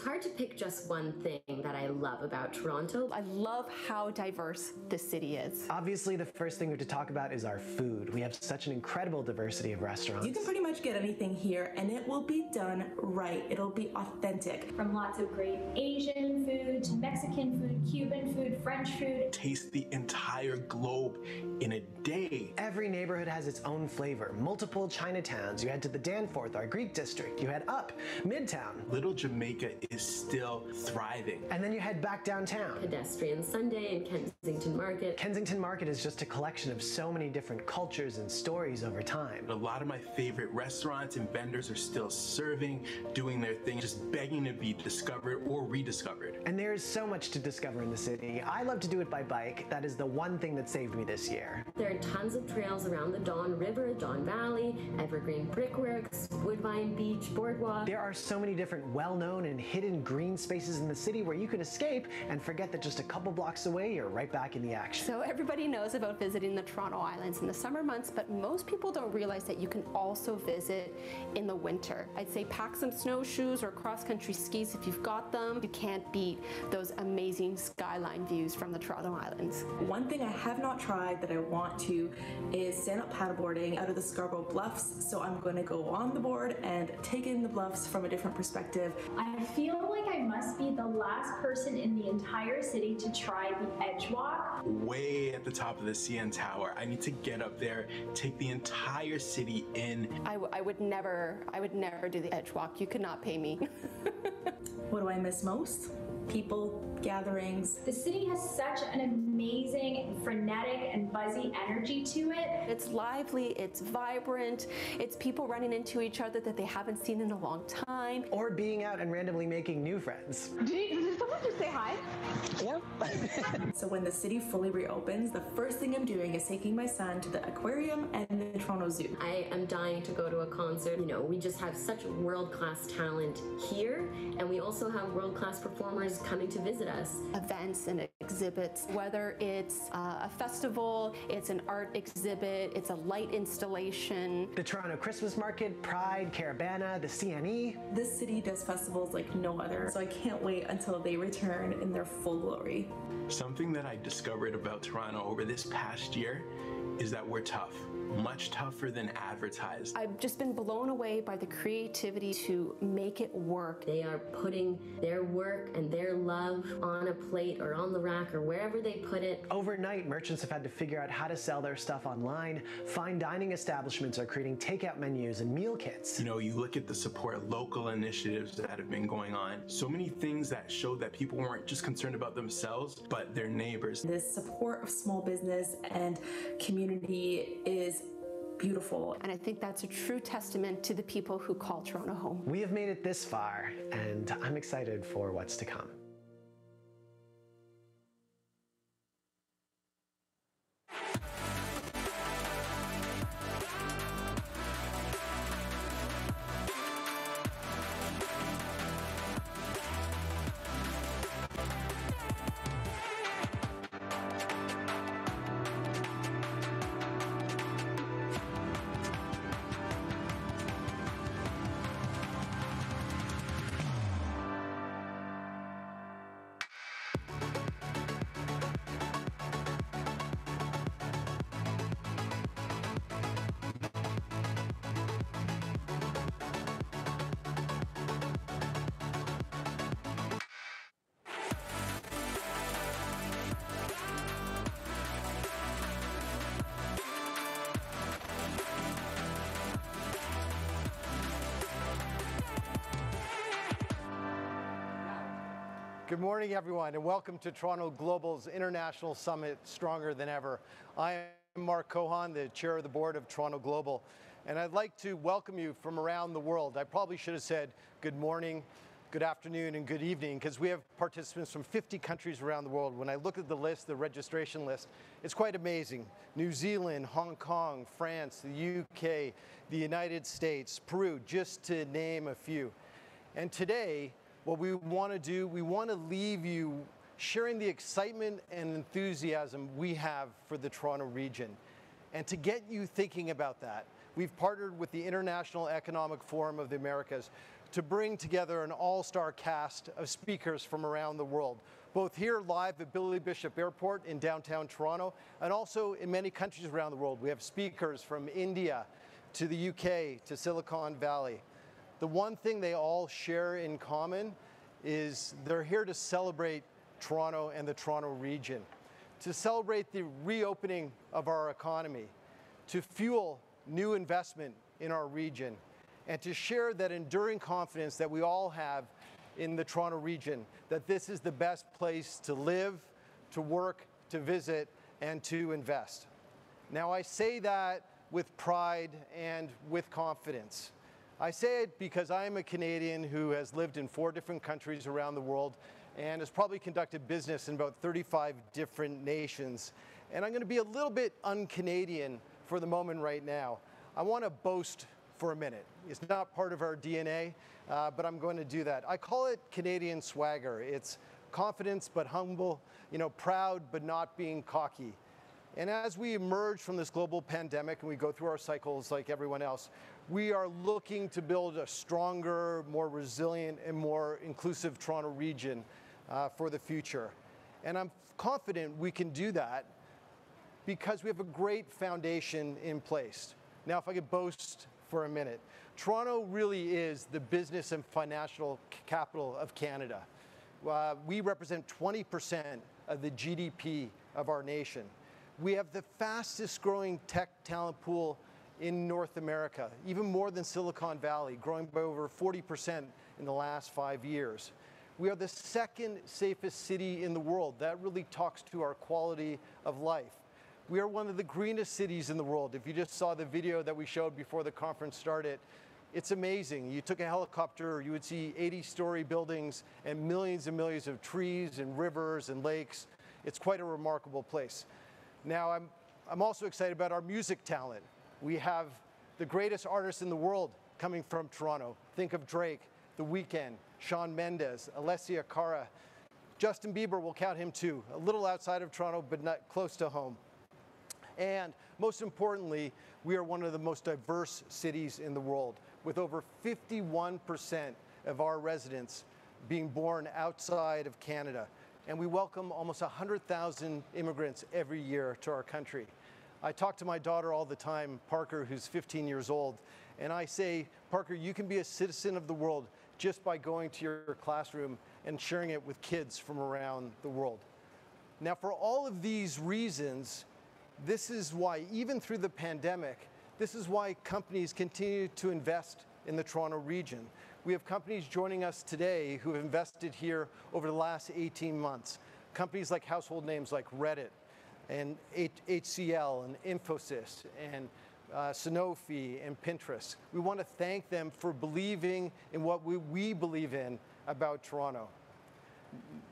It's hard to pick just one thing that I love about Toronto. I love how diverse the city is. Obviously, the first thing we have to talk about is our food. We have such an incredible diversity of restaurants. You can pretty much get anything here and it will be done right. It'll be authentic. From lots of great Asian food to Mexican food, Cuban food, French food. Taste the entire globe in a day. Every neighborhood has its own flavor. Multiple Chinatowns. You head to the Danforth, our Greek district. You head up, Midtown. Little Jamaica is still thriving. And then you head back downtown. Pedestrian Sunday and Kensington Market. Kensington Market is just a collection of so many different cultures and stories over time. A lot of my favorite restaurants and vendors are still serving, doing their thing, just begging to be discovered or rediscovered. And there is so much to discover in the city. I love to do it by bike. That is the one thing that saved me this year. There are tons of trails around the Don River, Don Valley, Evergreen Brickworks, Woodbine Beach, Boardwalk. There are so many different well-known and hidden green spaces in the city where you can escape and forget that just a couple blocks away you're right back in the action. So everybody knows about visiting the Toronto Islands in the summer months, but most people don't realize that you can also visit in the winter. I'd say pack some snowshoes or cross-country skis if you've got them. You can't beat those amazing skyline views from the Toronto Islands. One thing I have not tried that I want to is stand up paddleboarding out of the Scarborough Bluffs. So I'm going to go on the board and take in the bluffs from a different perspective. I feel like I must be the last person in the entire city to try the edge walk. Way at the top of the CN Tower. I need to get up there, take the entire city in. I, I would never, I would never do the edge walk. You could not pay me. what do I miss most? People, gatherings. The city has such an amazing, frenetic, and buzzy energy to it. It's lively, it's vibrant, it's people running into each other that they haven't seen in a long time. Or being out and randomly making new friends. Did, did someone just say hi? Yep. so when the city fully reopens, the first thing I'm doing is taking my son to the aquarium and the Toronto Zoo. I am dying to go to a concert. You know, we just have such world-class talent here, and we also have world-class performers coming to visit us. Events and exhibits, whether it's uh, a festival, it's an art exhibit, it's a light installation. The Toronto Christmas Market, Pride, Caribana, the CNE. This city does festivals like no other, so I can't wait until they return in their full glory. Something that I discovered about Toronto over this past year is that we're tough much tougher than advertised. I've just been blown away by the creativity to make it work. They are putting their work and their love on a plate or on the rack or wherever they put it. Overnight, merchants have had to figure out how to sell their stuff online. Fine dining establishments are creating takeout menus and meal kits. You know, you look at the support local initiatives that have been going on. So many things that show that people weren't just concerned about themselves, but their neighbors. This support of small business and community is beautiful. And I think that's a true testament to the people who call Toronto home. We have made it this far, and I'm excited for what's to come. Morning, everyone, and welcome to Toronto Global's International Summit Stronger Than Ever. I am Mark Cohon, the chair of the board of Toronto Global, and I'd like to welcome you from around the world. I probably should have said good morning, good afternoon, and good evening, because we have participants from 50 countries around the world. When I look at the list, the registration list, it's quite amazing. New Zealand, Hong Kong, France, the UK, the United States, Peru, just to name a few. And today, what we want to do, we want to leave you sharing the excitement and enthusiasm we have for the Toronto region. And to get you thinking about that, we've partnered with the International Economic Forum of the Americas to bring together an all-star cast of speakers from around the world, both here live at Billy Bishop Airport in downtown Toronto, and also in many countries around the world. We have speakers from India to the UK to Silicon Valley. The one thing they all share in common is they're here to celebrate Toronto and the Toronto region, to celebrate the reopening of our economy, to fuel new investment in our region, and to share that enduring confidence that we all have in the Toronto region that this is the best place to live, to work, to visit, and to invest. Now, I say that with pride and with confidence. I say it because I am a Canadian who has lived in four different countries around the world and has probably conducted business in about 35 different nations. And I'm going to be a little bit un Canadian for the moment right now. I want to boast for a minute. It's not part of our DNA, uh, but I'm going to do that. I call it Canadian swagger. It's confidence but humble, you know, proud but not being cocky. And as we emerge from this global pandemic and we go through our cycles like everyone else, we are looking to build a stronger, more resilient, and more inclusive Toronto region uh, for the future. And I'm confident we can do that because we have a great foundation in place. Now, if I could boast for a minute. Toronto really is the business and financial capital of Canada. Uh, we represent 20% of the GDP of our nation. We have the fastest growing tech talent pool in North America, even more than Silicon Valley, growing by over 40% in the last five years. We are the second safest city in the world. That really talks to our quality of life. We are one of the greenest cities in the world. If you just saw the video that we showed before the conference started, it's amazing. You took a helicopter, you would see 80 story buildings and millions and millions of trees and rivers and lakes. It's quite a remarkable place. Now, I'm, I'm also excited about our music talent. We have the greatest artists in the world coming from Toronto. Think of Drake, The Weeknd, Shawn Mendes, Alessia Cara. Justin Bieber will count him too, a little outside of Toronto, but not close to home. And most importantly, we are one of the most diverse cities in the world, with over 51% of our residents being born outside of Canada. And we welcome almost 100,000 immigrants every year to our country. I talk to my daughter all the time, Parker, who's 15 years old, and I say, Parker, you can be a citizen of the world just by going to your classroom and sharing it with kids from around the world. Now, for all of these reasons, this is why, even through the pandemic, this is why companies continue to invest in the Toronto region. We have companies joining us today who have invested here over the last 18 months. Companies like household names like Reddit and HCL and Infosys and uh, Sanofi and Pinterest. We want to thank them for believing in what we, we believe in about Toronto.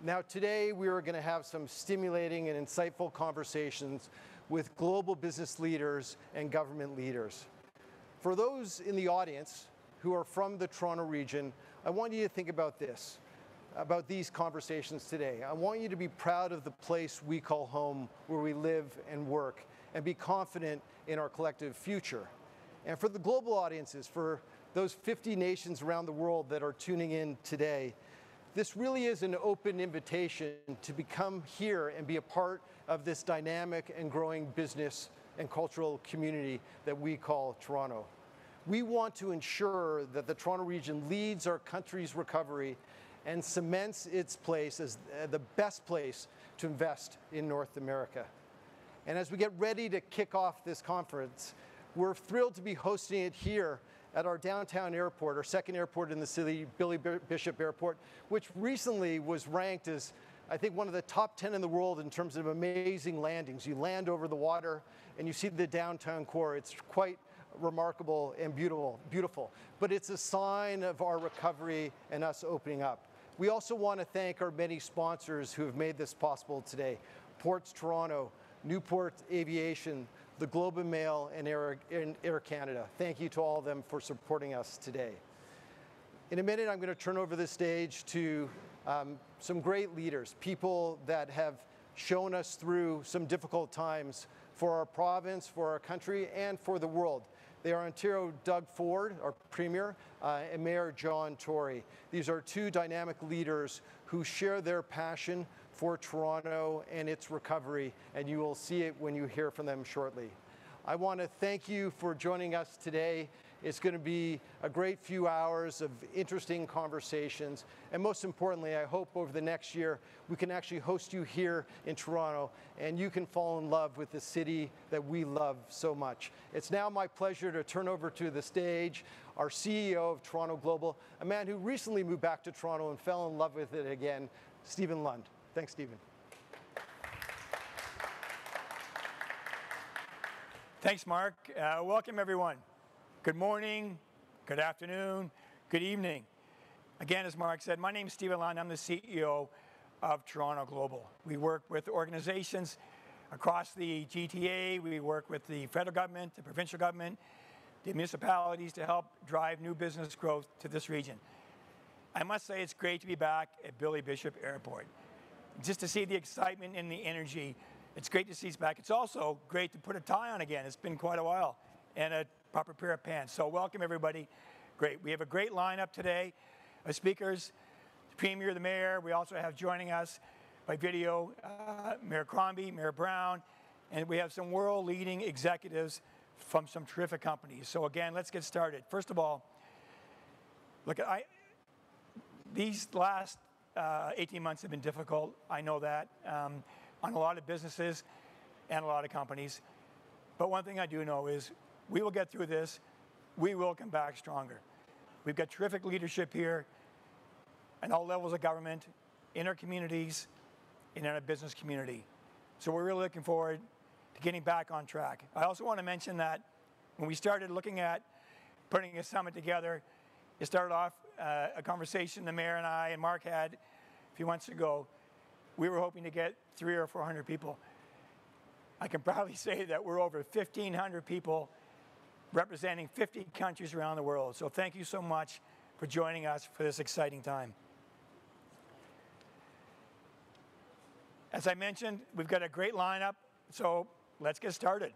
Now, today we are going to have some stimulating and insightful conversations with global business leaders and government leaders. For those in the audience who are from the Toronto region, I want you to think about this, about these conversations today. I want you to be proud of the place we call home, where we live and work, and be confident in our collective future. And for the global audiences, for those 50 nations around the world that are tuning in today, this really is an open invitation to become here and be a part of this dynamic and growing business and cultural community that we call Toronto. We want to ensure that the Toronto region leads our country's recovery and cements its place as uh, the best place to invest in North America. And as we get ready to kick off this conference, we're thrilled to be hosting it here at our downtown airport, our second airport in the city, Billy Bishop Airport, which recently was ranked as, I think, one of the top 10 in the world in terms of amazing landings. You land over the water and you see the downtown core. It's quite remarkable and beautiful, beautiful. But it's a sign of our recovery and us opening up. We also want to thank our many sponsors who have made this possible today. Ports Toronto, Nieuport Aviation, the Globe and Mail, and Air, Canada. Thank you to all of them for supporting us today. In a minute, I'm going to turn over the stage to um, some great leaders, people that have shown us through some difficult times for our province, for our country, and for the world. They are Ontario Doug Ford, our Premier, uh, and Mayor John Tory. These are two dynamic leaders who share their passion for Toronto and its recovery, and you will see it when you hear from them shortly. I want to thank you for joining us today. It's going to be a great few hours of interesting conversations. And most importantly, I hope over the next year we can actually host you here in Toronto and you can fall in love with the city that we love so much. It's now my pleasure to turn over to the stage our CEO of Toronto Global, a man who recently moved back to Toronto and fell in love with it again, Stephen Lund. Thanks, Stephen. Thanks, Mark. Uh, welcome, everyone. Good morning, good afternoon, good evening. Again, as Mark said, my name is Stephen Lund. I'm the CEO of Toronto Global. We work with organizations across the GTA. We work with the federal government, the provincial government, the municipalities to help drive new business growth to this region. I must say it's great to be back at Billy Bishop Airport. Just to see the excitement and the energy, it's great to see us back. It's also great to put a tie on again. It's been quite a while. And a proper pair of pants. So welcome everybody. Great. We have a great lineup today of speakers, the Premier, the Mayor. We also have joining us by video uh, Mayor Crombie, Mayor Brown, and we have some world-leading executives from some terrific companies. So again, let's get started. First of all, look, I, these last uh, 18 months have been difficult. I know that um, on a lot of businesses and a lot of companies. But one thing I do know is we will get through this. We will come back stronger. We've got terrific leadership here at all levels of government, in our communities, and in our business community. So we're really looking forward to getting back on track. I also want to mention that when we started looking at putting a summit together, it started off uh, a conversation the mayor and I and Mark had a few months ago. We were hoping to get three or 400 people. I can proudly say that we're over 1,500 people representing 50 countries around the world. So thank you so much for joining us for this exciting time. As I mentioned, we've got a great lineup, so let's get started.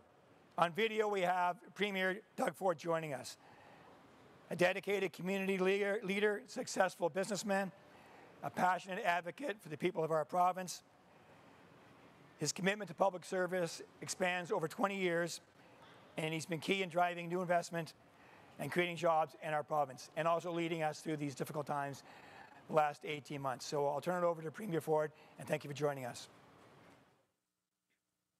On video, we have Premier Doug Ford joining us, a dedicated community leader, leader, successful businessman, a passionate advocate for the people of our province. His commitment to public service expands over 20 years and he's been key in driving new investment and creating jobs in our province, and also leading us through these difficult times the last 18 months. So I'll turn it over to Premier Ford, and thank you for joining us.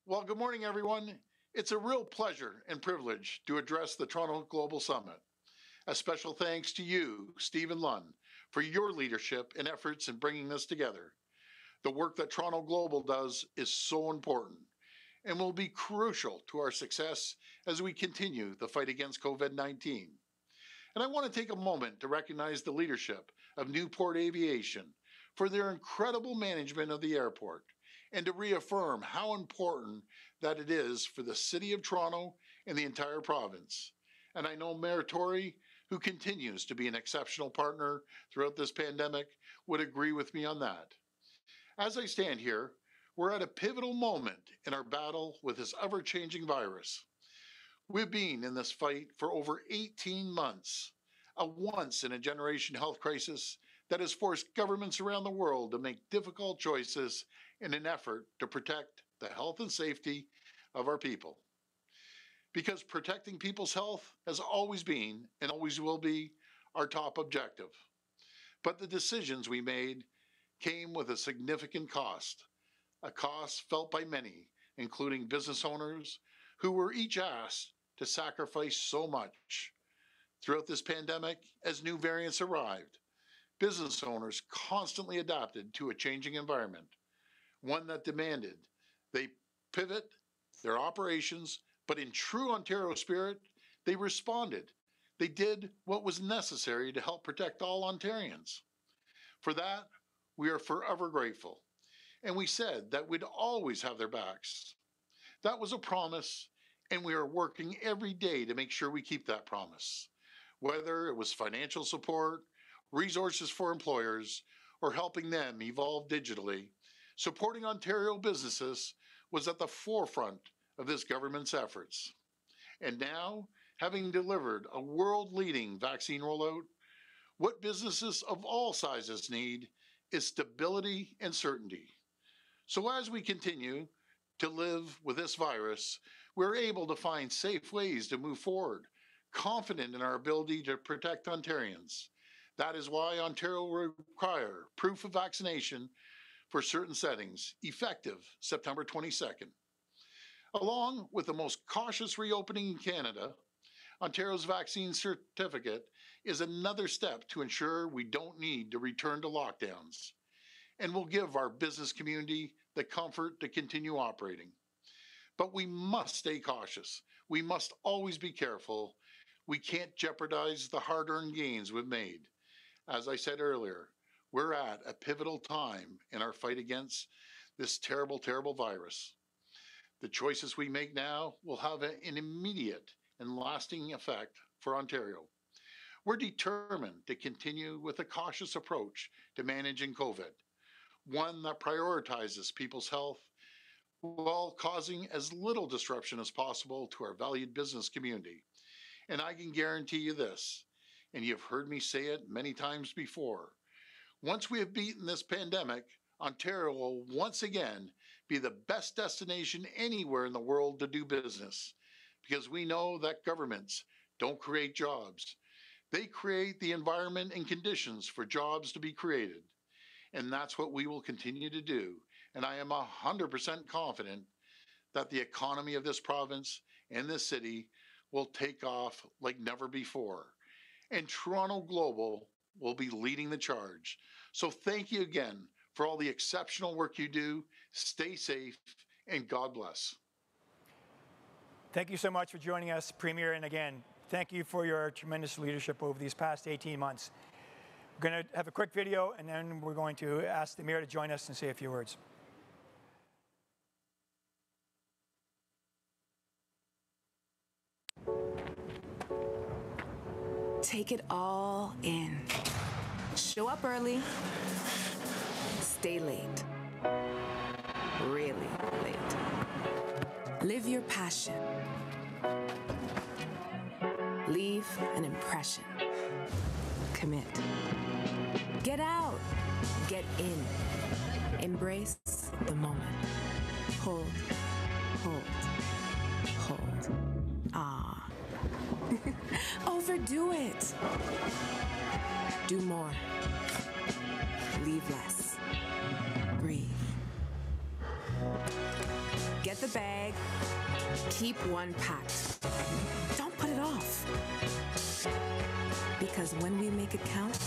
Well, good morning, everyone. It's a real pleasure and privilege to address the Toronto Global Summit. A special thanks to you, Stephen Lund, for your leadership and efforts in bringing this together. The work that Toronto Global does is so important and will be crucial to our success as we continue the fight against COVID 19. And I want to take a moment to recognize the leadership of Nieuport Aviation for their incredible management of the airport and to reaffirm how important that it is for the City of Toronto and the entire province. And I know Mayor Tory, who continues to be an exceptional partner throughout this pandemic, would agree with me on that. As I stand here, we're at a pivotal moment in our battle with this ever changing virus. We've been in this fight for over 18 months, a once in a generation health crisis that has forced governments around the world to make difficult choices in an effort to protect the health and safety of our people. Because protecting people's health has always been and always will be our top objective. But the decisions we made came with a significant cost a cost felt by many, including business owners, who were each asked to sacrifice so much. Throughout this pandemic, as new variants arrived, business owners constantly adapted to a changing environment, one that demanded they pivot their operations, but in true Ontario spirit, they responded. They did what was necessary to help protect all Ontarians. For that, we are forever grateful and we said that we'd always have their backs. That was a promise, and we are working every day to make sure we keep that promise. Whether it was financial support, resources for employers, or helping them evolve digitally, supporting Ontario businesses was at the forefront of this government's efforts. And now, having delivered a world leading vaccine rollout, what businesses of all sizes need is stability and certainty. So as we continue to live with this virus, we're able to find safe ways to move forward, confident in our ability to protect Ontarians. That is why Ontario will require proof of vaccination for certain settings, effective September 22nd. Along with the most cautious reopening in Canada, Ontario's vaccine certificate is another step to ensure we don't need to return to lockdowns and will give our business community the comfort to continue operating. But we must stay cautious. We must always be careful. We can't jeopardize the hard earned gains we've made. As I said earlier, we're at a pivotal time in our fight against this terrible, terrible virus. The choices we make now will have an immediate and lasting effect for Ontario. We're determined to continue with a cautious approach to managing COVID, one that prioritizes people's health while causing as little disruption as possible to our valued business community. And I can guarantee you this, and you've heard me say it many times before. Once we have beaten this pandemic, Ontario will once again be the best destination anywhere in the world to do business because we know that governments don't create jobs. They create the environment and conditions for jobs to be created. And that's what we will continue to do. And I am 100% confident that the economy of this province and this city will take off like never before. And Toronto Global will be leading the charge. So thank you again for all the exceptional work you do. Stay safe and God bless. Thank you so much for joining us, Premier. And again, thank you for your tremendous leadership over these past 18 months. We're going to have a quick video and then we're going to ask the mayor to join us and say a few words. Take it all in. Show up early. Stay late. Really late. Live your passion. Leave an impression. Commit. Get out. Get in. Embrace the moment. Hold. Hold. Hold. Ah. Overdo it. Do more. Leave less. Breathe. Get the bag. Keep one packed. Don't put it off. Because when we make it count,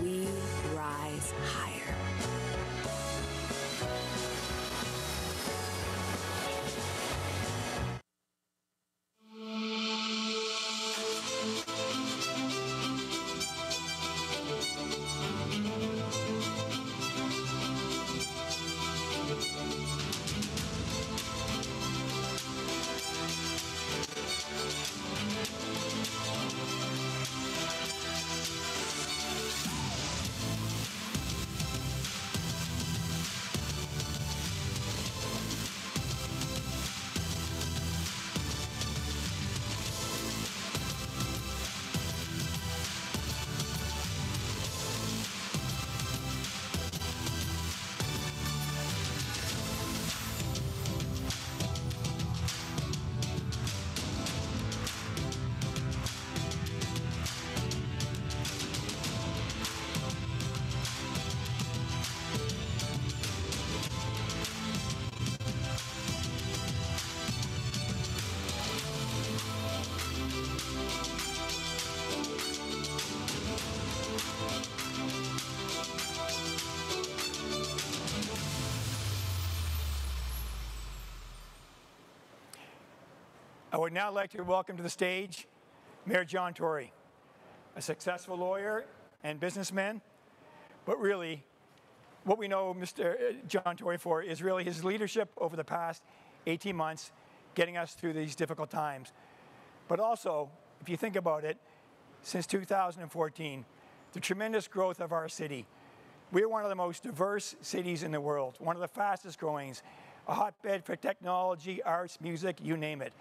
we rise higher. Would now like to welcome to the stage Mayor John Tory, a successful lawyer and businessman, but really, what we know Mr. Uh, John Tory for is really his leadership over the past 18 months, getting us through these difficult times. But also, if you think about it, since 2014, the tremendous growth of our city. We're one of the most diverse cities in the world, one of the fastest growing, a hotbed for technology, arts, music, you name it.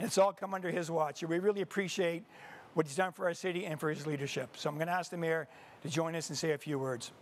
And it's all come under his watch. And we really appreciate what he's done for our city and for his leadership. So I'm going to ask the mayor to join us and say a few words.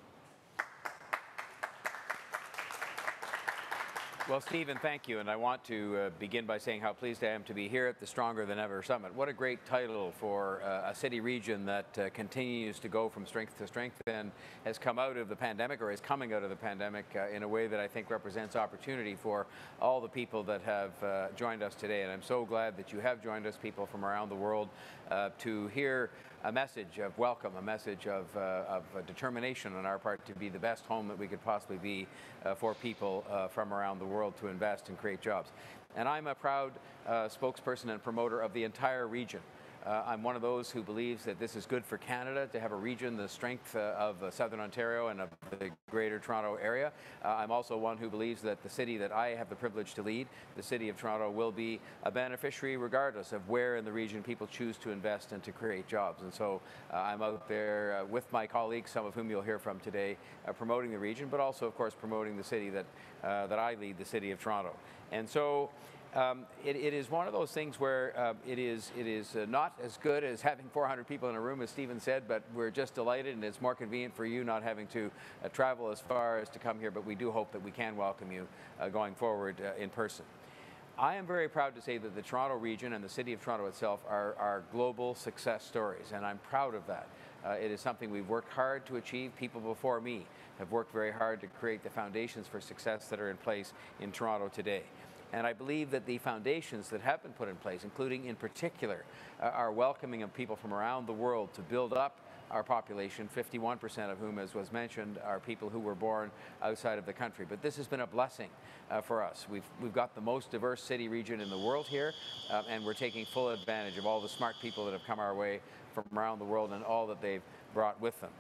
Well, Stephen, thank you. And I want to uh, begin by saying how pleased I am to be here at the Stronger Than Ever Summit. What a great title for uh, a city region that uh, continues to go from strength to strength and has come out of the pandemic or is coming out of the pandemic uh, in a way that I think represents opportunity for all the people that have uh, joined us today. And I'm so glad that you have joined us, people from around the world, uh, to hear a message of welcome, a message of, uh, of uh, determination on our part to be the best home that we could possibly be uh, for people from around the world to invest and create jobs. And I'm a proud spokesperson and promoter of the entire region. Uh, I'm one of those who believes that this is good for Canada to have a region the strength uh, of uh, Southern Ontario and of the Greater Toronto area. Uh, I'm also one who believes that the city that I have the privilege to lead, the City of Toronto, will be a beneficiary regardless of where in the region people choose to invest and to create jobs. And so uh, I'm out there uh, with my colleagues, some of whom you'll hear from today, promoting the region, but also, of course, promoting the city that, that I lead, the City of Toronto. And so um, it, it is one of those things where uh, it is it is uh, not as good as having 400 people in a room, as Stephen said, but we're just delighted, and it's more convenient for you not having to uh, travel as far as to come here. But we do hope that we can welcome you uh, going forward uh, in person. I am very proud to say that the Toronto region and the City of Toronto itself are, are global success stories, and I'm proud of that. Uh, it is something we've worked hard to achieve. People before me have worked very hard to create the foundations for success that are in place in Toronto today. And I believe that the foundations that have been put in place, including in particular uh, our welcoming of people from around the world to build up our population, 51% of whom, as was mentioned, are people who were born outside of the country. But this has been a blessing uh, for us. We've, we've got the most diverse city region in the world here, uh, and we're taking full advantage of all the smart people that have come our way from around the world and all that they've brought with them.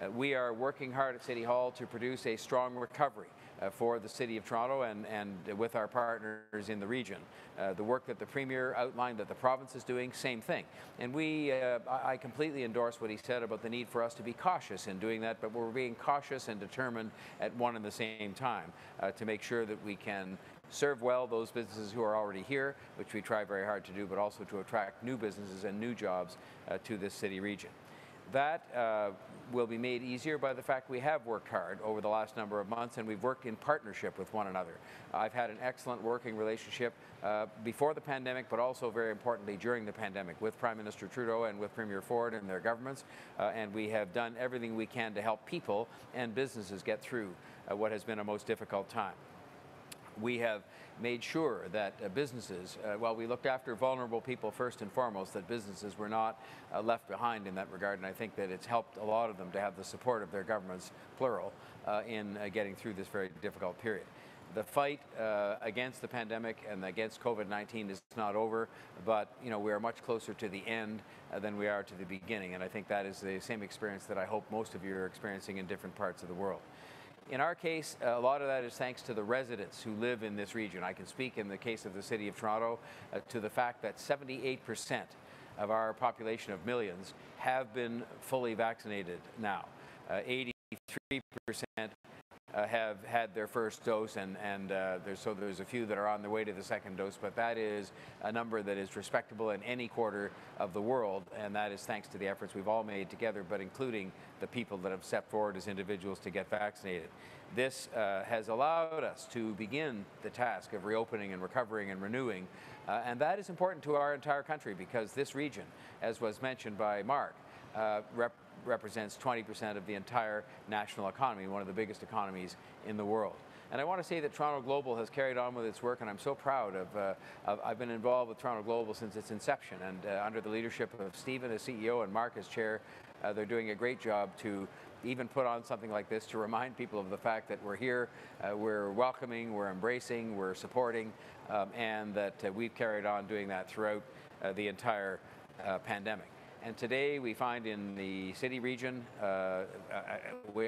Uh, we are working hard at City Hall to produce a strong recovery for the City of Toronto and, and with our partners in the region. Uh, the work that the Premier outlined that the province is doing, same thing. And we, uh, I completely endorse what he said about the need for us to be cautious in doing that, but we're being cautious and determined at one and the same time uh, to make sure that we can serve well those businesses who are already here, which we try very hard to do, but also to attract new businesses and new jobs uh, to this city region. That uh, will be made easier by the fact we have worked hard over the last number of months and we've worked in partnership with one another. I've had an excellent working relationship uh, before the pandemic, but also very importantly during the pandemic with Prime Minister Trudeau and with Premier Ford and their governments. Uh, and we have done everything we can to help people and businesses get through uh, what has been a most difficult time. We have made sure that uh, businesses, uh, while we looked after vulnerable people first and foremost, that businesses were not uh, left behind in that regard. And I think that it's helped a lot of them to have the support of their governments, plural, uh, in uh, getting through this very difficult period. The fight uh, against the pandemic and against COVID-19 is not over, but you know we are much closer to the end than we are to the beginning, and I think that is the same experience that I hope most of you are experiencing in different parts of the world. In our case, a lot of that is thanks to the residents who live in this region. I can speak in the case of the City of Toronto uh, to the fact that 78% of our population of millions have been fully vaccinated now. Uh, 83% uh, have had their first dose, and, and uh, there's, so there's a few that are on their way to the second dose, but that is a number that is respectable in any quarter of the world, and that is thanks to the efforts we've all made together, but including the people that have stepped forward as individuals to get vaccinated. This uh, has allowed us to begin the task of reopening and recovering and renewing, uh, and that is important to our entire country because this region, as was mentioned by Mark, uh, represents 20% of the entire national economy, one of the biggest economies in the world. And I want to say that Toronto Global has carried on with its work, and I'm so proud of, uh, of I've been involved with Toronto Global since its inception, and uh, under the leadership of Stephen as CEO and Mark as chair, uh, they're doing a great job to even put on something like this to remind people of the fact that we're here, uh, we're welcoming, we're embracing, we're supporting, um, and that uh, we've carried on doing that throughout uh, the entire pandemic. And today we find in the city region, uh, uh,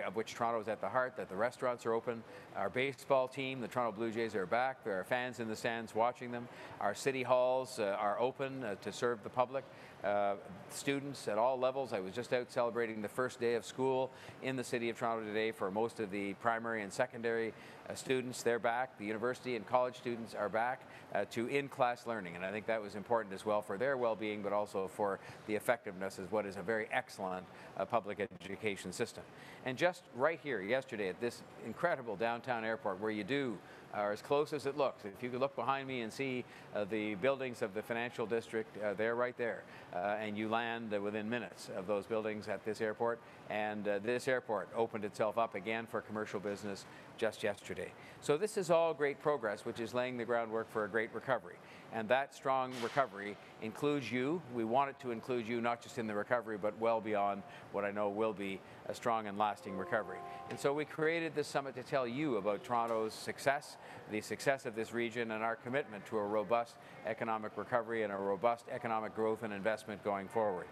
of which Toronto is at the heart, that the restaurants are open. Our baseball team, the Toronto Blue Jays, are back. There are fans in the stands watching them. Our city halls uh, are open uh, to serve the public. Uh, students at all levels. I was just out celebrating the first day of school in the city of Toronto today for most of the primary and secondary uh, students. They're back. The university and college students are back uh, to in-class learning, and I think that was important as well for their well-being, but also for the effectiveness of what is a very excellent uh, public education system. And just right here yesterday at this incredible downtown airport where you do are as close as it looks. If you could look behind me and see uh, the buildings of the financial district, uh, they're right there. Uh, and you land uh, within minutes of those buildings at this airport. And uh, this airport opened itself up again for commercial business just yesterday. So this is all great progress, which is laying the groundwork for a great recovery. And that strong recovery includes you. We want it to include you, not just in the recovery, but well beyond what I know will be a strong and lasting recovery. And so we created this summit to tell you about Toronto's success, the success of this region, and our commitment to a robust economic recovery and a robust economic growth and investment going forward.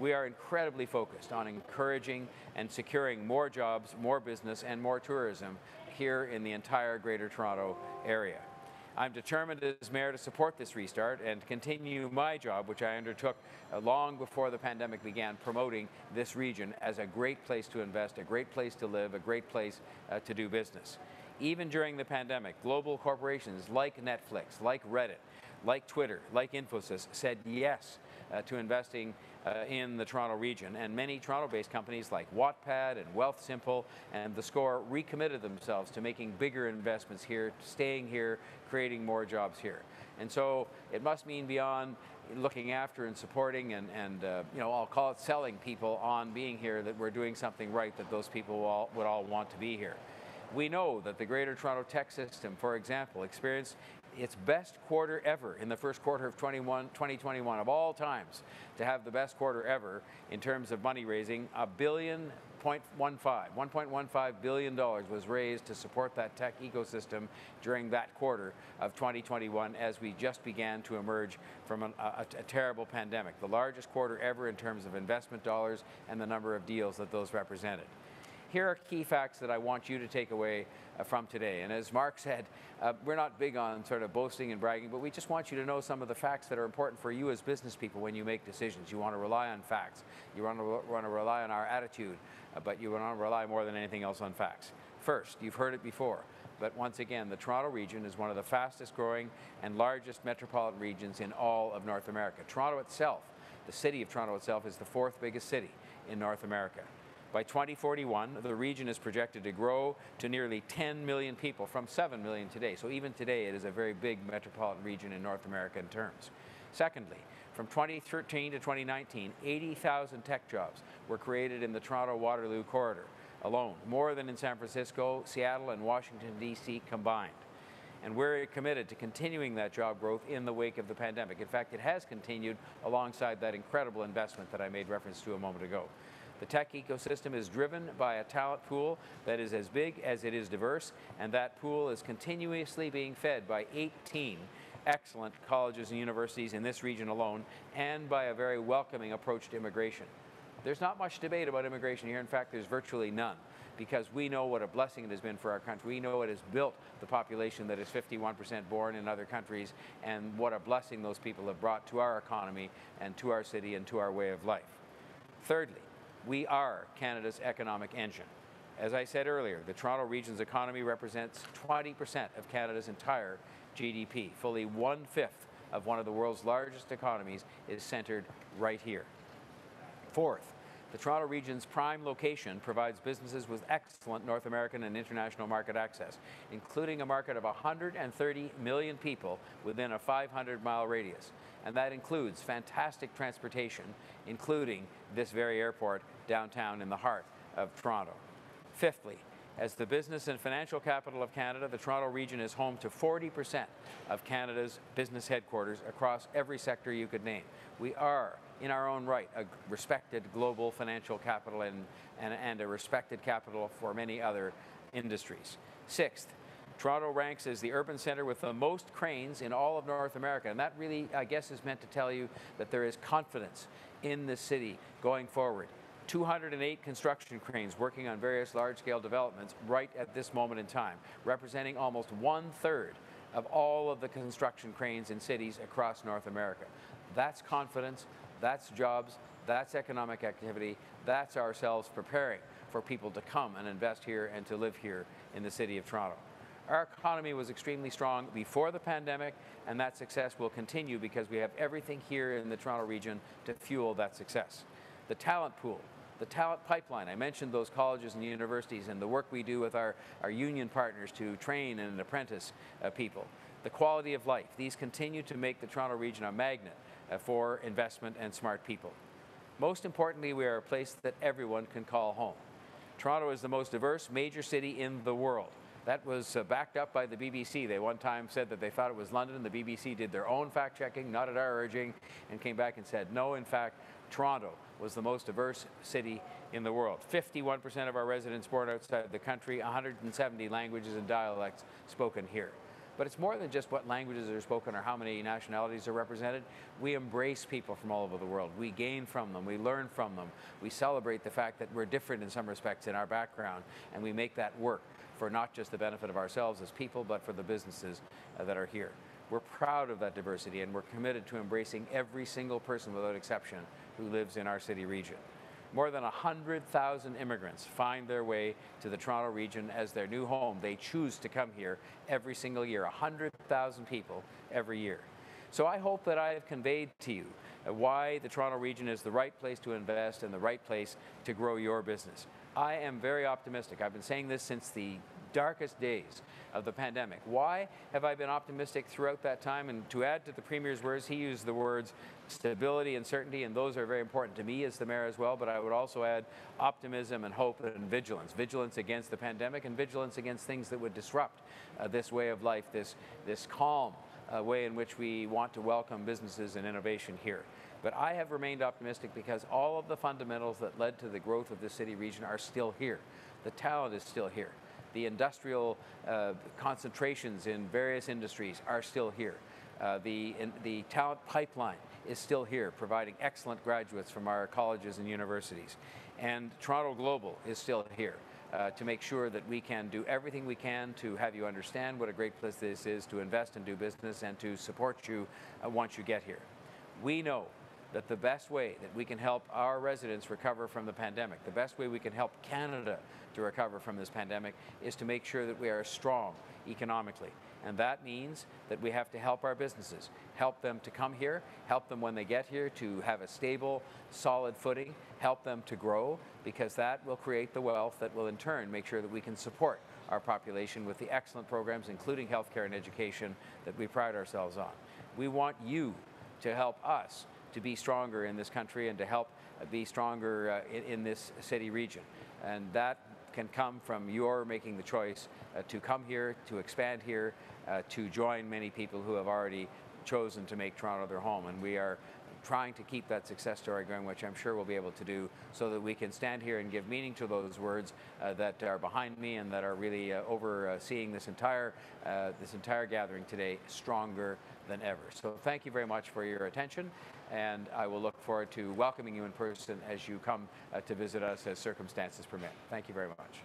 We are incredibly focused on encouraging and securing more jobs, more business, and more tourism here in the entire Greater Toronto area. I'm determined as mayor to support this restart and continue my job, which I undertook uh, long before the pandemic began, promoting this region as a great place to invest, a great place to live, a great place uh, to do business. Even during the pandemic, global corporations like Netflix, like Reddit, like Twitter, like Infosys said yes uh, to investing uh, in the Toronto region. And many Toronto-based companies like Wattpad and Wealthsimple and The Score recommitted themselves to making bigger investments here, staying here, creating more jobs here. And so it must mean beyond looking after and supporting and, and uh, you know, I'll call it selling people on being here that we're doing something right that those people all, would all want to be here. We know that the Greater Toronto tech system, for example, experienced its best quarter ever in the first quarter of 21, 2021 of all times to have the best quarter ever in terms of money raising. A billion point one five, $1.15 billion was raised to support that tech ecosystem during that quarter of 2021 as we just began to emerge from a, a terrible pandemic, the largest quarter ever in terms of investment dollars and the number of deals that those represented here are key facts that I want you to take away from today. And as Mark said, uh, we're not big on sort of boasting and bragging, but we just want you to know some of the facts that are important for you as business people when you make decisions. You want to rely on facts. You want to, want to rely on our attitude, uh, but you want to rely more than anything else on facts. First, you've heard it before, but once again, the Toronto region is one of the fastest growing and largest metropolitan regions in all of North America. Toronto itself, the city of Toronto itself, is the fourth biggest city in North America. By 2041, the region is projected to grow to nearly 10 million people from 7 million today. So even today, it is a very big metropolitan region in North American terms. Secondly, from 2013 to 2019, 80,000 tech jobs were created in the Toronto Waterloo corridor alone, more than in San Francisco, Seattle, and Washington, D.C. combined. And we're committed to continuing that job growth in the wake of the pandemic. In fact, it has continued alongside that incredible investment that I made reference to a moment ago. The tech ecosystem is driven by a talent pool that is as big as it is diverse, and that pool is continuously being fed by 18 excellent colleges and universities in this region alone, and by a very welcoming approach to immigration. There's not much debate about immigration here. In fact, there's virtually none because we know what a blessing it has been for our country. We know it has built the population that is 51% born in other countries and what a blessing those people have brought to our economy and to our city and to our way of life. Thirdly, we are Canada's economic engine. As I said earlier, the Toronto region's economy represents 20% of Canada's entire GDP. Fully one-fifth of one of the world's largest economies is centered right here. Fourth, the Toronto region's prime location provides businesses with excellent North American and international market access, including a market of 130 million people within a 500-mile radius. And that includes fantastic transportation, including this very airport downtown in the heart of Toronto. Fifthly, as the business and financial capital of Canada, the Toronto region is home to 40% of Canada's business headquarters across every sector you could name. We are, in our own right, a respected global financial capital and, and, and a respected capital for many other industries. Sixth, Toronto ranks as the urban center with the most cranes in all of North America. And that really, I guess, is meant to tell you that there is confidence in the city going forward. 208 construction cranes working on various large-scale developments right at this moment in time, representing almost one-third of all of the construction cranes in cities across North America. That's confidence, That's jobs, that's economic activity, that's ourselves preparing for people to come and invest here and to live here in the city of Toronto. Our economy was extremely strong before the pandemic, and that success will continue because we have everything here in the Toronto region to fuel that success. The talent pool, the talent pipeline. I mentioned those colleges and universities and the work we do with our, our union partners to train and apprentice uh, people. The quality of life. These continue to make the Toronto region a magnet uh, for investment and smart people. Most importantly, we are a place that everyone can call home. Toronto is the most diverse major city in the world. That was uh, backed up by the BBC. They one time said that they thought it was London. The BBC did their own fact checking, not at our urging, and came back and said, no, in fact, Toronto was the most diverse city in the world. 51% of our residents born outside the country, 170 languages and dialects spoken here. But it's more than just what languages are spoken or how many nationalities are represented. We embrace people from all over the world. We gain from them. We learn from them. We celebrate the fact that we're different in some respects in our background, and we make that work for not just the benefit of ourselves as people, but for the businesses uh, that are here. We're proud of that diversity, and we're committed to embracing every single person without exception who lives in our city region. More than 100,000 immigrants find their way to the Toronto region as their new home. They choose to come here every single year, 100,000 people every year. So I hope that I have conveyed to you uh, why the Toronto region is the right place to invest and the right place to grow your business. I am very optimistic. I've been saying this since the darkest days of the pandemic. Why have I been optimistic throughout that time? And to add to the Premier's words, he used the words stability and certainty, and those are very important to me as the Mayor as well, but I would also add optimism and hope and vigilance. Vigilance against the pandemic and vigilance against things that would disrupt uh, this way of life, this, this calm uh, way in which we want to welcome businesses and innovation here. But I have remained optimistic because all of the fundamentals that led to the growth of the city region are still here. The talent is still here the industrial uh, concentrations in various industries are still here. Uh, the, in, the talent pipeline is still here, providing excellent graduates from our colleges and universities. And Toronto Global is still here. Uh, to make sure that we can do everything we can to have you understand what a great place this is to invest and do business and to support you uh, once you get here. We know that the best way that we can help our residents recover from the pandemic, the best way we can help Canada to recover from this pandemic is to make sure that we are strong economically. And that means that we have to help our businesses, help them to come here, help them when they get here to have a stable, solid footing, help them to grow, because that will create the wealth that will in turn make sure that we can support our population with the excellent programs, including healthcare and education, that we pride ourselves on. We want you to help us to be stronger in this country and to help be stronger uh, in, in this city region. And that can come from your making the choice uh, to come here, to expand here, uh, to join many people who have already chosen to make Toronto their home. And we are trying to keep that success story going, which I'm sure we'll be able to do so that we can stand here and give meaning to those words uh, that are behind me and that are really uh, overseeing this entire, uh, this entire gathering today stronger than ever. So thank you very much for your attention and I will look forward to welcoming you in person as you come uh, to visit us as circumstances permit. Thank you very much.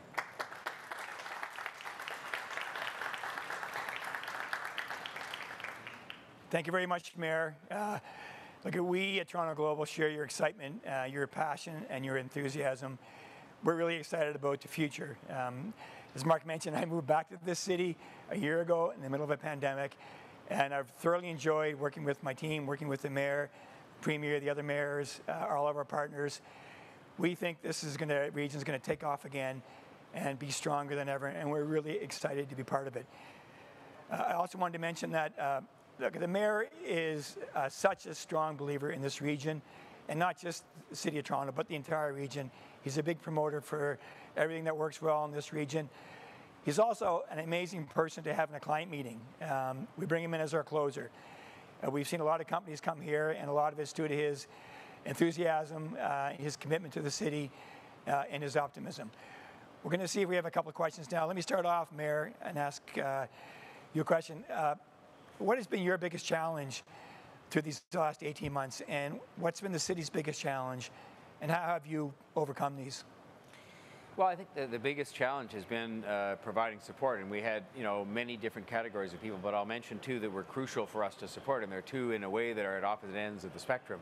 Thank you very much, Mayor. Uh, look, we at Toronto Global share your excitement, uh, your passion, and your enthusiasm. We're really excited about the future. Um, as Mark mentioned, I moved back to this city a year ago in the middle of a pandemic, and I've thoroughly enjoyed working with my team, working with the mayor, premier, the other mayors, uh, all of our partners. We think this is going to region is going to take off again and be stronger than ever, and we're really excited to be part of it. Uh, I also wanted to mention that uh, look, the mayor is uh, such a strong believer in this region, and not just the city of Toronto, but the entire region. He's a big promoter for everything that works well in this region. He's also an amazing person to have in a client meeting. Um, we bring him in as our closer. Uh, we've seen a lot of companies come here, and a lot of it's due to his enthusiasm, uh, his commitment to the city, uh, and his optimism. We're going to see if we have a couple of questions now. Let me start off, Mayor, and ask uh, you a question. Uh, what has been your biggest challenge through these last 18 months, and what's been the city's biggest challenge, and how have you overcome these? Well, I think the, the biggest challenge has been uh, providing support, and we had you know many different categories of people, but I'll mention two that were crucial for us to support, and they're two in a way that are at opposite ends of the spectrum.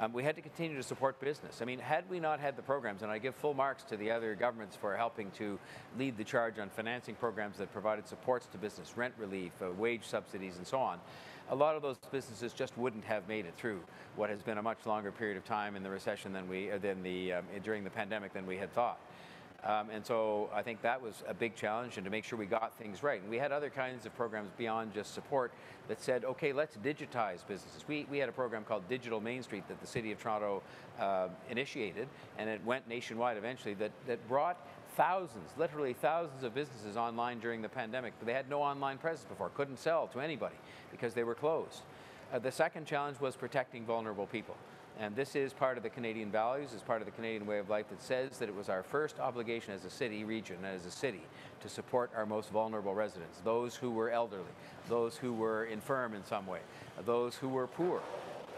Um, we had to continue to support business. I mean, had we not had the programs, and I give full marks to the other governments for helping to lead the charge on financing programs that provided supports to business, rent relief, uh, wage subsidies, and so on a lot of those businesses just wouldn't have made it through what has been a much longer period of time in the recession than we, uh, than the, um, during the pandemic than we had thought. Um, and so I think that was a big challenge and to make sure we got things right. And we had other kinds of programs beyond just support that said, okay, let's digitize businesses. We, we had a program called Digital Main Street that the City of Toronto uh, initiated, and it went nationwide eventually, that, that brought thousands, literally thousands of businesses online during the pandemic, but they had no online presence before, couldn't sell to anybody because they were closed. Uh, the second challenge was protecting vulnerable people. And this is part of the Canadian values, is part of the Canadian way of life that says that it was our first obligation as a city, region, as a city, to support our most vulnerable residents, those who were elderly, those who were infirm in some way, those who were poor.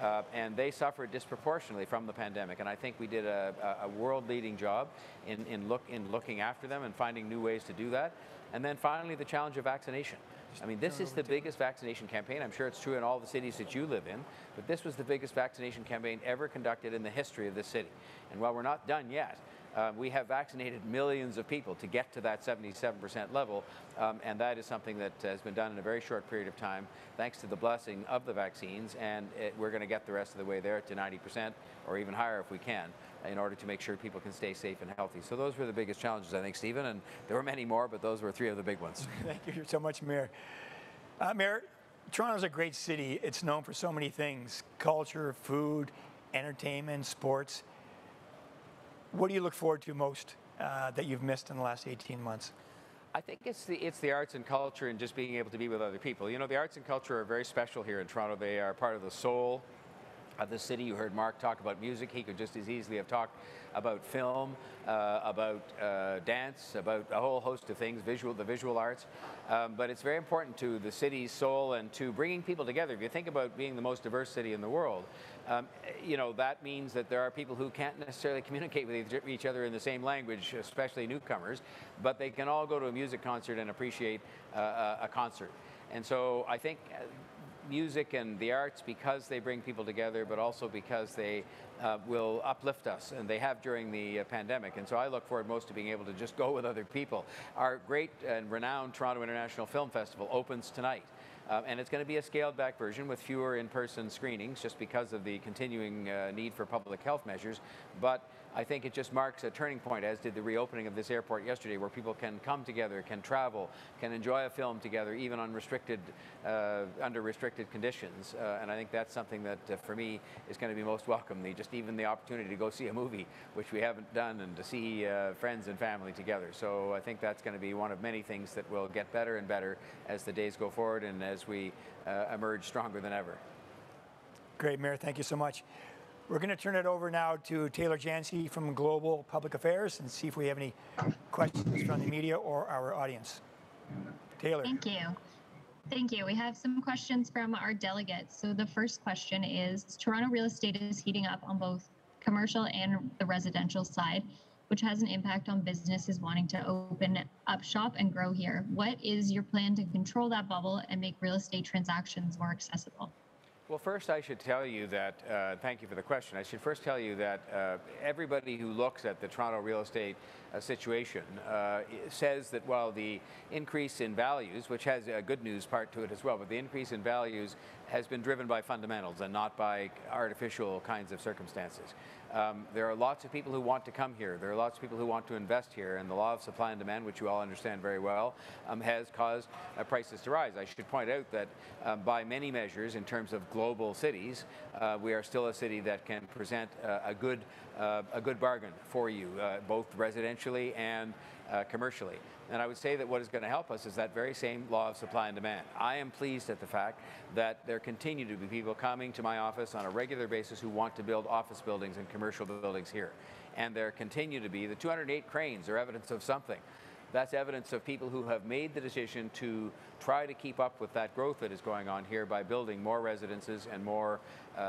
Uh, and they suffered disproportionately from the pandemic. And I think we did a, a world-leading job in, in, look, in looking after them and finding new ways to do that. And then finally, the challenge of vaccination. I mean, this is the biggest vaccination campaign. I'm sure it's true in all the cities that you live in, but this was the biggest vaccination campaign ever conducted in the history of this city. And while we're not done yet, uh, we have vaccinated millions of people to get to that 77% level, um, and that is something that has been done in a very short period of time, thanks to the blessing of the vaccines, and it, we're going to get the rest of the way there to 90% or even higher if we can in order to make sure people can stay safe and healthy. So those were the biggest challenges, I think, Stephen, and there were many more, but those were three of the big ones. Thank you so much, Mayor. Uh, Mayor, Toronto's a great city. It's known for so many things culture, food, entertainment, sports. What do you look forward to most uh, that you've missed in the last 18 months? I think it's the it's the arts and culture and just being able to be with other people. You know, the arts and culture are very special here in Toronto. They are part of the soul of the city. You heard Mark talk about music. He could just as easily have talked about film, uh, about uh, dance, about a whole host of things, visual, the visual arts. Um, but it's very important to the city's soul and to bringing people together. If you think about being the most diverse city in the world, um, you know, that means that there are people who can't necessarily communicate with each other in the same language, especially newcomers, but they can all go to a music concert and appreciate uh, a concert. And so I think uh, music and the arts because they bring people together, but also because they uh, will uplift us, and they have during the uh, pandemic. And so I look forward most to being able to just go with other people. Our great and renowned Toronto International Film Festival opens tonight. Uh, and it's going to be a scaled back version with fewer in-person screenings just because of the continuing uh, need for public health measures. But I think it just marks a turning point, as did the reopening of this airport yesterday, where people can come together, can travel, can enjoy a film together, even on restricted, uh, under restricted conditions. Uh, and I think that's something that, uh, for me, is going to be most welcome. The, just even the opportunity to go see a movie, which we haven't done, and to see uh, friends and family together. So I think that's going to be one of many things that will get better and better as the days go forward and as we uh, emerge stronger than ever. Great, Mayor. Thank you so much. We're going to turn it over now to Taylor Jancy from Global Public Affairs and see if we have any questions from the media or our audience. Taylor. Thank you. Thank you. We have some questions from our delegates. So the first question is Toronto real estate is heating up on both commercial and the residential side, which has an impact on businesses wanting to open up shop and grow here. What is your plan to control that bubble and make real estate transactions more accessible? Well, first, I should tell you that, uh, thank you for the question. I should first tell you that uh, everybody who looks at the Toronto real estate situation uh, says that while the increase in values, which has a good news part to it as well, but the increase in values has been driven by fundamentals and not by artificial kinds of circumstances. Um, there are lots of people who want to come here. There are lots of people who want to invest here, and the law of supply and demand, which you all understand very well, um, has caused uh, prices to rise. I should point out that um, by many measures, in terms of global cities, uh, we are still a city that can present uh, a good uh, a good bargain for you, uh, both residentially and uh, commercially. And I would say that what is going to help us is that very same law of supply and demand. I am pleased at the fact that there continue to be people coming to my office on a regular basis who want to build office buildings and commercial buildings here. And there continue to be the 208 cranes are evidence of something. That's evidence of people who have made the decision to try to keep up with that growth that is going on here by building more residences and more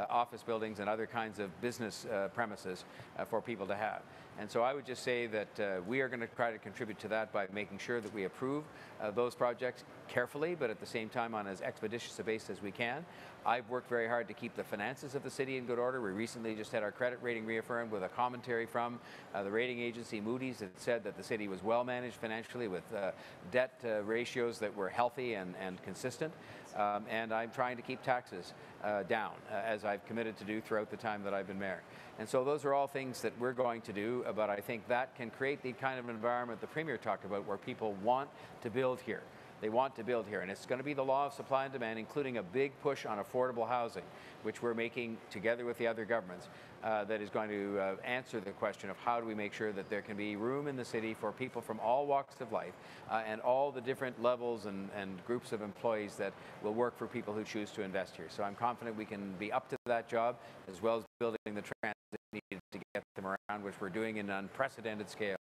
office buildings and other kinds of business uh, premises uh, for people to have. And so I would just say that uh, we are going to try to contribute to that by making sure that we approve uh, those projects carefully, but at the same time on as expeditious a basis as we can. I've worked very hard to keep the finances of the city in good order. We recently just had our credit rating reaffirmed with a commentary from uh, the rating agency Moody's that said that the city was well managed financially with uh, debt uh, ratios that were healthy and, and consistent. Um, and I'm trying to keep taxes uh, down, uh, as I've committed to do throughout the time that I've been mayor. And so those are all things that we're going to do, but I think that can create the kind of environment the Premier talked about where people want to build here. They want to build here, and it's going to be the law of supply and demand, including a big push on affordable housing, which we're making together with the other governments, uh, that is going to uh, answer the question of how do we make sure that there can be room in the city for people from all walks of life uh, and all the different levels and, and groups of employees that will work for people who choose to invest here. So I'm confident we can be up to that job, as well as building the transit needed to get them around, which we're doing in an unprecedented scale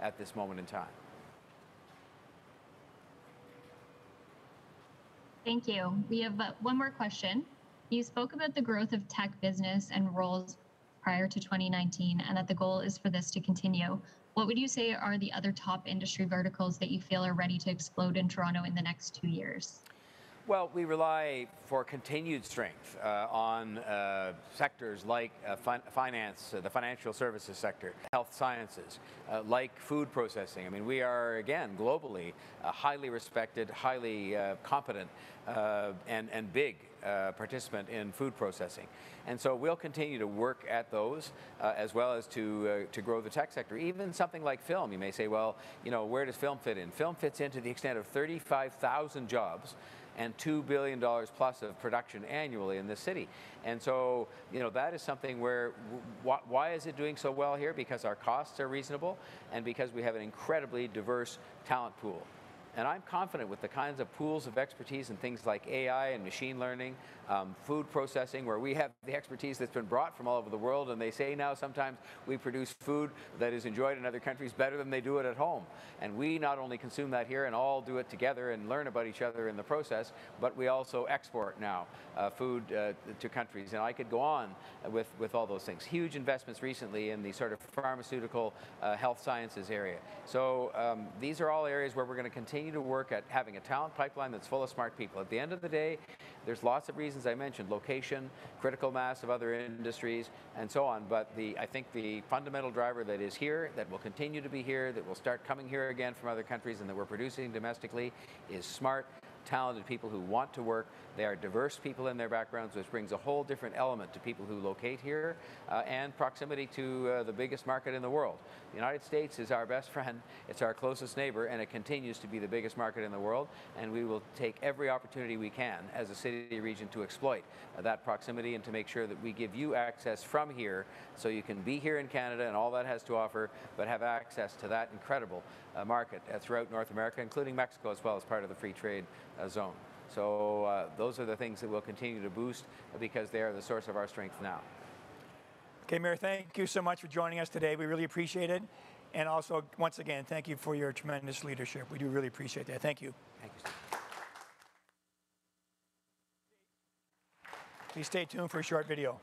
at this moment in time. Thank you. We have uh, one more question. You spoke about the growth of tech business and roles prior to 2019 and that the goal is for this to continue. What would you say are the other top industry verticals that you feel are ready to explode in Toronto in the next two years? Well, we rely for continued strength uh, on uh, sectors like uh, fin- finance, uh, the financial services sector, health sciences, uh, like food processing. I mean, we are, again, globally a highly respected, highly uh, competent, and, and big participant in food processing. And so we'll continue to work at those as well as to, to grow the tech sector. Even something like film, you may say, well, you know, where does film fit in? Film fits into the extent of 35,000 jobs and $2 billion plus of production annually in this city. And so, you know, that is something where, why is it doing so well here? Because our costs are reasonable and because we have an incredibly diverse talent pool. And I'm confident with the kinds of pools of expertise in things like AI and machine learning, um, food processing, where we have the expertise that's been brought from all over the world. And they say now sometimes we produce food that is enjoyed in other countries better than they do it at home. And we not only consume that here and all do it together and learn about each other in the process, but we also export now uh, food uh, to countries. And I could go on with, with all those things. Huge investments recently in the sort of pharmaceutical uh, health sciences area. So um, these are all areas where we're going to continue to work at having a talent pipeline that's full of smart people. At the end of the day, there's lots of reasons I mentioned, location, critical mass of other industries, and so on. But the, I think the fundamental driver that is here, that will continue to be here, that will start coming here again from other countries, and that we're producing domestically is smart, talented people who want to work. They are diverse people in their backgrounds, which brings a whole different element to people who locate here uh, and proximity to uh, the biggest market in the world. The United States is our best friend, it's our closest neighbor, and it continues to be the biggest market in the world. And we will take every opportunity we can as a city region to exploit uh, that proximity and to make sure that we give you access from here so you can be here in Canada and all that has to offer, but have access to that incredible market uh, throughout North America, including Mexico as well as part of the free trade uh, zone. So uh, those are the things that we'll continue to boost because they are the source of our strength now. Okay, Mayor, thank you so much for joining us today. We really appreciate it. And also, once again, thank you for your tremendous leadership. We do really appreciate that. Thank you. Thank you. Please stay tuned for a short video.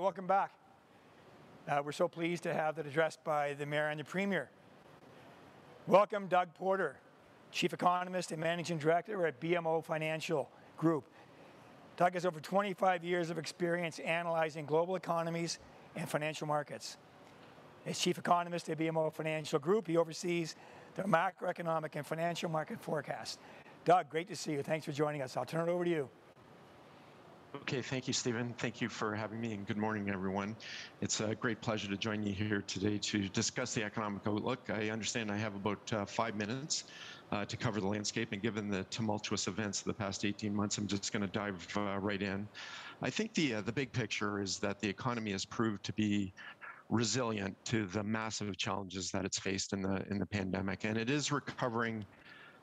Welcome back. Uh, we're so pleased to have that addressed by the Mayor and the Premier. Welcome, Doug Porter, Chief Economist and Managing Director at BMO Financial Group. Doug has over 25 years of experience analyzing global economies and financial markets. As Chief Economist at BMO Financial Group, he oversees the macroeconomic and financial market forecast. Doug, great to see you. Thanks for joining us. I'll turn it over to you. Okay, thank you, Stephen. Thank you for having me, and good morning, everyone. It's a great pleasure to join you here today to discuss the economic outlook. I understand I have about uh, five minutes uh, to cover the landscape, and given the tumultuous events of the past 18 months, I'm just going to dive uh, right in. I think the uh, the big picture is that the economy has proved to be resilient to the massive challenges that it's faced in the in the pandemic, and it is recovering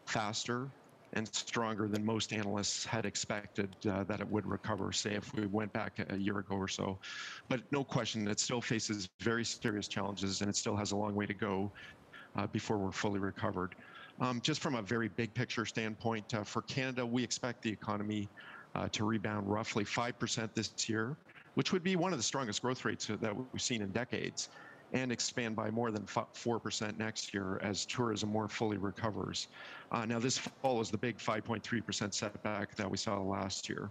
faster and stronger than most analysts had expected uh, that it would recover, say, if we went back a year ago or so. But no question, it still faces very serious challenges and it still has a long way to go uh, before we're fully recovered. Um, just from a very big picture standpoint, uh, for Canada, we expect the economy uh, to rebound roughly 5% this year, which would be one of the strongest growth rates that we've seen in decades and expand by more than 4% next year as tourism more fully recovers. Uh, now, this follows the big 5.3% setback that we saw last year.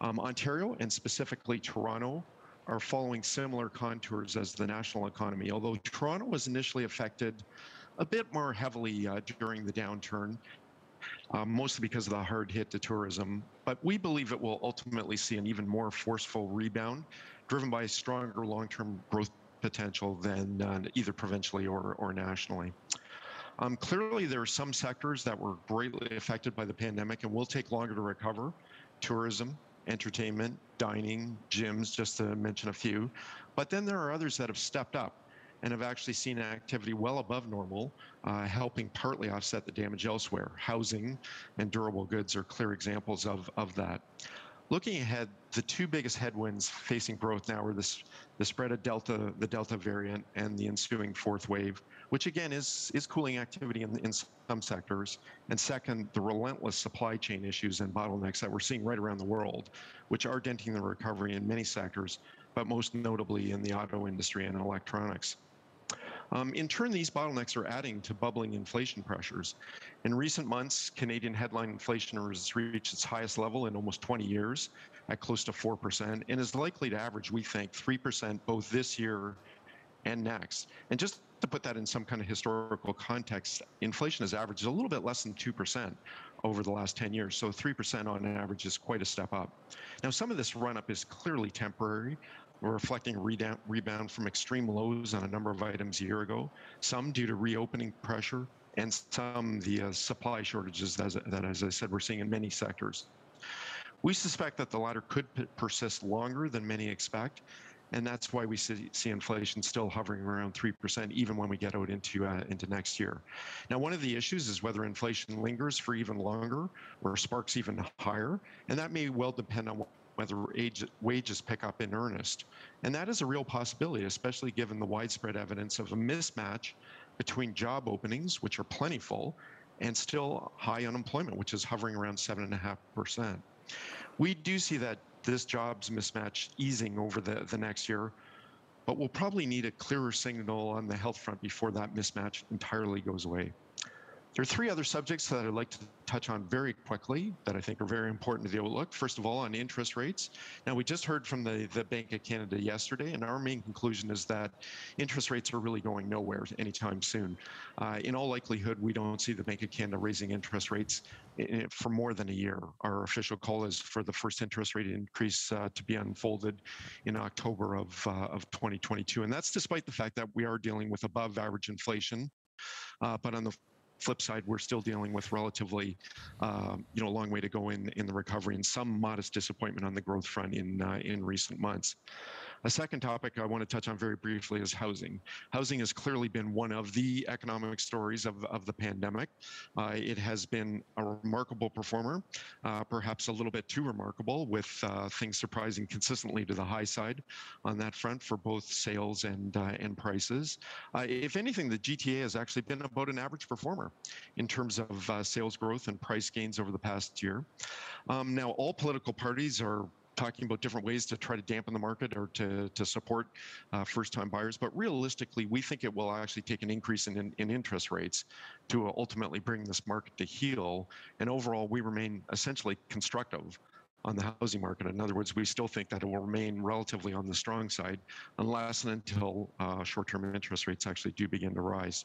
Um, Ontario and specifically Toronto are following similar contours as the national economy, although Toronto was initially affected a bit more heavily uh, during the downturn. Um, mostly because of the hard hit to tourism, but we believe it will ultimately see an even more forceful rebound driven by stronger long term growth potential than uh, either provincially or, or nationally. Um, clearly, there are some sectors that were greatly affected by the pandemic and will take longer to recover tourism, entertainment, dining, gyms, just to mention a few. But then there are others that have stepped up and have actually seen activity well above normal, uh, helping partly offset the damage elsewhere. Housing and durable goods are clear examples of, of that. Looking ahead, the two biggest headwinds facing growth now are this, the spread of Delta, the Delta variant, and the ensuing fourth wave, which again is, is cooling activity in, in some sectors. And second, the relentless supply chain issues and bottlenecks that we're seeing right around the world, which are denting the recovery in many sectors, but most notably in the auto industry and electronics. Um, in turn, these bottlenecks are adding to bubbling inflation pressures. In recent months, Canadian headline inflation has reached its highest level in almost 20 years at close to 4% and is likely to average, we think, 3% both this year and next. And just to put that in some kind of historical context, inflation has averaged a little bit less than 2% over the last 10 years. So 3% on average is quite a step up. Now, some of this run up is clearly temporary, we're reflecting rebound, rebound from extreme lows on a number of items a year ago, some due to reopening pressure, and some the uh, supply shortages that, that, as I said, we're seeing in many sectors. We suspect that the latter could persist longer than many expect, and that's why we see, see inflation still hovering around 3% even when we get out into uh, into next year. Now, one of the issues is whether inflation lingers for even longer or sparks even higher, and that may well depend on whether wages pick up in earnest. And that is a real possibility, especially given the widespread evidence of a mismatch between job openings, which are plentiful, and still high unemployment, which is hovering around 7.5%. We do see that this jobs mismatch easing over the, the next year, but we'll probably need a clearer signal on the health front before that mismatch entirely goes away. There are three other subjects that I'd like to touch on very quickly that I think are very important to the outlook. First of all, on interest rates. Now, we just heard from the, the Bank of Canada yesterday, and our main conclusion is that interest rates are really going nowhere anytime soon. Uh, in all likelihood, we don't see the Bank of Canada raising interest rates in, for more than a year. Our official call is for the first interest rate increase uh, to be unfolded in October of, uh, of 2022. And that's despite the fact that we are dealing with above average inflation. Uh, but on the flip side, we're still dealing with relatively, um, you know, a long way to go in in the recovery and some modest disappointment on the growth front in uh, in recent months. A second topic I want to touch on very briefly is housing. Housing has clearly been one of the economic stories of, of the pandemic. Uh, it has been a remarkable performer, uh, perhaps a little bit too remarkable, with uh, things surprising consistently to the high side on that front for both sales and uh, and prices. Uh, if anything, the GTA has actually been about an average performer in terms of uh, sales growth and price gains over the past year. Um, now, all political parties are talking about different ways to try to dampen the market or to, to support uh, first-time buyers. But realistically, we think it will actually take an increase in, in, in interest rates to ultimately bring this market to heel. And overall, we remain essentially constructive on the housing market. In other words, we still think that it will remain relatively on the strong side unless and until uh, short-term interest rates actually do begin to rise.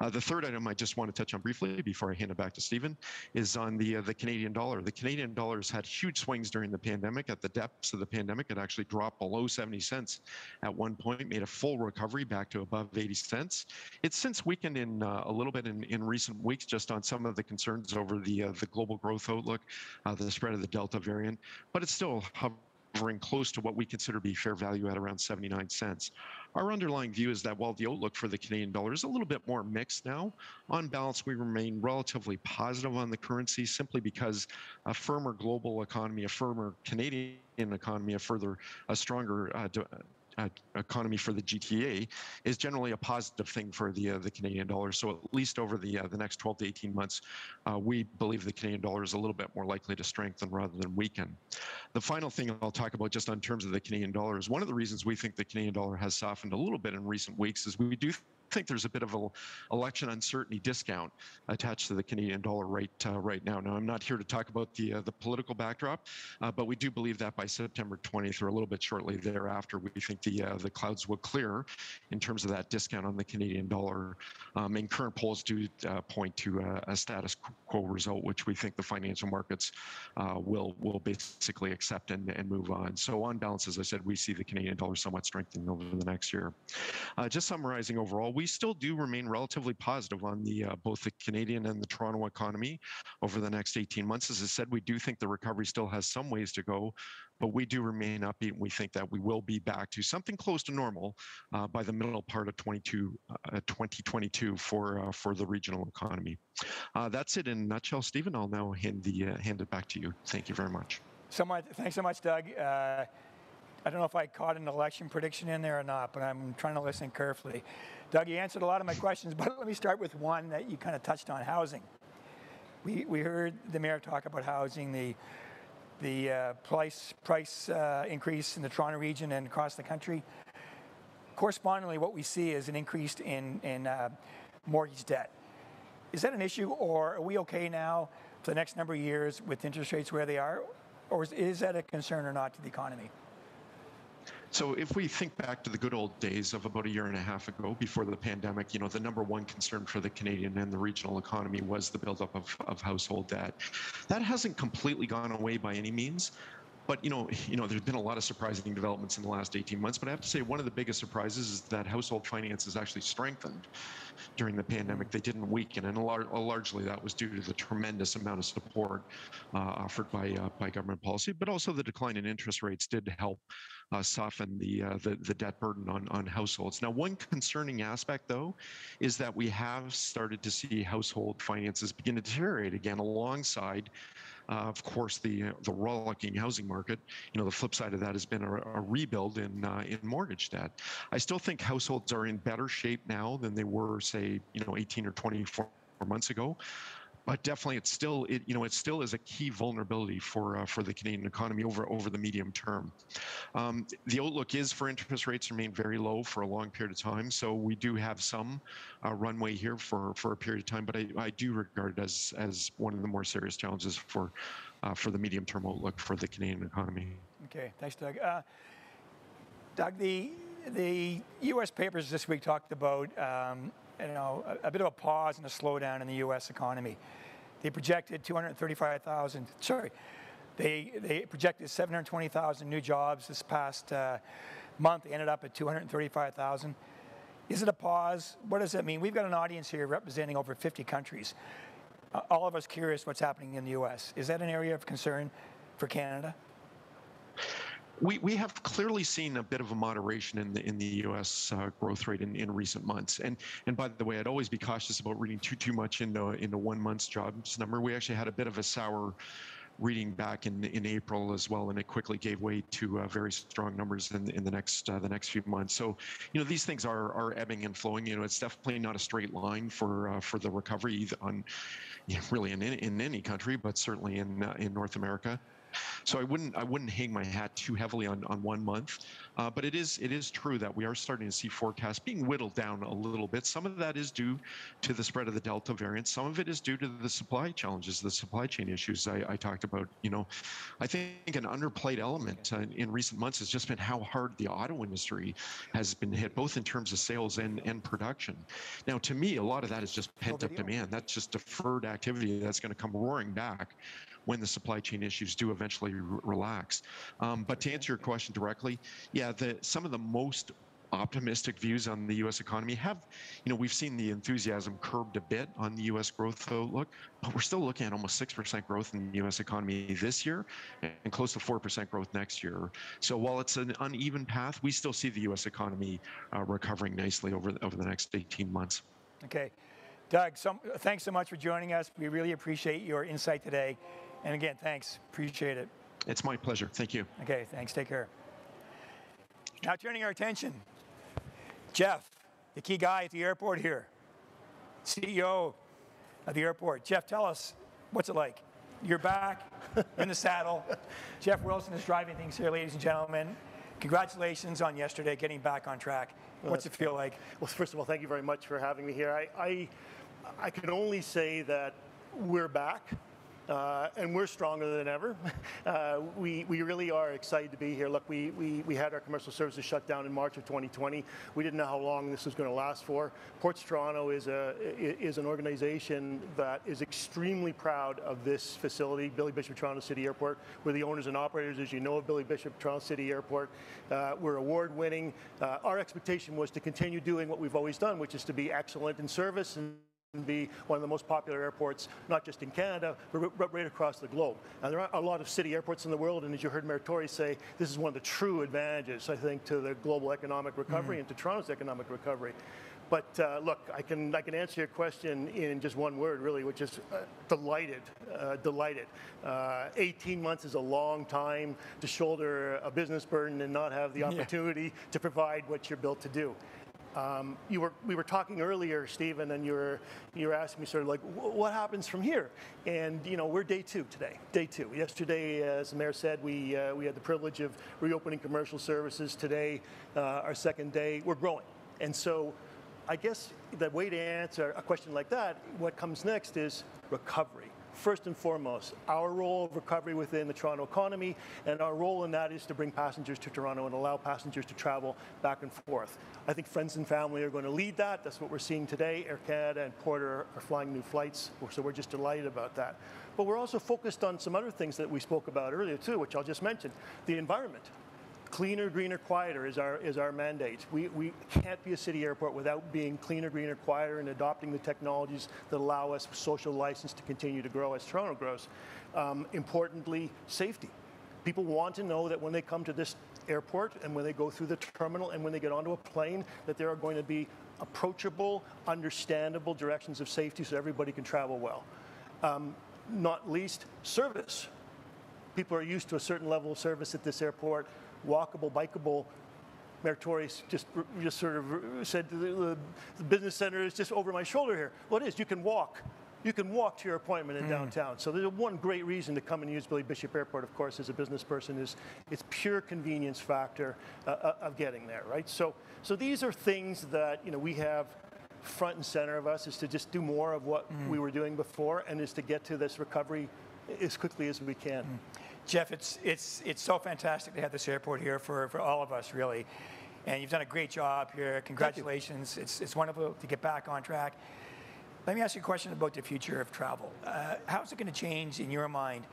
Uh, the third item I just want to touch on briefly before I hand it back to Stephen is on the uh, the Canadian dollar. The Canadian dollar has had huge swings during the pandemic. At the depths of the pandemic, it actually dropped below 70 cents at one point, made a full recovery back to above 80 cents. It's since weakened in uh, a little bit in, in recent weeks, just on some of the concerns over the uh, the global growth outlook, uh, the spread of the Delta variant, but it's still hovering close to what we consider to be fair value at around 79 cents. Our underlying view is that while the outlook for the Canadian dollar is a little bit more mixed now, on balance, we remain relatively positive on the currency simply because a firmer global economy, a firmer Canadian economy, a further, a stronger uh, uh, economy for the GTA is generally a positive thing for the uh, the Canadian dollar. So at least over the uh, the next 12 to 18 months, uh, we believe the Canadian dollar is a little bit more likely to strengthen rather than weaken. The final thing I'll talk about just on terms of the Canadian dollar is one of the reasons we think the Canadian dollar has softened a little bit in recent weeks is we do think there's a bit of a election uncertainty discount attached to the Canadian dollar right uh, right now. Now, I'm not here to talk about the uh, the political backdrop, uh, but we do believe that by September 20th or a little bit shortly thereafter, we think the uh, the clouds will clear in terms of that discount on the Canadian dollar. Um, and current polls do uh, point to a status quo result, which we think the financial markets uh, will will basically accept and, and move on. So on balance, as I said, we see the Canadian dollar somewhat strengthening over the next year. just summarizing overall, we still do remain relatively positive on the uh, both the Canadian and the Toronto economy over the next 18 months. As I said, we do think the recovery still has some ways to go, but we do remain upbeat. And we think that we will be back to something close to normal uh, by the middle part of 22, uh, 2022 for uh, for the regional economy. Uh, that's it in a nutshell, Stephen. I'll now hand the hand it back to you. Thank you very much. So much. Thanks so much, Doug. I don't know if I caught an election prediction in there or not, but I'm trying to listen carefully. Doug, you answered a lot of my questions, but let me start with one that you kind of touched on housing. We, we heard the mayor talk about housing, the, the uh, price, price uh, increase in the Toronto region and across the country. Correspondingly, what we see is an increase in, in uh, mortgage debt. Is that an issue, or are we okay now for the next number of years with interest rates where they are? Or is, is that a concern or not to the economy? So if we think back to the good old days of about a year and a half ago, before the pandemic, you know, the number one concern for the Canadian and the regional economy was the buildup of, of household debt. That hasn't completely gone away by any means, but you know, you know, there's been a lot of surprising developments in the last 18 months. But I have to say, one of the biggest surprises is that household finance has actually strengthened during the pandemic. They didn't weaken, and lar- largely that was due to the tremendous amount of support uh, offered by uh, by government policy, but also the decline in interest rates did help uh, soften the, uh, the the debt burden on on households. Now, one concerning aspect, though, is that we have started to see household finances begin to deteriorate again, alongside uh, of course, the uh, the rollicking housing market. You know, the flip side of that has been a, a rebuild in uh, in mortgage debt. I still think households are in better shape now than they were, say, you know, 18 or 24 months ago but definitely it's still it you know it still is a key vulnerability for uh, for the Canadian economy over over the medium term. Um, the outlook is for interest rates remain very low for a long period of time, so we do have some uh, runway here for for a period of time. But I, I do regard it as as one of the more serious challenges for uh, for the medium term outlook for the Canadian economy. Okay, thanks, Doug. Uh, Doug, the the U.S. papers this week talked about um, you know, a, a, bit of a pause and a slowdown in the U.S. economy. They projected 235,000, sorry, they, they projected 720,000 new jobs this past uh, month. They ended up at 235,000. Is it a pause? What does that mean? We've got an audience here representing over 50 countries. Uh, all of us curious what's happening in the U.S. Is that an area of concern for Canada? We, we have clearly seen a bit of a moderation in the in the U.S. Uh, growth rate in, in recent months. And and by the way, I'd always be cautious about reading too too much into into one month's jobs number. We actually had a bit of a sour reading back in in April as well, and it quickly gave way to uh, very strong numbers in in the next uh, the next few months. So, you know, these things are are ebbing and flowing. You know, it's definitely not a straight line for uh, for the recovery on, you know, really in in any country, but certainly in uh, in North America. So I wouldn't I wouldn't hang my hat too heavily on, on one month, uh, but it is it is true that we are starting to see forecasts being whittled down a little bit. Some of that is due to the spread of the Delta variant. Some of it is due to the supply challenges, the supply chain issues I, I talked about. You know, I think an underplayed element uh, in recent months has just been how hard the auto industry has been hit, both in terms of sales and, and production. Now, to me, a lot of that is just pent up demand. That's just deferred activity that's going to come roaring back when the supply chain issues do eventually relax. Um, but to answer your question directly, yeah, the, some of the most optimistic views on the U.S. economy have, you know, we've seen the enthusiasm curbed a bit on the U.S. growth outlook, but we're still looking at almost 6% growth in the U.S. economy this year and close to 4% growth next year. So while it's an uneven path, we still see the U.S. economy uh, recovering nicely over, over the next 18 months. Okay. Doug, some, thanks so much for joining us. We really appreciate your insight today. And again, thanks. Appreciate it. It's my pleasure. Thank you. Okay, thanks. Take care. Now turning our attention Jeff, the key guy at the airport here, CEO of the airport. Jeff, tell us, what's it like? You're back in the saddle. Jeff Wilson is driving things here, ladies and gentlemen. Congratulations on yesterday getting back on track. What's it feel like? Well, first of all, thank you very much for having me here. I, I, I can only say that we're back. Uh, and we're stronger than ever. Uh, we, we really are excited to be here. Look, we, we, we had our commercial services shut down in March of 2020. We didn't know how long this was going to last for. Ports Toronto is, a, is an organization that is extremely proud of this facility, Billy Bishop Toronto City Airport. We're the owners and operators, as you know, of Billy Bishop Toronto City Airport. Uh, we're award winning. Uh, our expectation was to continue doing what we've always done, which is to be excellent in service and be one of the most popular airports, not just in Canada, but right across the globe. Now, there are a lot of city airports in the world, and as you heard Mayor Tory say, this is one of the true advantages, I think, to the global economic recovery mm. and to Toronto's economic recovery. But uh, look, I can I can answer your question in just one word, really, which is uh, delighted. Uh, delighted. Uh, 18 months is a long time to shoulder a business burden and not have the opportunity yeah. to provide what you're built to do. Um, you were, we were talking earlier, Stephen, and you were, you were asking me sort of like, what happens from here? And, you know, we're day two today, day two. Yesterday, as the mayor said, we, uh, we had the privilege of reopening commercial services. Today, uh, our second day, we're growing. And so I guess the way to answer a question like that, what comes next is recovery first and foremost, our role of recovery within the Toronto economy, and our role in that is to bring passengers to Toronto and allow passengers to travel back and forth. I think friends and family are going to lead that. That's what we're seeing today. Air Canada and Porter are flying new flights, so we're just delighted about that. But we're also focused on some other things that we spoke about earlier too, which I'll just mention. The environment cleaner, greener, quieter is our, is our mandate. We, we can't be a city airport without being cleaner, greener, quieter and adopting the technologies that allow us social license to continue to grow as Toronto grows. Um, importantly, safety. People want to know that when they come to this airport and when they go through the terminal and when they get onto a plane that there are going to be approachable, understandable directions of safety so everybody can travel well. Um, not least, service. People are used to a certain level of service at this airport walkable, bikeable. Mayor just, just sort of said the, the business center is just over my shoulder here. Well, it is. You can walk you can walk to your appointment in mm. downtown. So there's one great reason to come and use Billy Bishop Airport, of course, as a business person is it's pure convenience factor uh, uh, of getting there, right? So, so these are things that you know we have front and center of us is to just do more of what mm. we were doing before, and is to get to this recovery as quickly as we can. Mm. Jeff, it's, it's, it's so fantastic to have this airport here for, for all of us, really. And you've done a great job here. Congratulations. It's, it's wonderful to get back on track. Let me ask you a question about the future of travel. Uh, how's it going to change in your mind?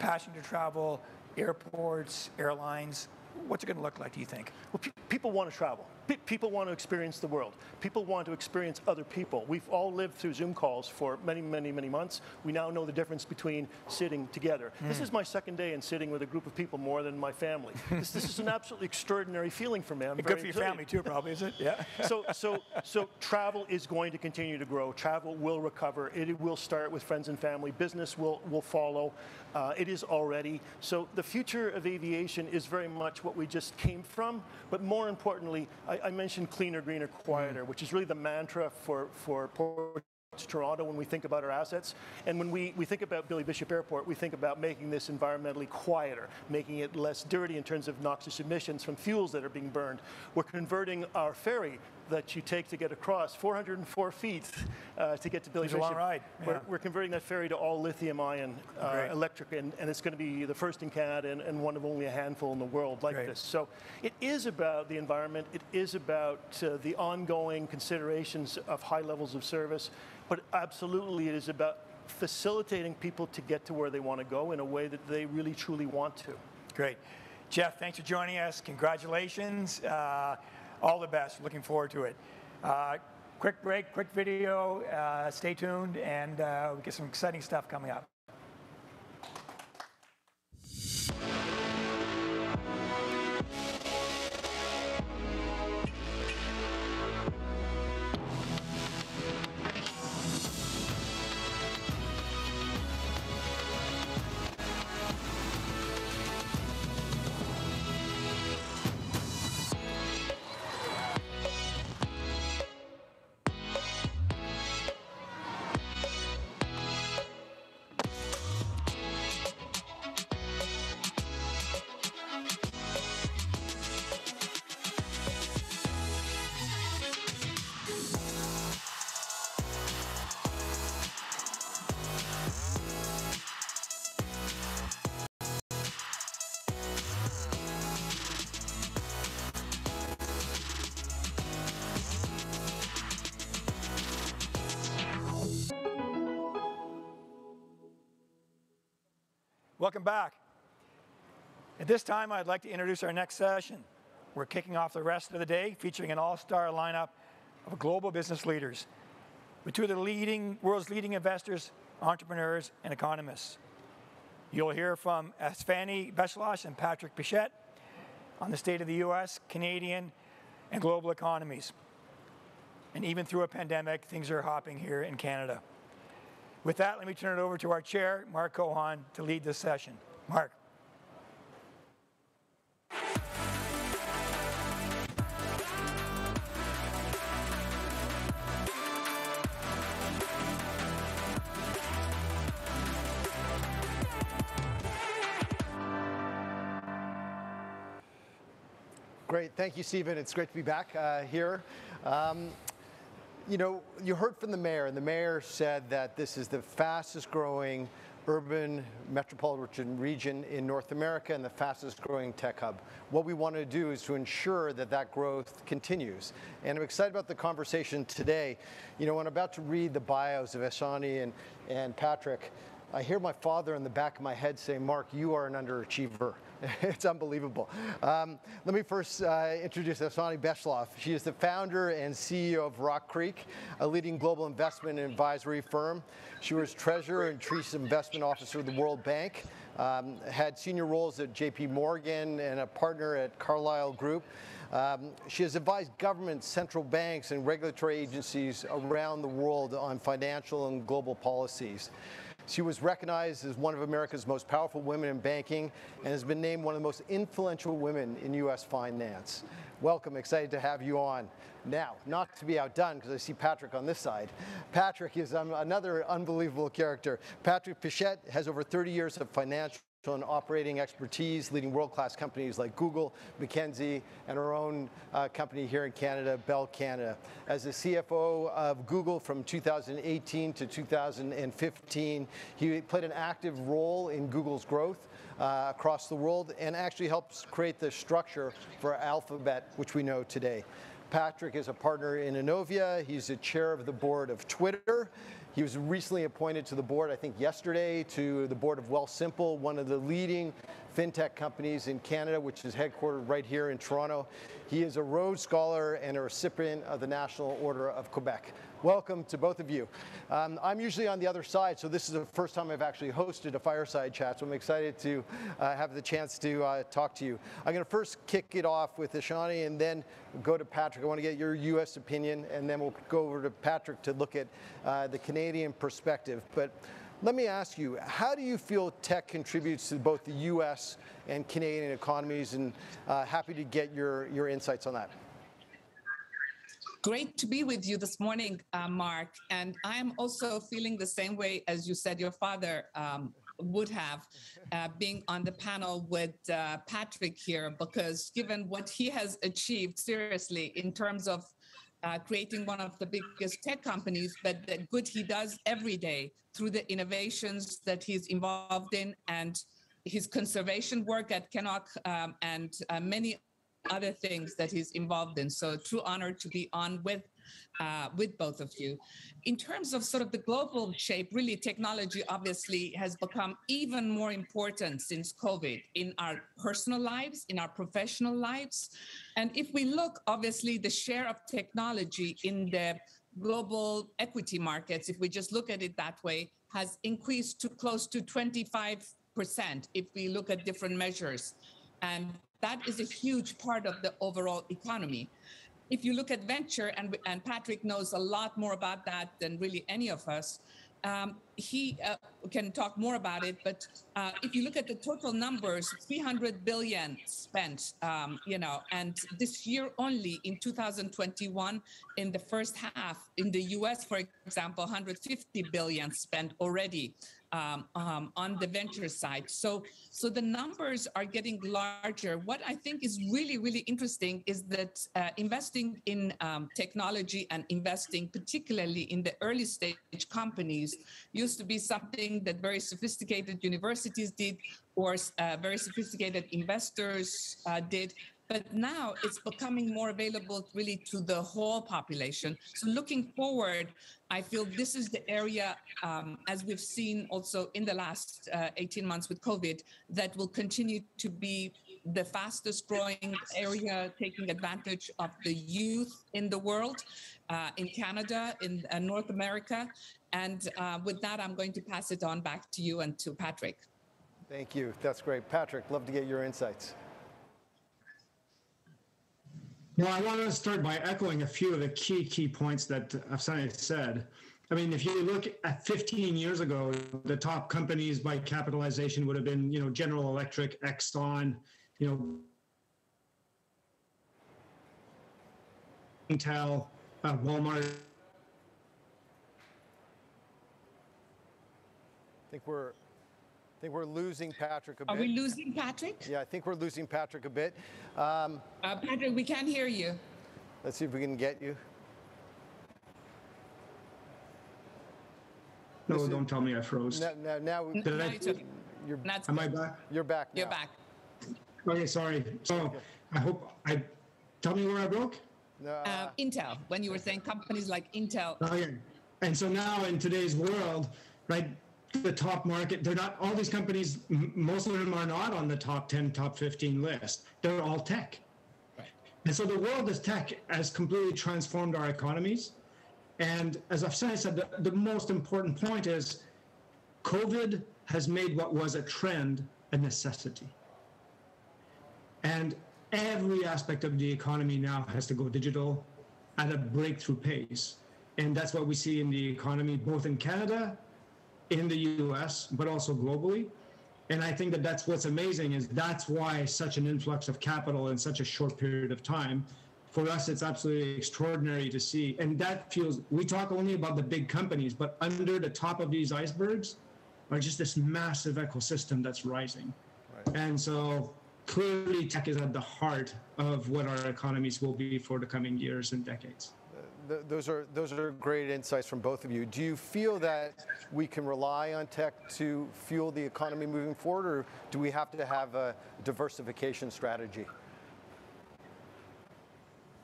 Passenger travel, airports, airlines, what's it going to look like, do you think? Well, pe people want to travel. People want to experience the world. People want to experience other people. We've all lived through Zoom calls for many, many, many months. We now know the difference between sitting together. Mm. This is my second day in sitting with a group of people more than my family. this, this is an absolutely extraordinary feeling for me. I'm Good for your family too, probably, is it? Yeah. so, so, so travel is going to continue to grow. Travel will recover. It will start with friends and family. Business will will follow. Uh, it is already. So the future of aviation is very much what we just came from, but more importantly, I, I mentioned cleaner, greener, quieter, mm. which is really the mantra for, for Port Toronto when we think about our assets. And when we, we think about Billy Bishop Airport, we think about making this environmentally quieter, making it less dirty in terms of noxious emissions from fuels that are being burned. We're converting our ferry that you take to get across 404 feet uh, to get to Billy It's a long ride, We're, we're converting that ferry to all lithium ion uh, electric, and, and it's going to be the first in Canada and, and one of only a handful in the world like Great. this. So it is about the environment, it is about uh, the ongoing considerations of high levels of service, but absolutely it is about facilitating people to get to where they want to go in a way that they really truly want to. Great. Jeff, thanks for joining us. Congratulations. Uh, all the best. Looking forward to it. Uh, quick break, quick video. Uh, stay tuned, and uh, we get some exciting stuff coming up. Welcome back. At this time, I'd like to introduce our next session. We're kicking off the rest of the day featuring an all-star lineup of global business leaders with two of the leading world's leading investors, entrepreneurs, and economists. You'll hear from Afsaneh Beschloss and Patrick Pichette on the state of the US, Canadian, and global economies. And even through a pandemic, things are hopping here in Canada. With that, let me turn it over to our chair, Mark Cohon, to lead this session. Mark. Great. Thank you, Stephen. It's great to be back uh, here. Um, you know, you heard from the mayor, and the mayor said that this is the fastest growing urban metropolitan region in North America and the fastest growing tech hub. What we want to do is to ensure that that growth continues. And I'm excited about the conversation today. You know, when I'm about to read the bios of Afsaneh and, and Patrick, I hear my father in the back of my head say, Mark, you are an underachiever. it's unbelievable. Um, let me first uh, introduce Afsaneh Beschloss. She is the founder and CEO of Rock Creek, a leading global investment and advisory firm. She was treasurer and chief investment officer of the World Bank, um, had senior roles at JP Morgan and a partner at Carlyle Group. Um, she has advised governments, central banks, and regulatory agencies around the world on financial and global policies. She was recognized as one of America's most powerful women in banking and has been named one of the most influential women in U.S. finance. Welcome, excited to have you on. Now, not to be outdone, because I see Patrick on this side. Patrick is um, another unbelievable character. Patrick Pichette has over 30 years of financial and operating expertise, leading world-class companies like Google, McKinsey, and our own uh, company here in Canada, Bell Canada. As the CFO of Google from 2018 to 2015, he played an active role in Google's growth uh, across the world and actually helps create the structure for Alphabet, which we know today. Patrick is a partner in Inovia. He's the chair of the board of Twitter. He was recently appointed to the board, I think yesterday, to the board of Wealthsimple, one of the leading fintech companies in Canada, which is headquartered right here in Toronto. He is a Rhodes Scholar and a recipient of the National Order of Quebec. Welcome to both of you. Um, I'm usually on the other side, so this is the first time I've actually hosted a fireside chat, so I'm excited to uh, have the chance to uh, talk to you. I'm going to first kick it off with Afsaneh and then go to Patrick. I want to get your U.S. opinion, and then we'll go over to Patrick to look at uh, the Canadian perspective. But let me ask you, how do you feel tech contributes to both the U.S. and Canadian economies? And uh, happy to get your, your insights on that. Great to be with you this morning, uh, Mark. And I am also feeling the same way as you said your father um, would have, uh, being on the panel with uh, Patrick here, because given what he has achieved, seriously, in terms of uh, creating one of the biggest tech companies, but the good he does every day through the innovations that he's involved in and his conservation work at Kennok um, and uh, many other things that he's involved in. So true honor to be on with uh, with both of you. In terms of sort of the global shape, really technology obviously has become even more important since COVID in our personal lives, in our professional lives. And if we look, obviously, the share of technology in the global equity markets, if we just look at it that way, has increased to close to 25% if we look at different measures. And that is a huge part of the overall economy. If you look at venture, and, and Patrick knows a lot more about that than really any of us, um, he uh, can talk more about it. But uh, if you look at the total numbers, 300 billion spent, um, you know, and this year only in 2021, in the first half, in the US, for example, 150 billion spent already um, um, on the venture side. So, so the numbers are getting larger. What I think is really, really interesting is that uh, investing in um, technology and investing particularly in the early stage companies used to be something that very sophisticated universities did or uh, very sophisticated investors uh, did but now it's becoming more available really to the whole population. So looking forward, I feel this is the area, um, as we've seen also in the last uh, 18 months with COVID, that will continue to be the fastest growing area, taking advantage of the youth in the world, uh, in Canada, in uh, North America. And uh, with that, I'm going to pass it on back to you and to Patrick. Thank you. That's great. Patrick, love to get your insights. Well, I want to start by echoing a few of the key, key points that Afsaneh said. I mean, if you look at 15 years ago, the top companies by capitalization would have been, you know, General Electric, Exxon, you know, Intel, uh, Walmart. I think we're think we're losing Patrick a bit. Are we losing Patrick? Yeah, I think we're losing Patrick a bit. Um, uh, Patrick, we can't hear you. Let's see if we can get you. No, Listen, don't tell me I froze. Now, now, now Did I, you're, am I back? You're back now. You're back. Okay, sorry. So okay. I hope I tell me where I broke. Uh, uh, Intel. When you were saying companies like Intel. Oh yeah. And so now in today's world, right? The top market. They're not all these companies. Most of them are not on the top ten, top fifteen list. They're all tech. Right. And so the world of tech has completely transformed our economies. And as I've said, I the, the most important point is COVID has made what was a trend a necessity. And every aspect of the economy now has to go digital at a breakthrough pace. And that's what we see in the economy, both in Canada in the US, but also globally. And I think that that's what's amazing is that's why such an influx of capital in such a short period of time. For us, it's absolutely extraordinary to see. And that feels, we talk only about the big companies, but under the top of these icebergs are just this massive ecosystem that's rising. Right. And so clearly tech is at the heart of what our economies will be for the coming years and decades those are those are great insights from both of you. Do you feel that we can rely on tech to fuel the economy moving forward, or do we have to have a diversification strategy?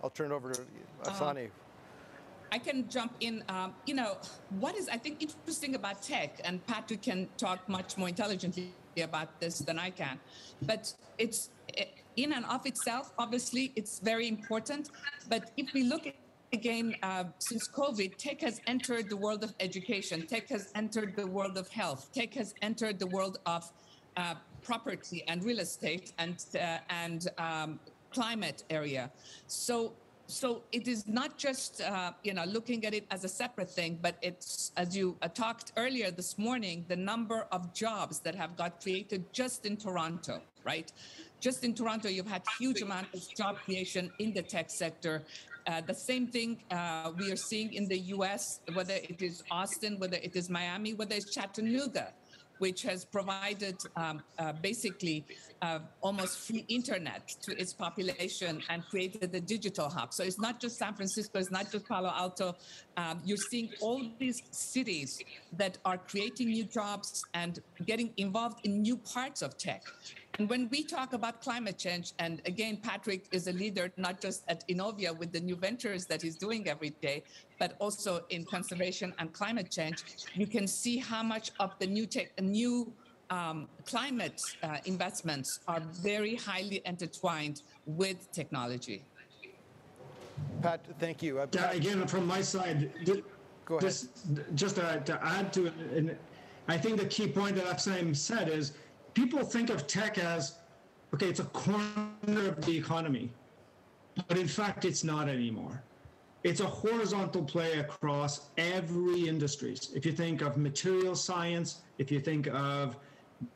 I'll turn it over to Afsaneh. Uh, I can jump in. Um, you know, what is I think interesting about tech, and Patrick can talk much more intelligently about this than I can, but it's in and of itself, obviously, it's very important. But if we look at again, uh, since COVID, tech has entered the world of education, tech has entered the world of health, tech has entered the world of uh, property and real estate and uh, and um, climate area. So so it is not just uh, you know looking at it as a separate thing, but it's as you uh, talked earlier this morning, the number of jobs that have got created just in Toronto, right? just in Toronto, you've had huge amount of job creation in the tech sector. Uh, the same thing uh, we are seeing in the US, whether it is Austin, whether it is Miami, whether it's Chattanooga which has provided um, uh, basically uh, almost free internet to its population and created the digital hub. So it's not just San Francisco, it's not just Palo Alto. Um, you're seeing all these cities that are creating new jobs and getting involved in new parts of tech. And when we talk about climate change, and again, Patrick is a leader not just at Inovia with the new ventures that he's doing every day, but also in conservation and climate change, you can see how much of the new tech, new um, climate uh, investments are very highly intertwined with technology. Pat, thank you. Uh, yeah, again, from my side, Go ahead. Just, just to, to add to it, and I think the key point that Afsaneh said is people think of tech as okay, it's a corner of the economy, but in fact, it's not anymore. It's a horizontal play across every industries. If you think of material science, if you think of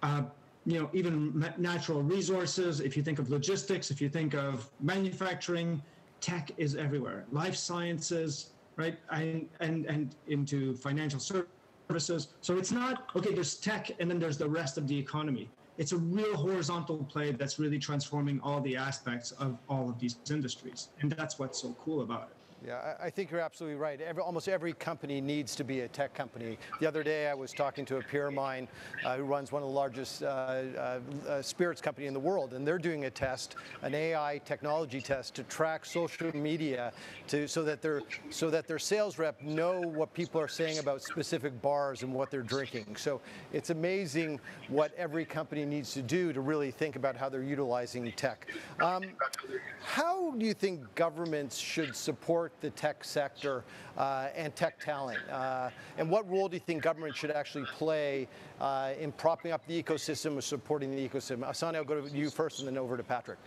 uh, you know even natural resources, if you think of logistics, if you think of manufacturing, tech is everywhere. Life sciences, right, and and and into financial services services. So it's not, okay, there's tech and then there's the rest of the economy. It's a real horizontal play that's really transforming all the aspects of all of these industries. And that's what's so cool about it. Yeah, I think you're absolutely right. Every, almost every company needs to be a tech company. The other day, I was talking to a peer of mine uh, who runs one of the largest uh, uh, uh, spirits company in the world, and they're doing a test, an AI technology test, to track social media, to so that their so that their sales rep know what people are saying about specific bars and what they're drinking. So it's amazing what every company needs to do to really think about how they're utilizing tech. Um, how do you think governments should support the tech sector uh, and tech talent? Uh, and what role do you think government should actually play uh, in propping up the ecosystem or supporting the ecosystem? Afsaneh, I'll go to you first and then over to Patrick.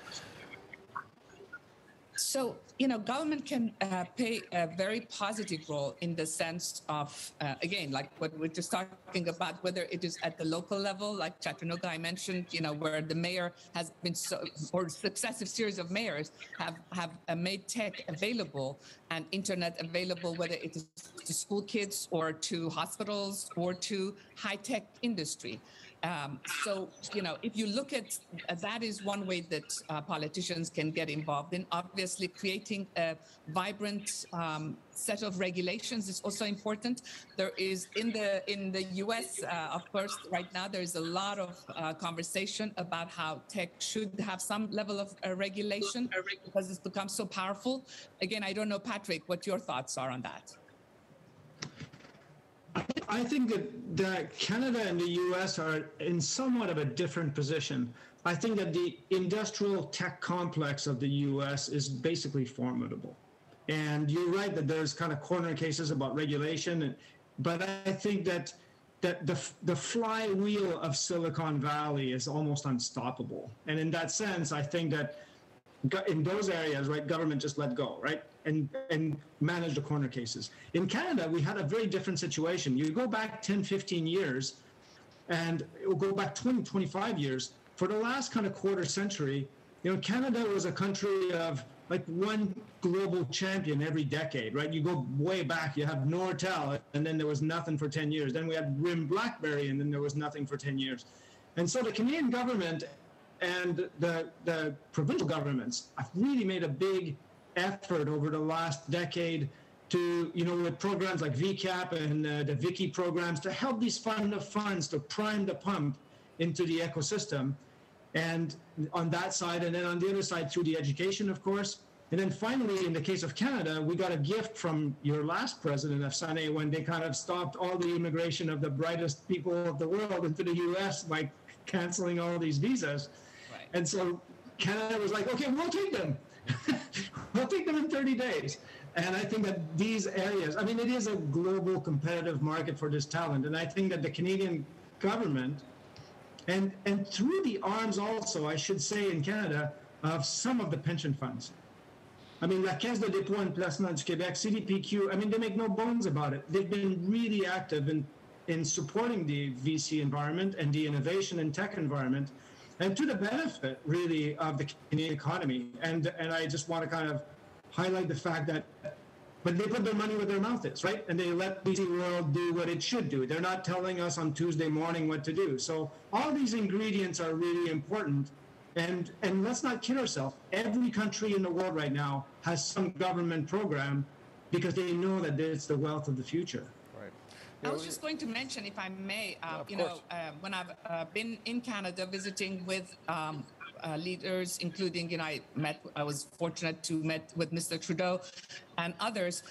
So, you know, government can uh, play a very positive role in the sense of, uh, again, like what we're just talking about, whether it is at the local level, like Chattanooga, I mentioned, you know, where the mayor has been, so, or successive series of mayors have, have uh, made tech available and internet available, whether it is to school kids or to hospitals or to high tech industry. Um, so, you know, if you look at uh, that is one way that uh, politicians can get involved in. Obviously, creating a vibrant um, set of regulations is also important. There is in the in the U.S., uh, of course, right now there is a lot of uh, conversation about how tech should have some level of uh, regulation because it's become so powerful. Again, I don't know, Patrick, what your thoughts are on that. I think that, that Canada and the US are in somewhat of a different position. I think that the industrial tech complex of the US is basically formidable. And you're right that there's kind of corner cases about regulation, but I think that that the, the flywheel of Silicon Valley is almost unstoppable. And in that sense, I think that in those areas, right, government just let go, right? And, and manage the corner cases. In Canada, we had a very different situation. You go back 10, 15 years, and it will go back 20, 25 years. For the last kind of quarter century, you know, Canada was a country of like one global champion every decade, right? You go way back, you have Nortel, and then there was nothing for 10 years. Then we had RIM BlackBerry, and then there was nothing for 10 years. And so the Canadian government and the, the provincial governments have really made a big effort over the last decade to, you know, with programs like VCAP and uh, the Vicky programs to help these fund of funds to prime the pump into the ecosystem. And on that side, and then on the other side through the education, of course. And then finally, in the case of Canada, we got a gift from your last president Afsaneh when they kind of stopped all the immigration of the brightest people of the world into the US by canceling all these visas. Right. And so Canada was like, okay, we'll take them. we'll take them in 30 days. And I think that these areas, I mean, it is a global competitive market for this talent. And I think that the Canadian government, and, and through the arms also, I should say, in Canada, of some of the pension funds. I mean, La Caisse de dépôt and placement du Québec, CDPQ, I mean, they make no bones about it. They've been really active in, in supporting the VC environment and the innovation and tech environment. And to the benefit really of the Canadian economy. And and I just want to kind of highlight the fact that but they put their money where their mouth is, right? And they let VC World do what it should do. They're not telling us on Tuesday morning what to do. So all these ingredients are really important. And and let's not kid ourselves. Every country in the world right now has some government program because they know that it's the wealth of the future. I was just going to mention, if I may, uh, you know, uh, when I've uh, been in Canada visiting with um, uh, leaders, including, you know, I met, I was fortunate to met with Mr. Trudeau and others.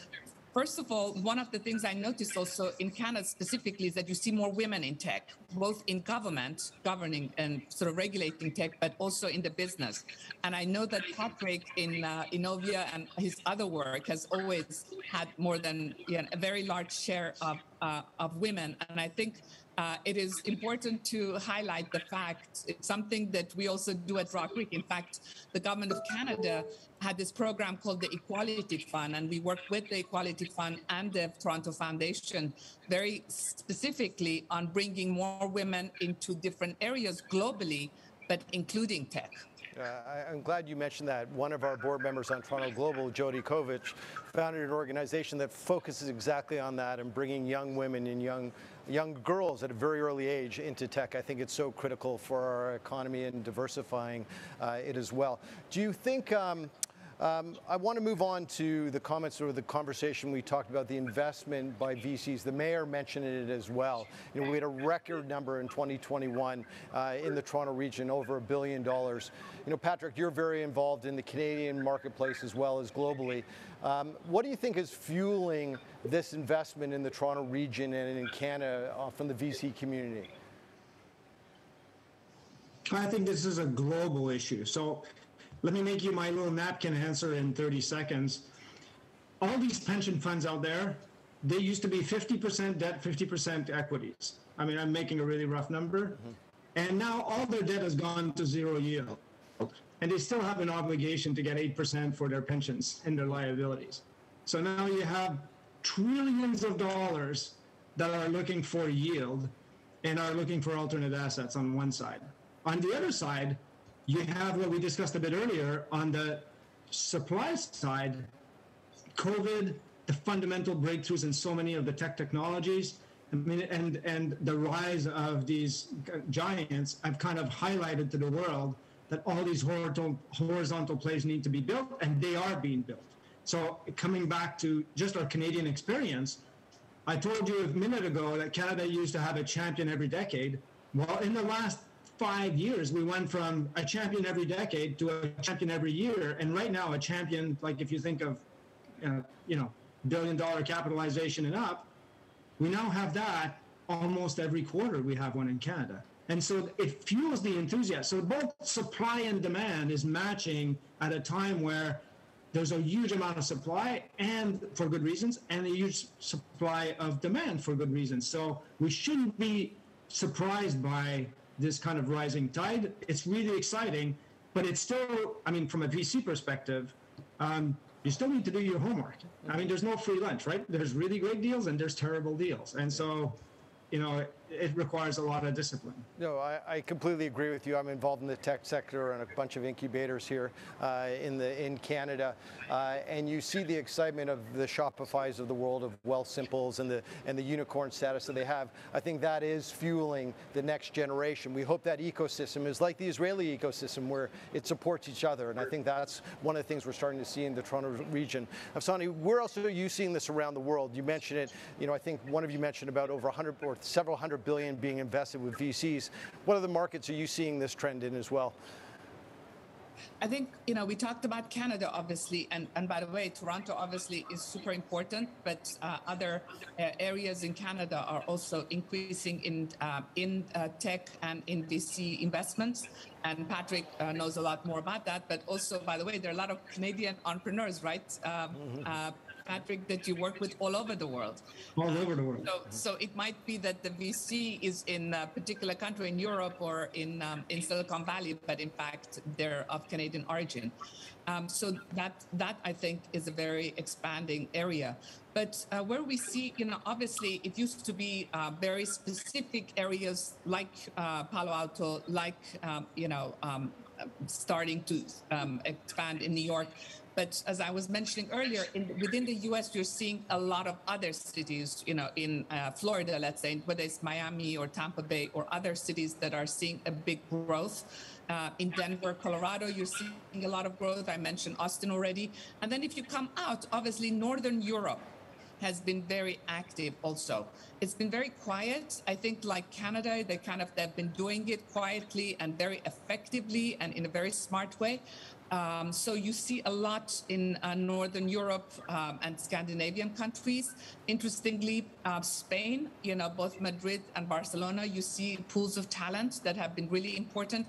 First of all, one of the things I noticed also in Canada specifically is that you see more women in tech, both in government, governing and sort of regulating tech, but also in the business. And I know that Patrick in uh, Inovia and his other work has always had more than you know, a very large share of, uh, of women. And I think uh, it is important to highlight the fact it's something that we also do at Rock Creek. In fact, the government of Canada had this program called the Equality Fund, and we worked with the Equality Fund and the Toronto Foundation very specifically on bringing more women into different areas globally, but including tech. Uh, I'm glad you mentioned that. One of our board members on Toronto Global, Jodi Kovitz, founded an organization that focuses exactly on that and bringing young women and young young girls at a very early age into tech. I think it's so critical for our economy and diversifying uh, it as well. Do you think? Um, um, I want to move on to the comments or the conversation we talked about the investment by VCs. The mayor mentioned it as well. You know, we had a record number in 2021 uh, in the Toronto region, over a billion dollars. You know, Patrick, you're very involved in the Canadian marketplace as well as globally. Um, what do you think is fueling this investment in the Toronto region and in Canada uh, from the VC community? I think this is a global issue. So let me make you my little napkin answer in 30 seconds. All these pension funds out there, they used to be 50% debt, 50% equities. I mean, I'm making a really rough number. Mm-hmm. And now all their debt has gone to zero yield. Oh, and they still have an obligation to get 8% for their pensions and their liabilities. So now you have trillions of dollars that are looking for yield and are looking for alternate assets on one side. On the other side, you have what we discussed a bit earlier on the supply side, COVID, the fundamental breakthroughs in so many of the tech technologies, I mean, and and the rise of these giants have kind of highlighted to the world that all these horizontal horizontal plays need to be built, and they are being built. So coming back to just our Canadian experience, I told you a minute ago that Canada used to have a champion every decade. Well, in the last five years, we went from a champion every decade to a champion every year, and right now a champion, like if you think of, uh, you know, billion dollar capitalization and up, we now have that almost every quarter. We have one in Canada, and so it fuels the enthusiasm. So both supply and demand is matching at a time where there's a huge amount of supply and for good reasons and a huge supply of demand for good reasons so we shouldn't be surprised by this kind of rising tide. It's really exciting but it's still i mean from a vc perspective um, you still need to do your homework. I mean there's no free lunch right? There's really great deals and there's terrible deals. And so you know it, requires a lot of discipline No, I, I completely agree with you. I'm involved in the tech sector and a bunch of incubators here uh, in the in Canada, uh, and you see the excitement of the Shopify's of the world of Wealthsimples and the and the unicorn status that they have. I think that is fueling the next generation. We hope that ecosystem is like the Israeli ecosystem where it supports each other, and I think that's one of the things we're starting to see in the Toronto region. Afsaneh, where else are you seeing this around the world? You mentioned it. You know, I think one of you mentioned about over 100 or several hundred billion being invested with VCs. What other markets are you seeing this trend in as well? I think, you know, we talked about Canada, obviously, and, and by the way, Toronto obviously is super important, but uh, other uh, areas in Canada are also increasing in, uh, in uh, tech and in VC investments. And Patrick uh, knows a lot more about that. But also, by the way, there are a lot of Canadian entrepreneurs, right? Um, uh, Patrick, that you work with all over the world. All over the world. So, so it might be that the VC is in a particular country in Europe or in um, in Silicon Valley, but in fact they're of Canadian origin. Um, so that that I think is a very expanding area. But uh, where we see, you know, obviously it used to be uh, very specific areas like uh, Palo Alto, like um, you know, um, starting to um, expand in New York. But as I was mentioning earlier, in, within the U.S., you're seeing a lot of other cities, you know, in uh, Florida, let's say, whether it's Miami or Tampa Bay or other cities that are seeing a big growth. Uh, in Denver, Colorado, you're seeing a lot of growth. I mentioned Austin already. And then if you come out, obviously, Northern Europe has been very active also. It's been very quiet. I think like Canada, they kind of they've been doing it quietly and very effectively and in a very smart way. Um, so you see a lot in uh, Northern Europe um, and Scandinavian countries. Interestingly, uh, Spain, you know, both Madrid and Barcelona, you see pools of talent that have been really important.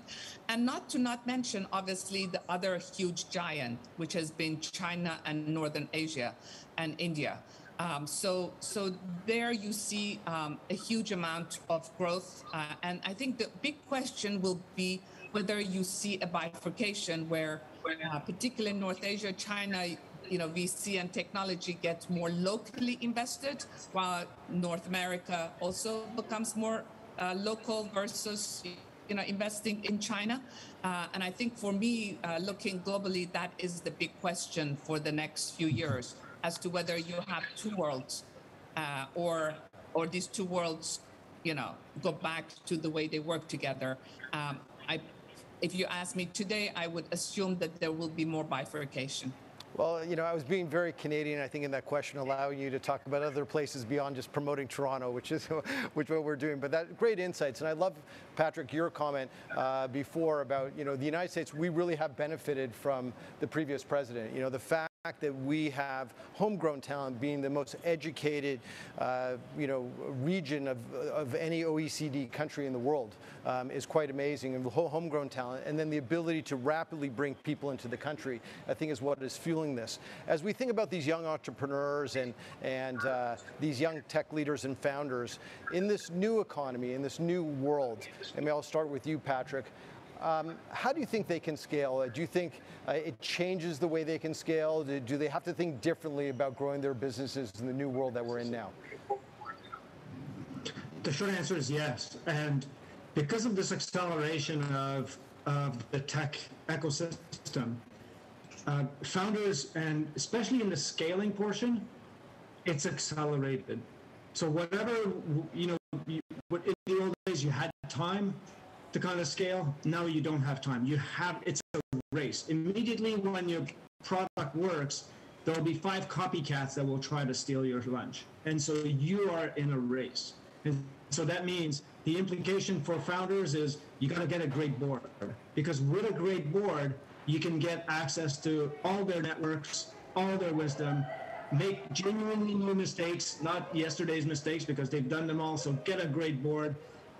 And not to not mention, obviously, the other huge giant, which has been China and Northern Asia and India. Um, so, so there you see um, a huge amount of growth. Uh, and I think the big question will be whether you see a bifurcation where, uh, particularly in North Asia, China, you know, VC and technology gets more locally invested, while North America also becomes more uh, local versus, you know, investing in China. Uh, and I think for me, uh, looking globally, that is the big question for the next few years as to whether you have two worlds uh, or or these two worlds, you know, go back to the way they work together. Um, if you ask me today, I would assume that there will be more bifurcation. Well, you know, I was being very Canadian, I think, in that question, allowing you to talk about other places beyond just promoting Toronto, which is which what we're doing. But that great insights, and I love, Patrick, your comment uh, before about you know the United States. We really have benefited from the previous president. You know, the fact that we have homegrown talent being the most educated, uh, you know, region of, of any OECD country in the world um, is quite amazing. And the whole homegrown talent, and then the ability to rapidly bring people into the country, I think, is what is fueling this. As we think about these young entrepreneurs and and uh, these young tech leaders and founders in this new economy, in this new world, and I'll start with you, Patrick. Um, how do you think they can scale? Do you think uh, it changes the way they can scale? Do, do, they have to think differently about growing their businesses in the new world that we're in now? The short answer is yes. And because of this acceleration of, of the tech ecosystem, uh, founders, and especially in the scaling portion, it's accelerated. So whatever, you know, in the old days you had time, to kind of scale. Now you don't have time. You have it's a race. Immediately when your product works, there'll be five copycats that will try to steal your lunch. And so you are in a race. And so that means the implication for founders is you got to get a great board because with a great board, you can get access to all their networks, all their wisdom, make genuinely new mistakes, not yesterday's mistakes because they've done them all. So get a great board.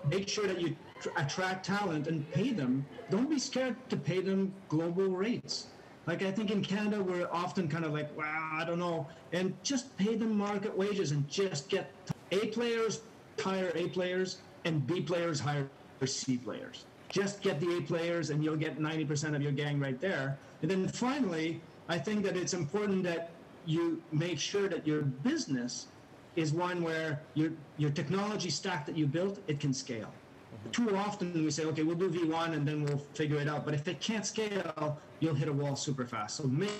Make sure that you attract talent and pay them, don't be scared to pay them global rates. Like I think in Canada, we're often kind of like, wow, I don't know, and just pay them market wages and just get A players hire A players and B players hire C players. Just get the A players and you'll get 90% of your gang right there. And then finally, I think that it's important that you make sure that your business is one where your your technology stack that you built it can scale too often we say, okay, we'll do V1 and then we'll figure it out. But if it can't scale, you'll hit a wall super fast. So make,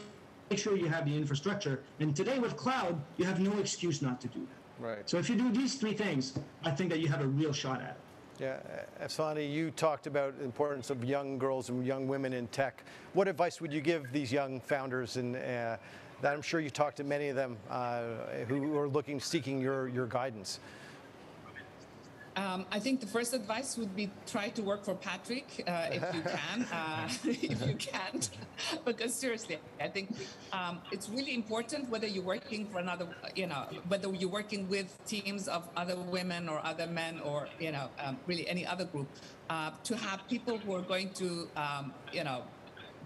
make sure you have the infrastructure. And today with cloud, you have no excuse not to do that. Right. So if you do these three things, I think that you have a real shot at it. Yeah, Afsaneh, you talked about the importance of young girls and young women in tech. What advice would you give these young founders and uh, that I'm sure you talked to many of them uh, who are looking, seeking your, your guidance? Um, I think the first advice would be try to work for Patrick uh, if you can, uh, if you can't, because seriously, I think um, it's really important whether you're working for another, you know, whether you're working with teams of other women or other men or you know, um, really any other group, uh, to have people who are going to, um, you know,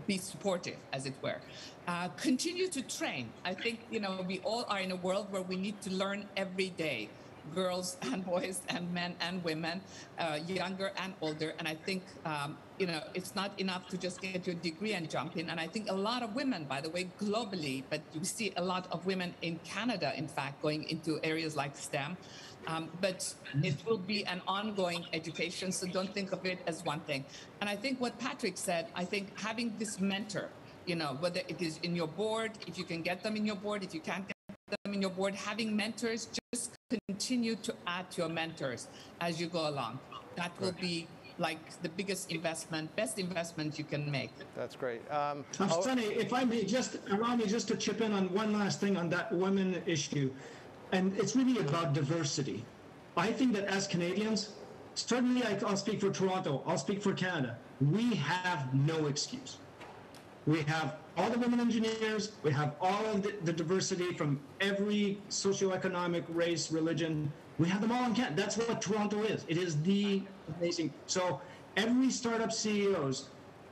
be supportive, as it were. Uh, continue to train. I think you know we all are in a world where we need to learn every day girls and boys and men and women, uh, younger and older. And I think, um, you know, it's not enough to just get your degree and jump in. And I think a lot of women, by the way, globally, but you see a lot of women in Canada, in fact, going into areas like STEM. Um, but it will be an ongoing education, so don't think of it as one thing. And I think what Patrick said, I think having this mentor, you know, whether it is in your board, if you can get them in your board, if you can't get them in your board, having mentors, just continue to add to your mentors as you go along. That will be like the biggest investment, best investment you can make. That's great. Um, oh, Sunny, if I may just allow me just to chip in on one last thing on that women issue, and it's really about diversity. I think that as Canadians, certainly I'll speak for Toronto, I'll speak for Canada. We have no excuse. We have all the women engineers. We have all of the, the diversity from every socioeconomic race, religion. We have them all in Canada. That's what Toronto is. It is the amazing. So every startup CEOs,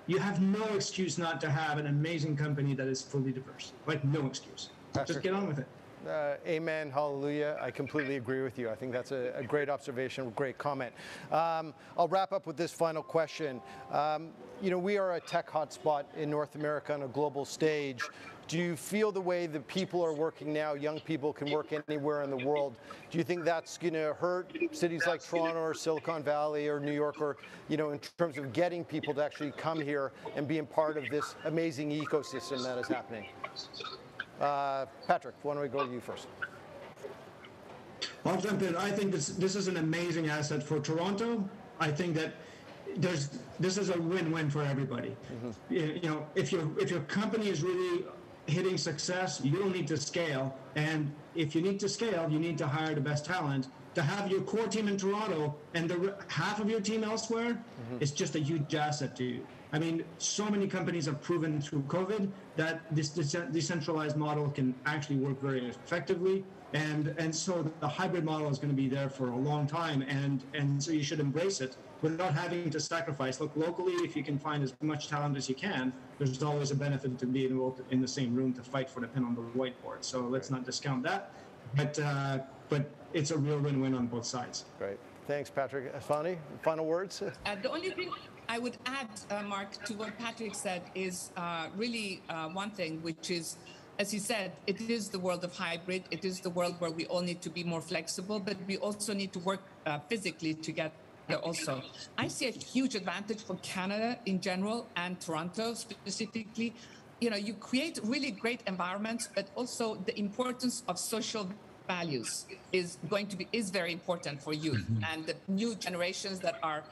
you have no excuse not to have an amazing company that is fully diverse. Like no excuse. Just get on with it. Uh, amen, hallelujah. I completely agree with you. I think that's a, a great observation, great comment. Um, I'll wrap up with this final question. Um, you know, we are a tech hotspot in North America on a global stage. Do you feel the way that people are working now, young people can work anywhere in the world, do you think that's going to hurt cities like Toronto or Silicon Valley or New York or, you know, in terms of getting people to actually come here and being part of this amazing ecosystem that is happening? Uh, Patrick, why don't we go to you first? I'll jump in. I think this this is an amazing asset for Toronto. I think that there's this is a win-win for everybody. Mm-hmm. You, you know, if your if your company is really hitting success, you don't need to scale. And if you need to scale, you need to hire the best talent. To have your core team in Toronto and the half of your team elsewhere mm-hmm. is just a huge asset to you. I mean, so many companies have proven through COVID that this decentralized model can actually work very effectively. And, and so the hybrid model is going to be there for a long time. And, and so you should embrace it without having to sacrifice. Look, locally, if you can find as much talent as you can, there's always a benefit to being in the same room to fight for the pen on the whiteboard. So let's not discount that. But, uh, but it's a real win-win on both sides. Great. Thanks, Patrick. Fani, final words? Uh, the only thing I would add, uh, Mark, to what Patrick said is uh, really uh, one thing, which is, as he said, it is the world of hybrid. It is the world where we all need to be more flexible, but we also need to work uh, physically to get there also. I see a huge advantage for Canada in general and Toronto specifically. You know, you create really great environments, but also the importance of social values is going to be is very important for youth mm-hmm. and the new generations that are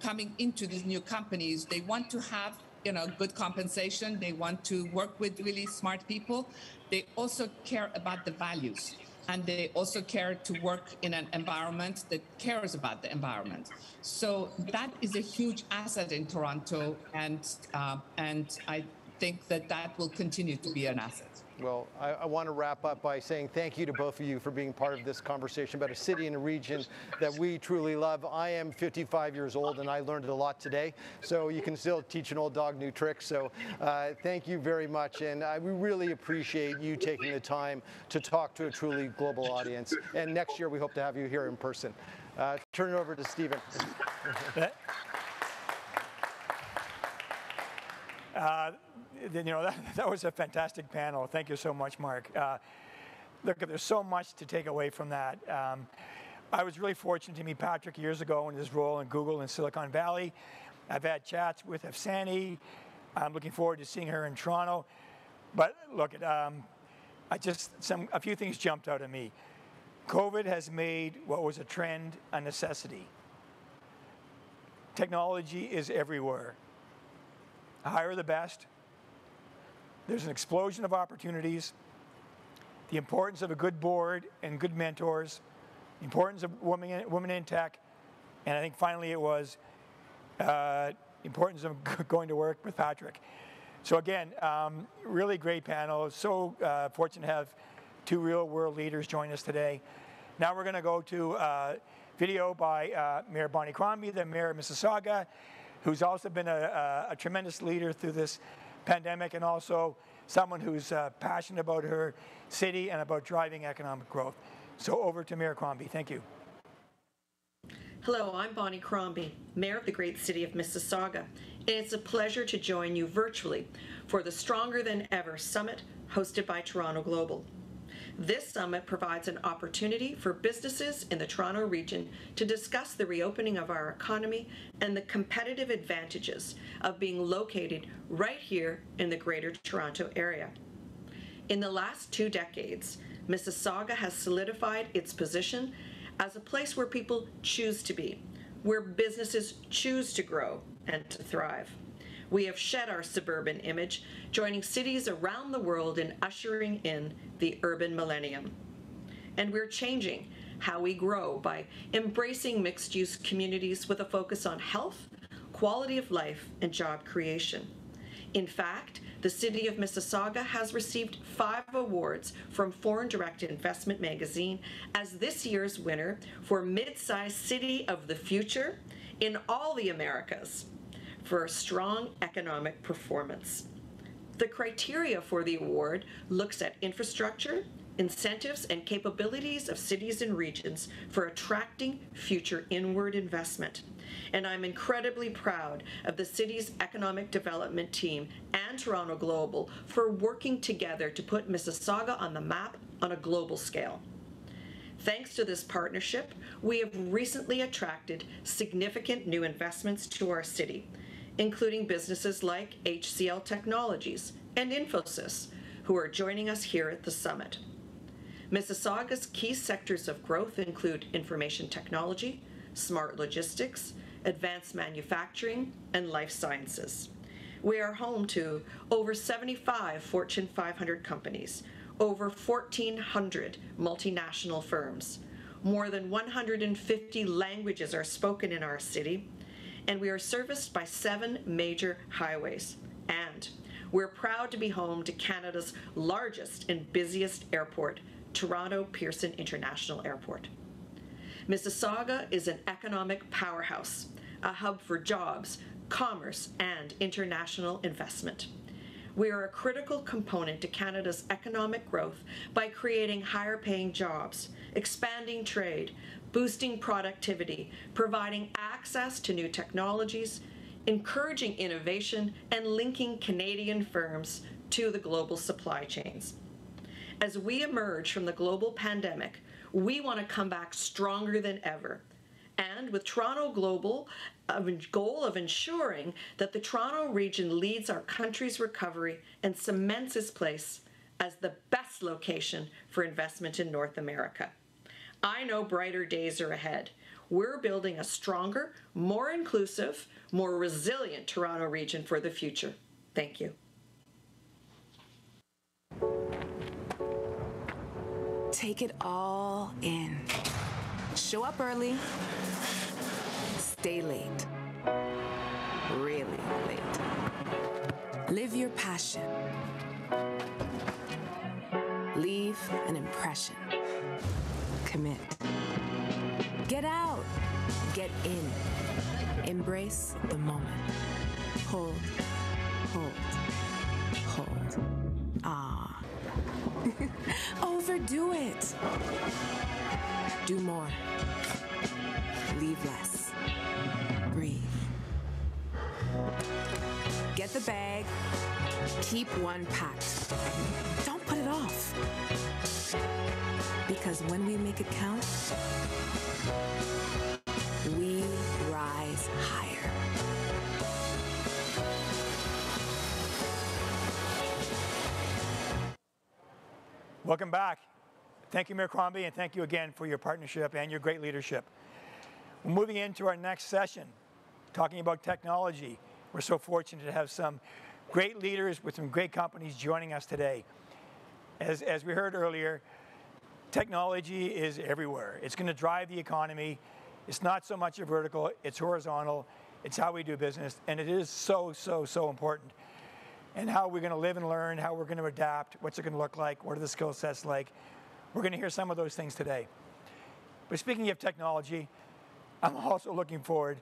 coming into these new companies, they want to have you know good compensation. They want to work with really smart people. They also care about the values, and they also care to work in an environment that cares about the environment. So that is a huge asset in Toronto, and uh, and I think that that will continue to be an asset. Well, I, I, want to wrap up by saying thank you to both of you for being part of this conversation about a city and a region that we truly love. I am 55 years old and I learned a lot today, so you can still teach an old dog new tricks. So uh, thank you very much, and I, we really appreciate you taking the time to talk to a truly global audience. And next year we hope to have you here in person. Uh, turn it over to Stephen. Uh, you know, that, that was a fantastic panel. Thank you so much, Mark. Uh, look, there's so much to take away from that. Um, I was really fortunate to meet Patrick years ago in his role in Google in Silicon Valley. I've had chats with Afsaneh. I'm looking forward to seeing her in Toronto. But look, um, I just some a few things jumped out at me. COVID has made what was a trend a necessity. Technology is everywhere. Hire the best, there's an explosion of opportunities, the importance of a good board and good mentors, the importance of women, women in tech, and I think finally it was uh, importance of going to work with Patrick. So again, um, really great panel. So uh, fortunate to have two real world leaders join us today. Now we're going to go to uh, video by uh, Mayor Bonnie Crombie, the mayor of Mississauga, who's also been a, a, a tremendous leader through this pandemic and also someone who's uh, passionate about her city and about driving economic growth. So over to Mayor Crombie. Thank you. Hello, I'm Bonnie Crombie, Mayor of the great city of Mississauga, and it's a pleasure to join you virtually for the Stronger Than Ever Summit hosted by Toronto Global. This summit provides an opportunity for businesses in the Toronto region to discuss the reopening of our economy and the competitive advantages of being located right here in the Greater Toronto Area. In the last two decades, Mississauga has solidified its position as a place where people choose to be, where businesses choose to grow and to thrive. We have shed our suburban image, joining cities around the world in ushering in the urban millennium. And we're changing how we grow by embracing mixed use communities with a focus on health, quality of life, and job creation. In fact, the City of Mississauga has received five awards from Foreign Direct Investment Magazine as this year's winner for Mid-Sized City of the Future in all the Americas for a strong economic performance. The criteria for the award looks at infrastructure, incentives, and capabilities of cities and regions for attracting future inward investment. And I'm incredibly proud of the city's economic development team and Toronto Global for working together to put Mississauga on the map on a global scale. Thanks to this partnership, we have recently attracted significant new investments to our city, including businesses like HCL Technologies and Infosys, who are joining us here at the summit. Mississauga's key sectors of growth include information technology, smart logistics, advanced manufacturing, and life sciences. We are home to over 75 Fortune 500 companies, over 1,400 multinational firms. More than 150 languages are spoken in our city, and we are serviced by seven major highways. And we're proud to be home to Canada's largest and busiest airport, Toronto Pearson International Airport. Mississauga is an economic powerhouse, a hub for jobs, commerce, and international investment. We are a critical component to Canada's economic growth by creating higher paying jobs, expanding trade, boosting productivity, providing access to new technologies, encouraging innovation, and linking Canadian firms to the global supply chains. As we emerge from the global pandemic, we want to come back stronger than ever. And with Toronto Global, a goal of ensuring that the Toronto region leads our country's recovery and cements its place as the best location for investment in North America. I know brighter days are ahead. We're building a stronger, more inclusive, more resilient Toronto region for the future. Thank you. Take it all in. Show up early. Stay late. Really late. Live your passion. Leave an impression. Commit. Get out. Get in. Embrace the moment. Hold. Hold. Hold. Ah. Overdo it. Do more. Leave less. Breathe. Get the bag. Keep one packed. Don't put it off. Because when we make it count, we rise higher. Welcome back. Thank you, Mayor Crombie, and thank you again for your partnership and your great leadership. We're moving into our next session, talking about technology. We're so fortunate to have some great leaders with some great companies joining us today. As, as we heard earlier, technology is everywhere. It's going to drive the economy. It's not so much a vertical, it's horizontal. It's how we do business, and it is so, so, so important. And how we're going to live and learn, how we're going to adapt, what's it going to look like, what are the skill sets like. We're going to hear some of those things today. But speaking of technology, I'm also looking forward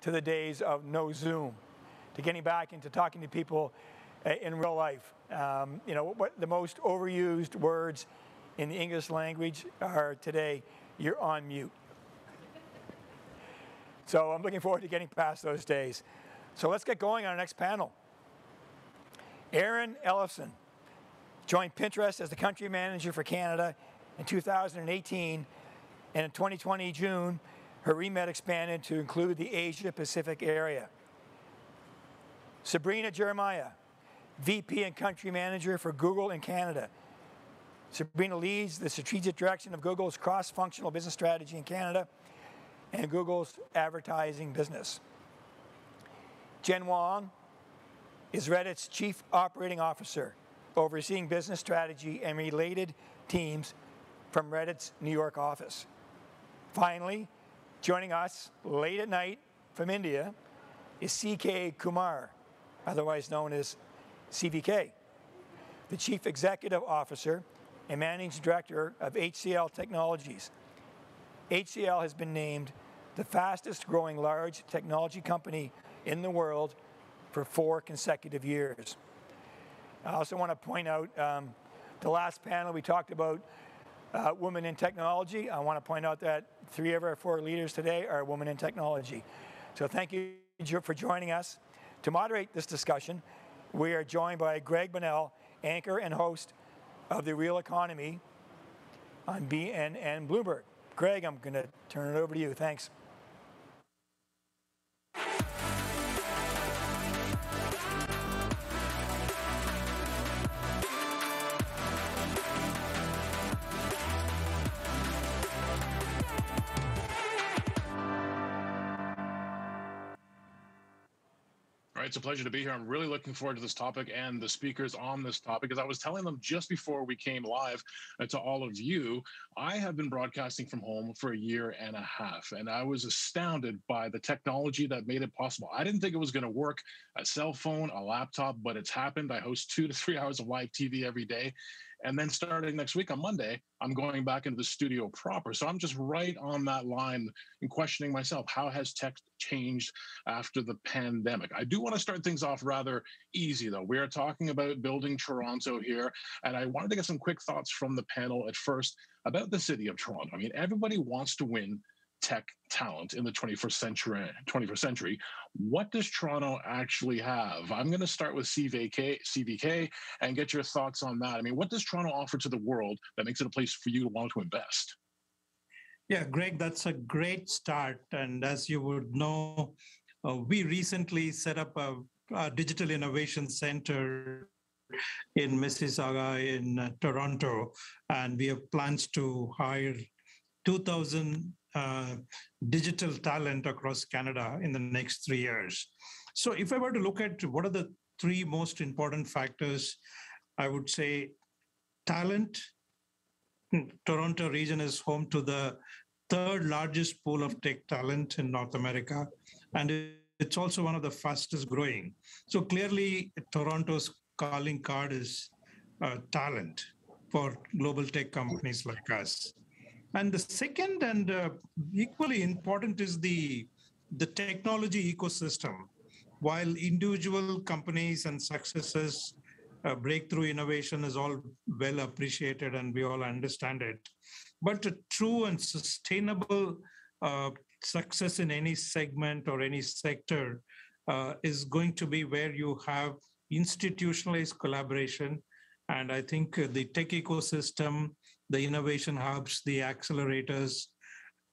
to the days of no Zoom, to getting back into talking to people uh, in real life. Um, you know, what the most overused words in the English language are today, you're on mute. So I'm looking forward to getting past those days. So let's get going on our next panel. Erin Elofson joined Pinterest as the country manager for Canada in 2018, and in 2020 June, her remit expanded to include the Asia Pacific area. Sabrina Geremia, VP and country manager for Google in Canada. Sabrina leads the strategic direction of Google's cross-functional business strategy in Canada and Google's advertising business. Jen Wong is Reddit's Chief Operating Officer, overseeing business strategy and related teams from Reddit's New York office. Finally, joining us late at night from India is C Vijayakumar, otherwise known as CVK, the Chief Executive Officer and Managing Director of HCL Technologies. HCL has been named the fastest growing large technology company in the world for four consecutive years. I also want to point out um, the last panel we talked about uh, women in technology. I want to point out that three of our four leaders today are women in technology. So thank you for joining us. To moderate this discussion, we are joined by Greg Bonnell, anchor and host of The Real Economy on BNN Bloomberg. Greg, I'm going to turn it over to you. Thanks. It's a pleasure to be here. I'm really looking forward to this topic and the speakers on this topic. As I was telling them just before we came live uh, to all of you, I have been broadcasting from home for a year and a half, and I was astounded by the technology that made it possible. I didn't think it was going to work a cell phone, a laptop, but it's happened. I host two to three hours of live TV every day. And then starting next week on Monday, I'm going back into the studio proper. So I'm just right on that line and questioning myself how has tech changed after the pandemic? I do want to start things off rather easy, though. We are talking about building Toronto here. And I wanted to get some quick thoughts from the panel at first about the city of Toronto. I mean, everybody wants to win tech talent in the 21st century 21st century. What does toronto actually have? I'm going to start with cvk cvk and get your thoughts on that. I mean what does toronto offer to the world that makes it a place for you to want to invest? Yeah greg that's a great start. And as you would know uh, we recently set up a, a digital innovation center in Mississauga in uh, Toronto, and we have plans to hire 2,000 uh, digital talent across Canada in the next three years. So, if I were to look at what are the three most important factors, I would say talent. Hmm, Toronto region is home to the third largest pool of tech talent in North America, and it's also one of the fastest growing. So clearly, Toronto's calling card is uh, talent for global tech companies like us. And the second and uh, equally important is the, the technology ecosystem. While individual companies and successes, uh, breakthrough innovation is all well appreciated and we all understand it. But a true and sustainable uh, success in any segment or any sector uh, is going to be where you have institutionalized collaboration. And I think the tech ecosystem the innovation hubs, the accelerators,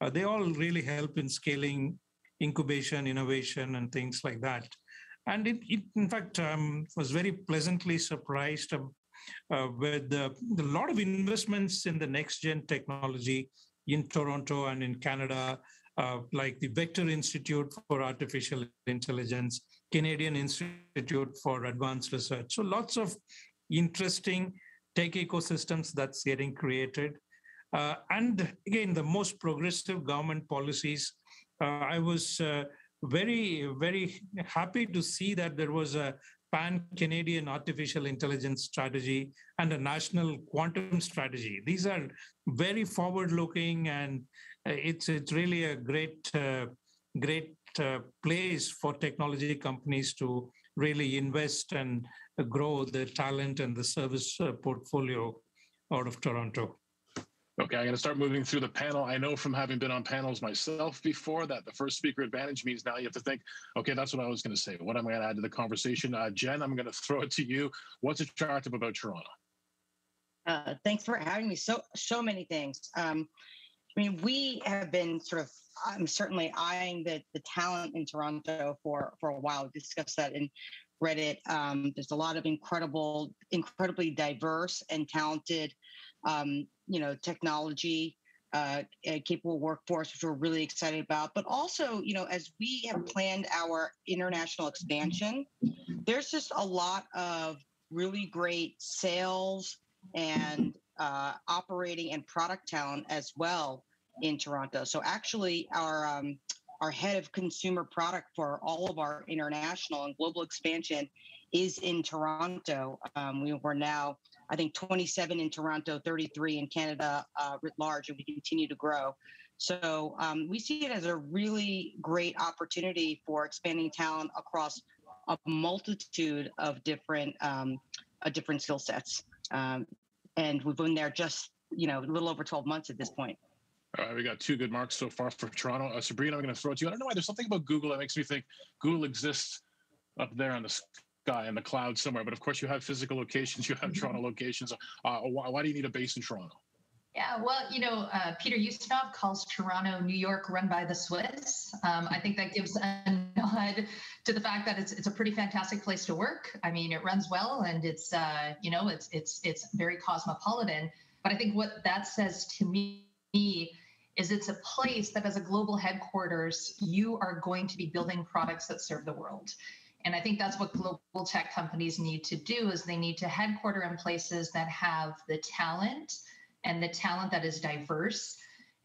uh, they all really help in scaling incubation, innovation, and things like that. And it, it in fact, um, was very pleasantly surprised uh, with a lot of investments in the next gen technology in Toronto and in Canada, uh, like the Vector Institute for Artificial Intelligence, Canadian Institute for Advanced Research. So lots of interesting tech ecosystems that's getting created. Uh, and again, the most progressive government policies. Uh, I was uh, very, very happy to see that there was a pan Canadian artificial intelligence strategy and a national quantum strategy. These are very forward looking, and uh, it's, it's really a great, uh, great uh, place for technology companies to really invest and grow the talent and the service uh, portfolio out of Toronto. Okay, I'm going to start moving through the panel. I know from having been on panels myself before that the first speaker advantage means now you have to think, okay, that's what I was going to say. What am I going to add to the conversation? Uh, Jen, I'm going to throw it to you. What's attractive about Toronto? Uh, thanks for having me. So, so many things. Um, I mean, we have been sort of, I'm certainly eyeing the, the talent in Toronto for, for a while. We discussed that in Reddit. Um, there's a lot of incredible, incredibly diverse and talented um, you know, technology uh, capable workforce, which we're really excited about. But also, you know, as we have planned our international expansion, there's just a lot of really great sales and uh, operating and product talent as well in Toronto. So actually, our um, our head of consumer product for all of our international and global expansion is in Toronto. Um, we were now I think 27 in Toronto, 33 in Canada uh, writ large, and we continue to grow. So um, we see it as a really great opportunity for expanding talent across a multitude of different um, uh, different skill sets. Um, and we've been there just you know a little over 12 months at this point. All right, we got two good marks so far for Toronto. Uh, Sabrina, I'm going to throw it to you. I don't know why there's something about Google that makes me think Google exists up there on the sky in the cloud somewhere. But of course, you have physical locations. You have Toronto locations. Uh, why, why, do you need a base in Toronto? Yeah, well, you know, uh, Peter Ustinov calls Toronto New York run by the Swiss. Um, I think that gives a nod to the fact that it's it's a pretty fantastic place to work. I mean, it runs well, and it's uh, you know, it's it's it's very cosmopolitan. But I think what that says to me is it's a place that as a global headquarters you are going to be building products that serve the world and I think that's what global tech companies need to do is they need to headquarter in places that have the talent and the talent that is diverse.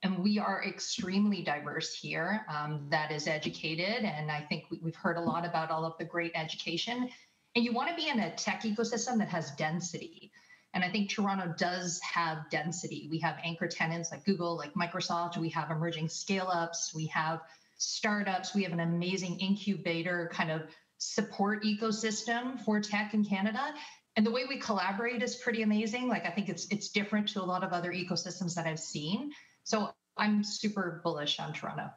And we are extremely diverse here um, that is educated. And I think we, we've heard a lot about all of the great education. And you want to be in a tech ecosystem that has density. And I think Toronto does have density. We have anchor tenants like Google, like Microsoft. We have emerging scale ups. We have startups. We have an amazing incubator kind of support ecosystem for tech in Canada. And the way we collaborate is pretty amazing. Like I think it's it's different to a lot of other ecosystems that I've seen. So I'm super bullish on Toronto.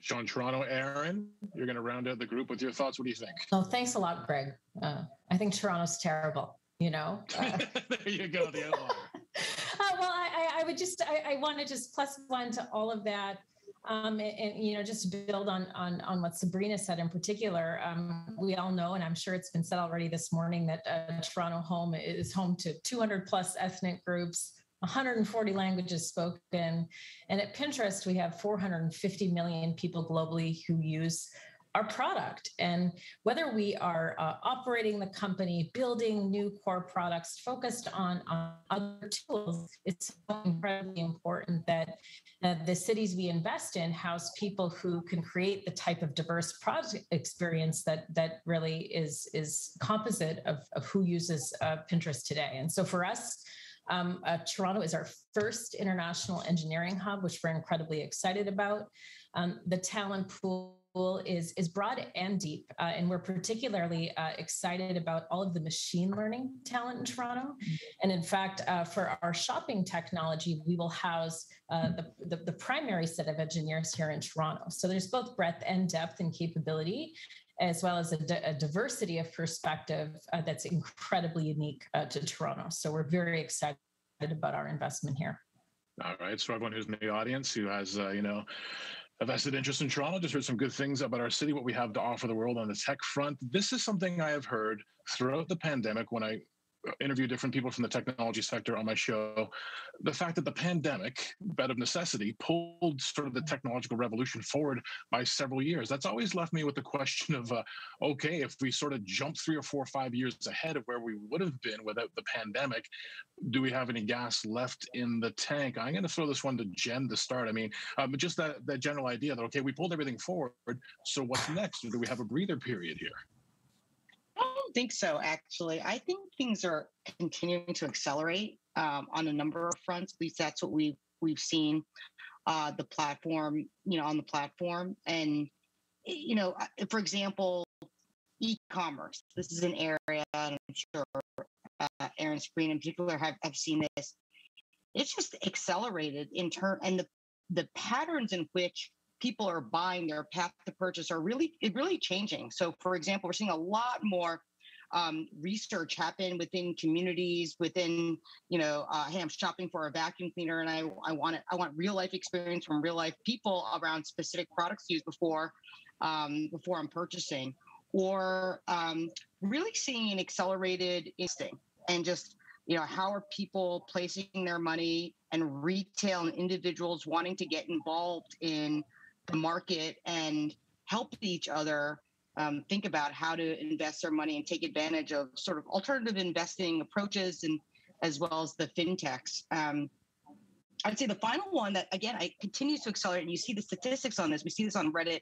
Sean Toronto, Erin, you're going to round out the group with your thoughts. What do you think? Oh, thanks a lot, Greg. Uh, I think Toronto's terrible. You know. Uh, there you go, the outlier. uh, well, I, I would just I, I want to just plus one to all of that. Um, and, and, you know, just to build on on on what Sabrina said in particular, um, we all know, and I'm sure it's been said already this morning, that uh, Toronto Home is home to 200 plus ethnic groups. 140 languages spoken. And at Pinterest, we have 450 million people globally who use our product. And whether we are uh, operating the company, building new core products focused on, other tools, it's incredibly important that uh, the cities we invest in house people who can create the type of diverse product experience that that really is is composite of, of who uses uh, Pinterest today. And so for us, um, uh, Toronto is our first international engineering hub, which we're incredibly excited about. Um, the talent pool is is broad and deep, uh, and we're particularly uh, excited about all of the machine learning talent in Toronto. Mm-hmm. And in fact, uh, for our shopping technology, we will house uh, the, the, the primary set of engineers here in Toronto. So there's both breadth and depth and capability, as well as a, a diversity of perspective uh, that's incredibly unique uh, to Toronto. So we're very excited about our investment here. All right. So everyone who's in the audience who has, uh, you know, a vested interest in Toronto. Just heard some good things about our city, what we have to offer the world on the tech front. This is something I have heard throughout the pandemic when I interview different people from the technology sector on my show. The fact that the pandemic, bed of necessity, pulled sort of the technological revolution forward by several years. That's always left me with the question of, uh, okay, if we sort of jump three or four or five years ahead of where we would have been without the pandemic, do we have any gas left in the tank? I'm going to throw this one to Jen to start. I mean, um, just that that general idea that okay, we pulled everything forward, so what's next? Or do we have a breather period here? Don't think so, actually. I think things are continuing to accelerate um, on a number of fronts. At least that's what we've we've seen. Uh, the platform, you know, on the platform, and you know, for example, e-commerce. This is an area, and I'm sure uh, Erin Screen in particular have, have seen this. It's just accelerated in turn, and the the patterns in which people are buying their path to purchase are really it really changing. So, for example, we're seeing a lot more um, research happen within communities, within you know, uh, hey, I'm shopping for a vacuum cleaner, and I I want it, I want real life experience from real life people around specific products used before um, before I'm purchasing, or um, really seeing an accelerated instinct and just you know how are people placing their money and retail and individuals wanting to get involved in the market and help each other um, think about how to invest their money and take advantage of sort of alternative investing approaches and as well as the fintechs. Um, I'd say the final one that again I continues to accelerate, and you see the statistics on this. We see this on Reddit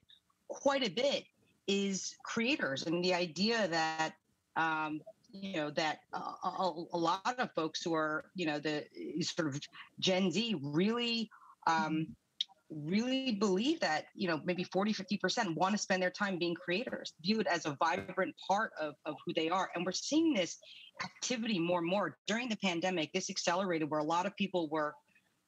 quite a bit. Is creators and the idea that um, you know that a, a, lot of folks who are you know the sort of Gen Z really um, really believe that you know maybe 40 50% want to spend their time being creators view it as a vibrant part of, of who they are. And we're seeing this activity more and more. During the pandemic this accelerated where a lot of people were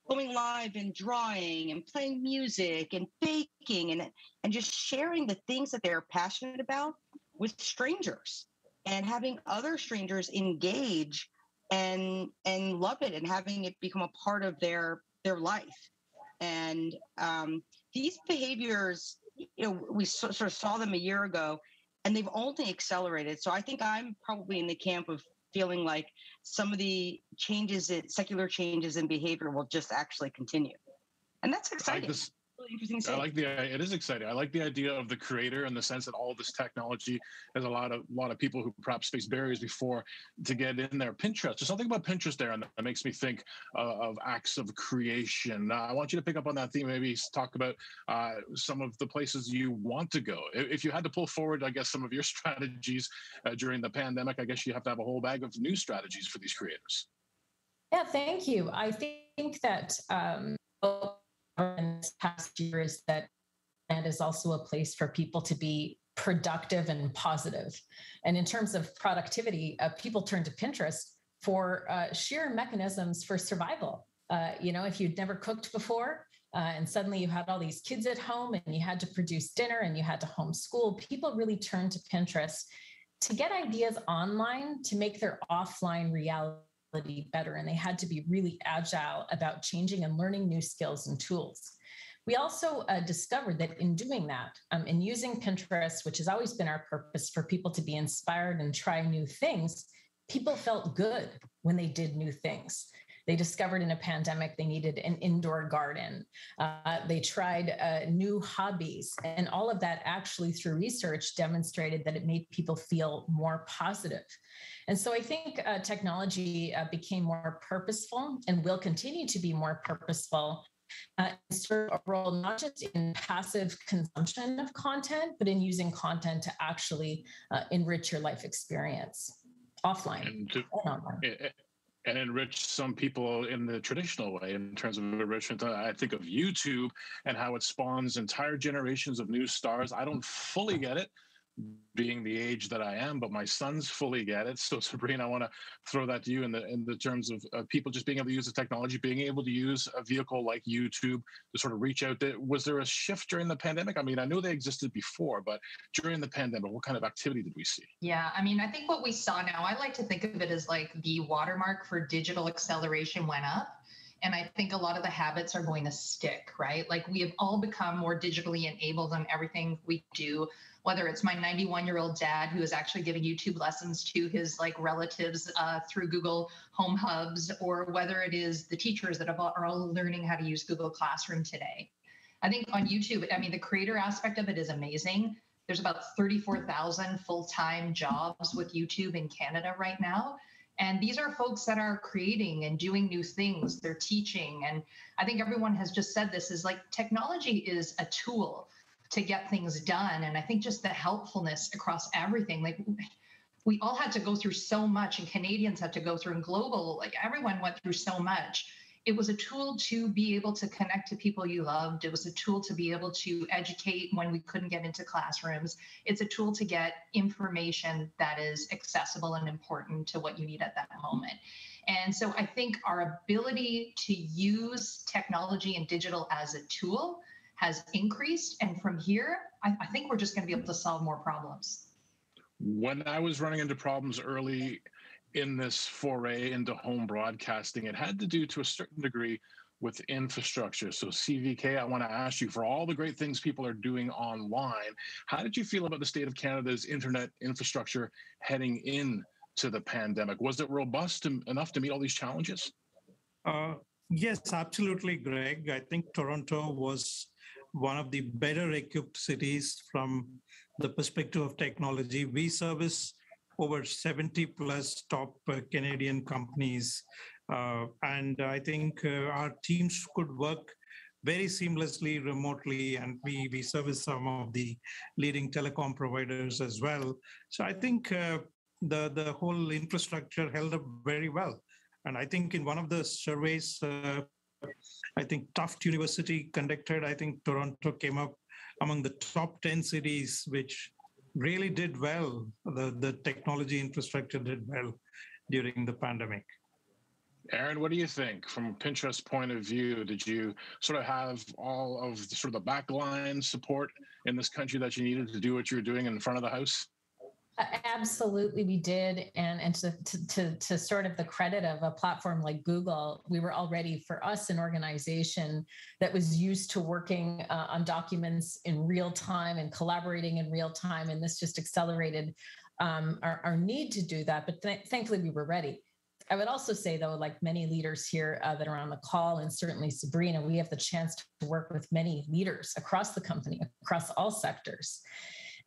going live and drawing and playing music and baking and and just sharing the things that they're passionate about with strangers and having other strangers engage and and love it and having it become a part of their their life and um, these behaviors, you know, we so, sort of saw them a year ago and they've only accelerated. So I think I'm probably in the camp of feeling like some of the changes, in, secular changes in behavior will just actually continue. And that's exciting. Like really interesting. I like the it is exciting. I like the idea of the creator in the sense that all this technology has a lot of a lot of people who perhaps face barriers before to get in there. Pinterest, there's something about Pinterest there, and that makes me think uh, of acts of creation. Uh, I want you to pick up on that theme. Maybe talk about uh, some of the places you want to go. If you had to pull forward, I guess some of your strategies uh, during the pandemic, I guess you have to have a whole bag of new strategies for these creators. Yeah, thank you. I think that. Um, this past year is that and is also a place for people to be productive and positive. And in terms of productivity, uh, people turn to Pinterest for uh, sheer mechanisms for survival. Uh, you know, if you'd never cooked before, uh, and suddenly you had all these kids at home and you had to produce dinner and you had to homeschool, people really turn to Pinterest to get ideas online to make their offline reality better and they had to be really agile about changing and learning new skills and tools. We also uh, discovered that in doing that, um, in using Pinterest, which has always been our purpose for people to be inspired and try new things, people felt good when they did new things. They discovered in a pandemic they needed an indoor garden. Uh, they tried uh, new hobbies, and all of that actually, through research, demonstrated that it made people feel more positive. And so I think uh, technology uh, became more purposeful and will continue to be more purposeful uh, serve a role not just in passive consumption of content, but in using content to actually uh, enrich your life experience offline and, to, and online. And enrich some people in the traditional way in terms of enrichment. Uh, I think of YouTube and how it spawns entire generations of new stars. I don't fully get it being the age that I am, but my sons fully get it. So Sabrina, I want to throw that to you in the in the terms of uh, people just being able to use the technology, being able to use a vehicle like YouTube to sort of reach out. There. Was there a shift during the pandemic? I mean, I know they existed before, but during the pandemic, what kind of activity did we see? Yeah, I mean, I think what we saw now, I like to think of it as like the watermark for digital acceleration went up. And I think a lot of the habits are going to stick, right? Like we have all become more digitally enabled on everything we do whether it's my 91 year old dad who is actually giving YouTube lessons to his like relatives uh, through Google Home Hubs, or whether it is the teachers that are all learning how to use Google Classroom today. I think on YouTube, I mean, the creator aspect of it is amazing. There's about 34,000 full time jobs with YouTube in Canada right now. And these are folks that are creating and doing new things, they're teaching. And I think everyone has just said this is like technology is a tool to get things done. And I think just the helpfulness across everything, like we all had to go through so much, and Canadians had to go through, and global, like everyone went through so much. it was a tool to be able to connect to people you loved. It was a tool to be able to educate when we couldn't get into classrooms. It's a tool to get information that is accessible and important to what you need at that moment. And so I think our ability to use technology and digital as a tool has increased. And from here, I, I think we're just going to be able to solve more problems. When I was running into problems early in this foray into home broadcasting, it had to do to a certain degree with infrastructure. So, CVK, I want to ask you for all the great things people are doing online, how did you feel about the state of Canada's internet infrastructure heading in to the pandemic? Was it robust enough to meet all these challenges? Uh, yes, absolutely, Greg. I think Toronto was one of the better equipped cities from the perspective of technology. We service over 70 plus top uh, Canadian companies. Uh, and I think uh, our teams could work very seamlessly remotely and we, we service some of the leading telecom providers as well. So I think uh, the, the whole infrastructure held up very well. And I think in one of the surveys, uh, I think Tufts University conducted, I think Toronto came up among the top 10 cities which really did well. The, the technology infrastructure did well during the pandemic. Erin, what do you think from Pinterest's point of view? Did you sort of have all of the, sort of the backline support in this country that you needed to do what you were doing in front of the house? Absolutely, we did, and and to, to, to to sort of the credit of a platform like Google, we were already for us an organization that was used to working uh, on documents in real time and collaborating in real time, and this just accelerated um, our, our need to do that. But th- thankfully, we were ready. I would also say, though, like many leaders here uh, that are on the call, and certainly Sabrina, we have the chance to work with many leaders across the company, across all sectors.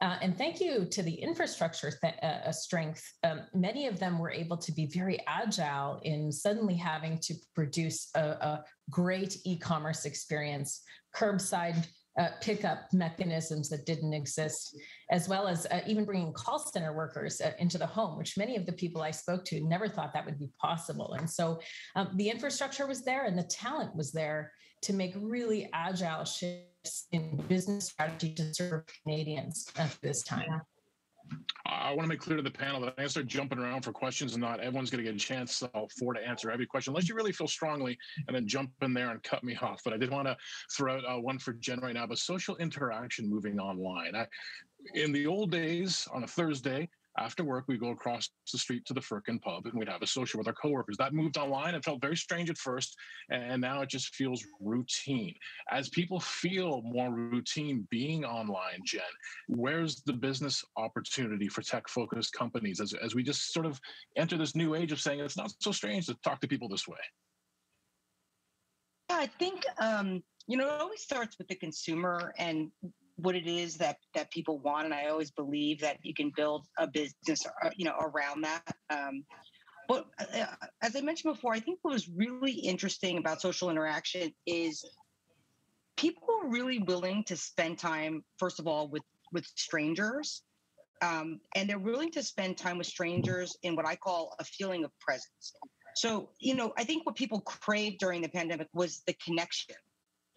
Uh, and thank you to the infrastructure th- uh, uh, strength. Um, many of them were able to be very agile in suddenly having to produce a, a great e commerce experience, curbside uh, pickup mechanisms that didn't exist, as well as uh, even bringing call center workers uh, into the home, which many of the people I spoke to never thought that would be possible. And so um, the infrastructure was there and the talent was there to make really agile shifts in business strategy to serve Canadians at this time. I want to make clear to the panel that going start jumping around for questions and not everyone's going to get a chance uh, for to answer every question unless you really feel strongly and then jump in there and cut me off. But I did want to throw out uh, one for Jen right now, but social interaction moving online. I, in the old days on a Thursday, after work, we go across the street to the Firkin pub and we'd have a social with our coworkers. That moved online. It felt very strange at first, and now it just feels routine. As people feel more routine being online, Jen, where's the business opportunity for tech focused companies as, as we just sort of enter this new age of saying it's not so strange to talk to people this way? Yeah, I think um, you know it always starts with the consumer and what it is that that people want and i always believe that you can build a business uh, you know around that um, but uh, as i mentioned before i think what was really interesting about social interaction is people are really willing to spend time first of all with with strangers um, and they're willing to spend time with strangers in what i call a feeling of presence. So you know i think what people craved during the pandemic was the connection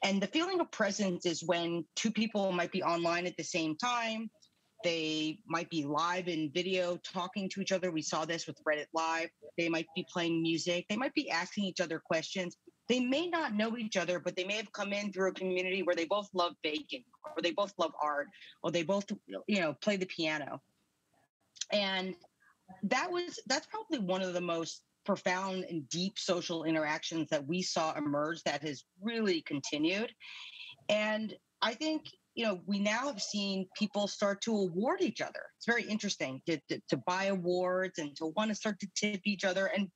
and the feeling of presence is when two people might be online at the same time. They might be live in video talking to each other. We saw this with Reddit Live. They might be playing music. They might be asking each other questions. They may not know each other, but they may have come in through a community where they both love baking, or they both love art, or they both, you know, play the piano. And that was that's probably one of the most profound and deep social interactions that we saw emerge that has really continued. And I think, you know, we now have seen people start to award each other. It's very interesting to, to, to buy awards and to want to start to tip each other and,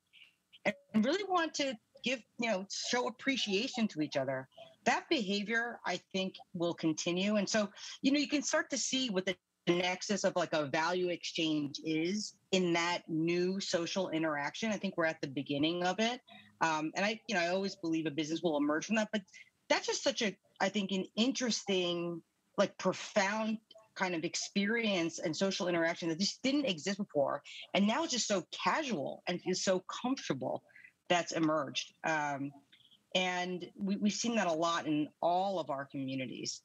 and really want to give, you know, show appreciation to each other. That behavior, I think, will continue. And so, you know, you can start to see what the nexus of like a value exchange is in that new social interaction. I think we're at the beginning of it. Um, and I, you know, I always believe a business will emerge from that, but that's just such a, I think, an interesting, like profound kind of experience and social interaction that just didn't exist before. And now it's just so casual and feels so comfortable that's emerged. Um, And we, we've seen that a lot in all of our communities.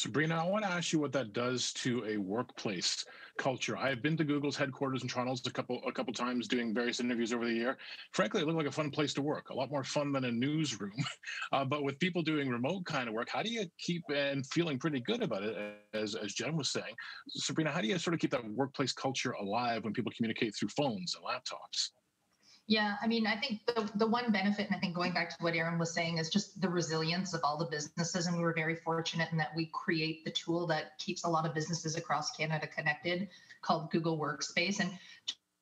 Sabrina, I want to ask you what that does to a workplace culture. I've been to Google's headquarters in Toronto a couple a couple times doing various interviews over the year. Frankly, it looked like a fun place to work, a lot more fun than a newsroom. Uh, but with people doing remote kind of work, how do you keep and feeling pretty good about it, as as Jen was saying? Sabrina, how do you sort of keep that workplace culture alive when people communicate through phones and laptops? Yeah, I mean, I think the, the one benefit, and I think going back to what Erin was saying, is just the resilience of all the businesses. And we were very fortunate in that we create the tool that keeps a lot of businesses across Canada connected called Google Workspace. And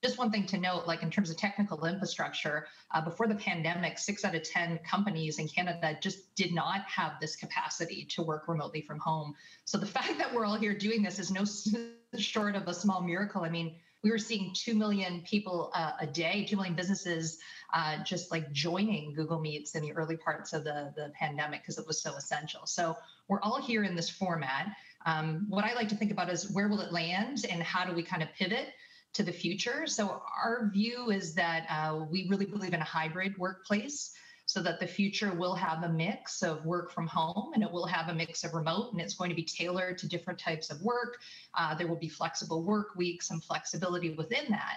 just one thing to note, like in terms of technical infrastructure, uh, before the pandemic, six out of 10 companies in Canada just did not have this capacity to work remotely from home. So the fact that we're all here doing this is no short of a small miracle. I mean, we were seeing 2 million people uh, a day, 2 million businesses uh, just like joining Google Meets in the early parts of the, the pandemic because it was so essential. So we're all here in this format. Um, what I like to think about is where will it land and how do we kind of pivot to the future? So our view is that uh, we really believe in a hybrid workplace so that the future will have a mix of work from home and it will have a mix of remote and it's going to be tailored to different types of work. Uh, there will be flexible work weeks and flexibility within that.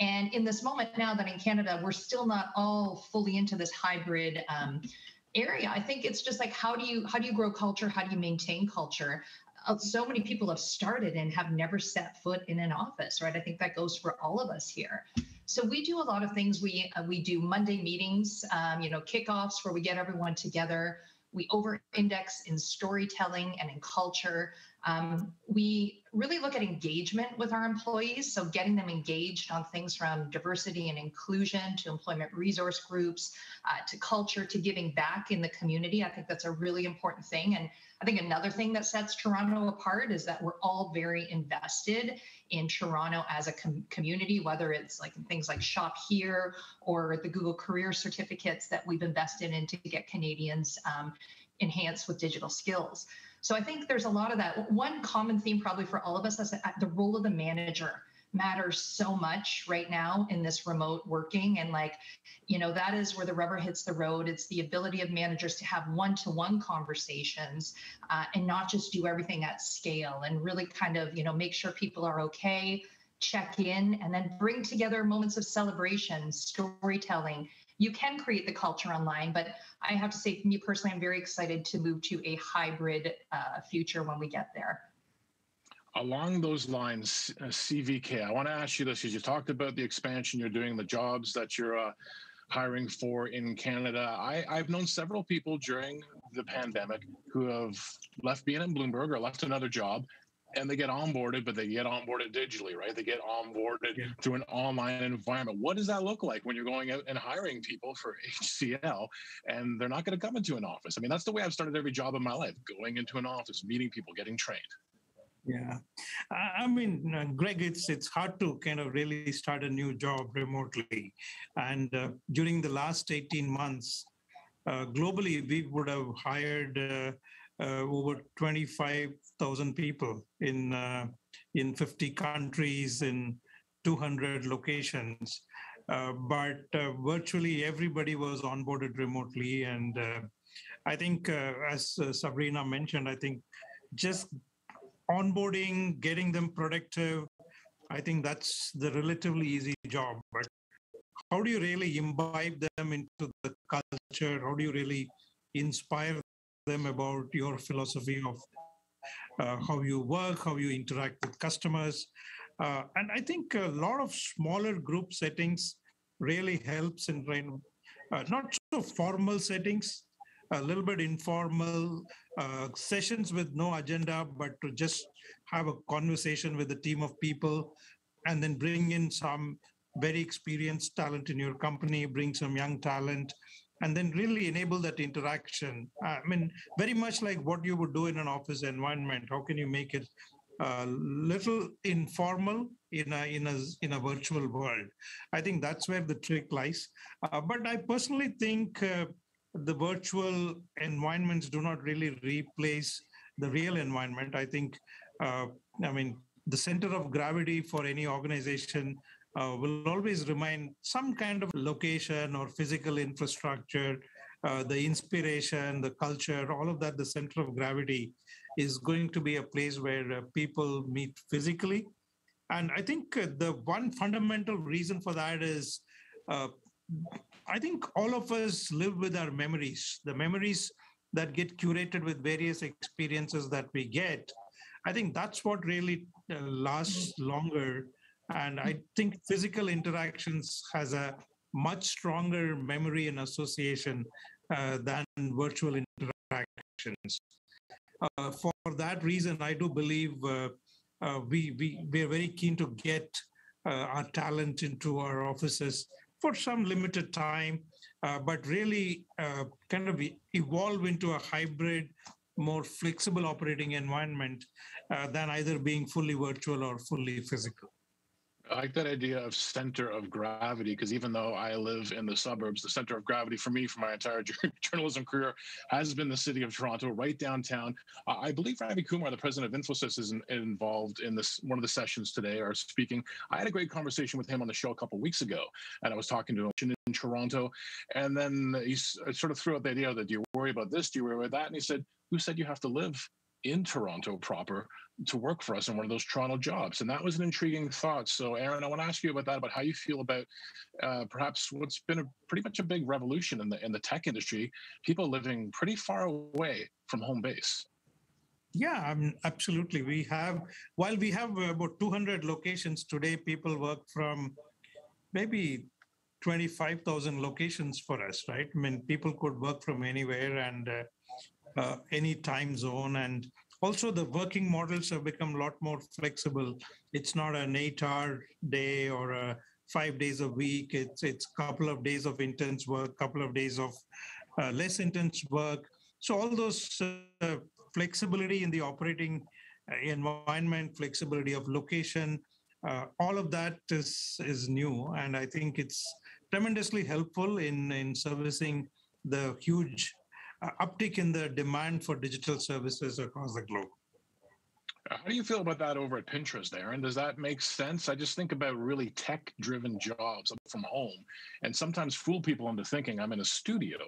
And in this moment now that in Canada, we're still not all fully into this hybrid um, area. I think it's just like how do you how do you grow culture? How do you maintain culture? Uh, so many people have started and have never set foot in an office, right? I think that goes for all of us here. So we do a lot of things. We uh, we do Monday meetings, um, you know, kickoffs where we get everyone together. We over-index in storytelling and in culture. Um, we really look at engagement with our employees, so getting them engaged on things from diversity and inclusion to employment resource groups, uh, to culture, to giving back in the community. I think that's a really important thing. And I think another thing that sets Toronto apart is that we're all very invested in Toronto as a com- community, whether it's like things like Shop Here or the Google Career Certificates that we've invested in to get Canadians um, enhanced with digital skills. So I think there's a lot of that. One common theme, probably for all of us, is the role of the manager matters so much right now in this remote working. And like you know that is where the rubber hits the road. It's the ability of managers to have one-to-one conversations uh, and not just do everything at scale and really kind of you know make sure people are okay check in and then bring together moments of celebration storytelling. You can create the culture online but i have to say for me personally i'm very excited to move to a hybrid uh, future when we get there along those lines, uh, CVK, I want to ask you this because you talked about the expansion you're doing, the jobs that you're uh, hiring for in Canada. I, I've known several people during the pandemic who have left being in Bloomberg or left another job and they get onboarded, but they get onboarded digitally, right? They get onboarded yeah. through an online environment. What does that look like when you're going out and hiring people for HCL and they're not going to come into an office? I mean, that's the way I've started every job in my life going into an office, meeting people, getting trained. Yeah, I mean, uh, Greg, it's it's hard to kind of really start a new job remotely, and uh, during the last eighteen months, uh, globally we would have hired uh, uh, over twenty five thousand people in uh, in fifty countries in two hundred locations, but virtually everybody was onboarded remotely, and I think, as Sabrina mentioned, I think just onboarding, getting them productive, I think that's the relatively easy job. But how do you really imbibe them into the culture? How do you really inspire them about your philosophy of uh, how you work, how you interact with customers? Uh, and I think a lot of smaller group settings really helps in uh, not so formal settings, a little bit informal uh, sessions with no agenda, but to just have a conversation with a team of people and then bring in some very experienced talent in your company, bring some young talent, and then really enable that interaction. I mean, very much like what you would do in an office environment. How can you make it a uh, little informal in a in a in a virtual world? I think that's where the trick lies. Uh, but I personally think uh, the virtual environments do not really replace the real environment. I think, uh, I mean, the center of gravity for any organization uh, will always remain some kind of location or physical infrastructure uh, the inspiration, the culture, all of that, the center of gravity is going to be a place where uh, people meet physically. And I think uh, the one fundamental reason for that is uh, I think all of us live with our memories, the memories that get curated with various experiences that we get. I think that's what really uh, lasts longer. And I think physical interactions has a much stronger memory and association uh, than virtual interactions. Uh, for that reason, I do believe uh, uh, we, we, we are very keen to get uh, our talent into our offices for some limited time, uh, but really uh, kind of evolve into a hybrid, more flexible operating environment uh, than either being fully virtual or fully physical. I like that idea of center of gravity because even though I live in the suburbs, the center of gravity for me for my entire journalism career has been the city of Toronto, right downtown. Uh, I believe Ravi Kumar, the president of Infosys, is in, involved in this one of the sessions today or speaking. I had a great conversation with him on the show a couple weeks ago, and I was talking to him in Toronto, and then he sort of threw out the idea that do you worry about this, do you worry about that, and he said, "Who said you have to live in Toronto proper to work for us in one of those Toronto jobs. And that was an intriguing thought. So, Erin, I want to ask you about that, about how you feel about uh, perhaps what's been a pretty much a big revolution in the in the tech industry, people living pretty far away from home base. Yeah, um, absolutely. We have, while we have about 200 locations today, people work from maybe 25,000 locations for us, right? I mean, people could work from anywhere and uh, uh, any time zone. And also, the working models have become a lot more flexible. It's not an eight-hour day or a five days a week. It's it's a couple of days of intense work, a couple of days of uh, less intense work. So all those uh, flexibility in the operating uh, environment, flexibility of location, uh, all of that is is new, and I think it's tremendously helpful in in servicing the huge uptick in the demand for digital services across the globe. How do you feel about that over at Pinterest, Erin? Does that make sense? I just think about really tech driven jobs from home and sometimes fool people into thinking I'm in a studio.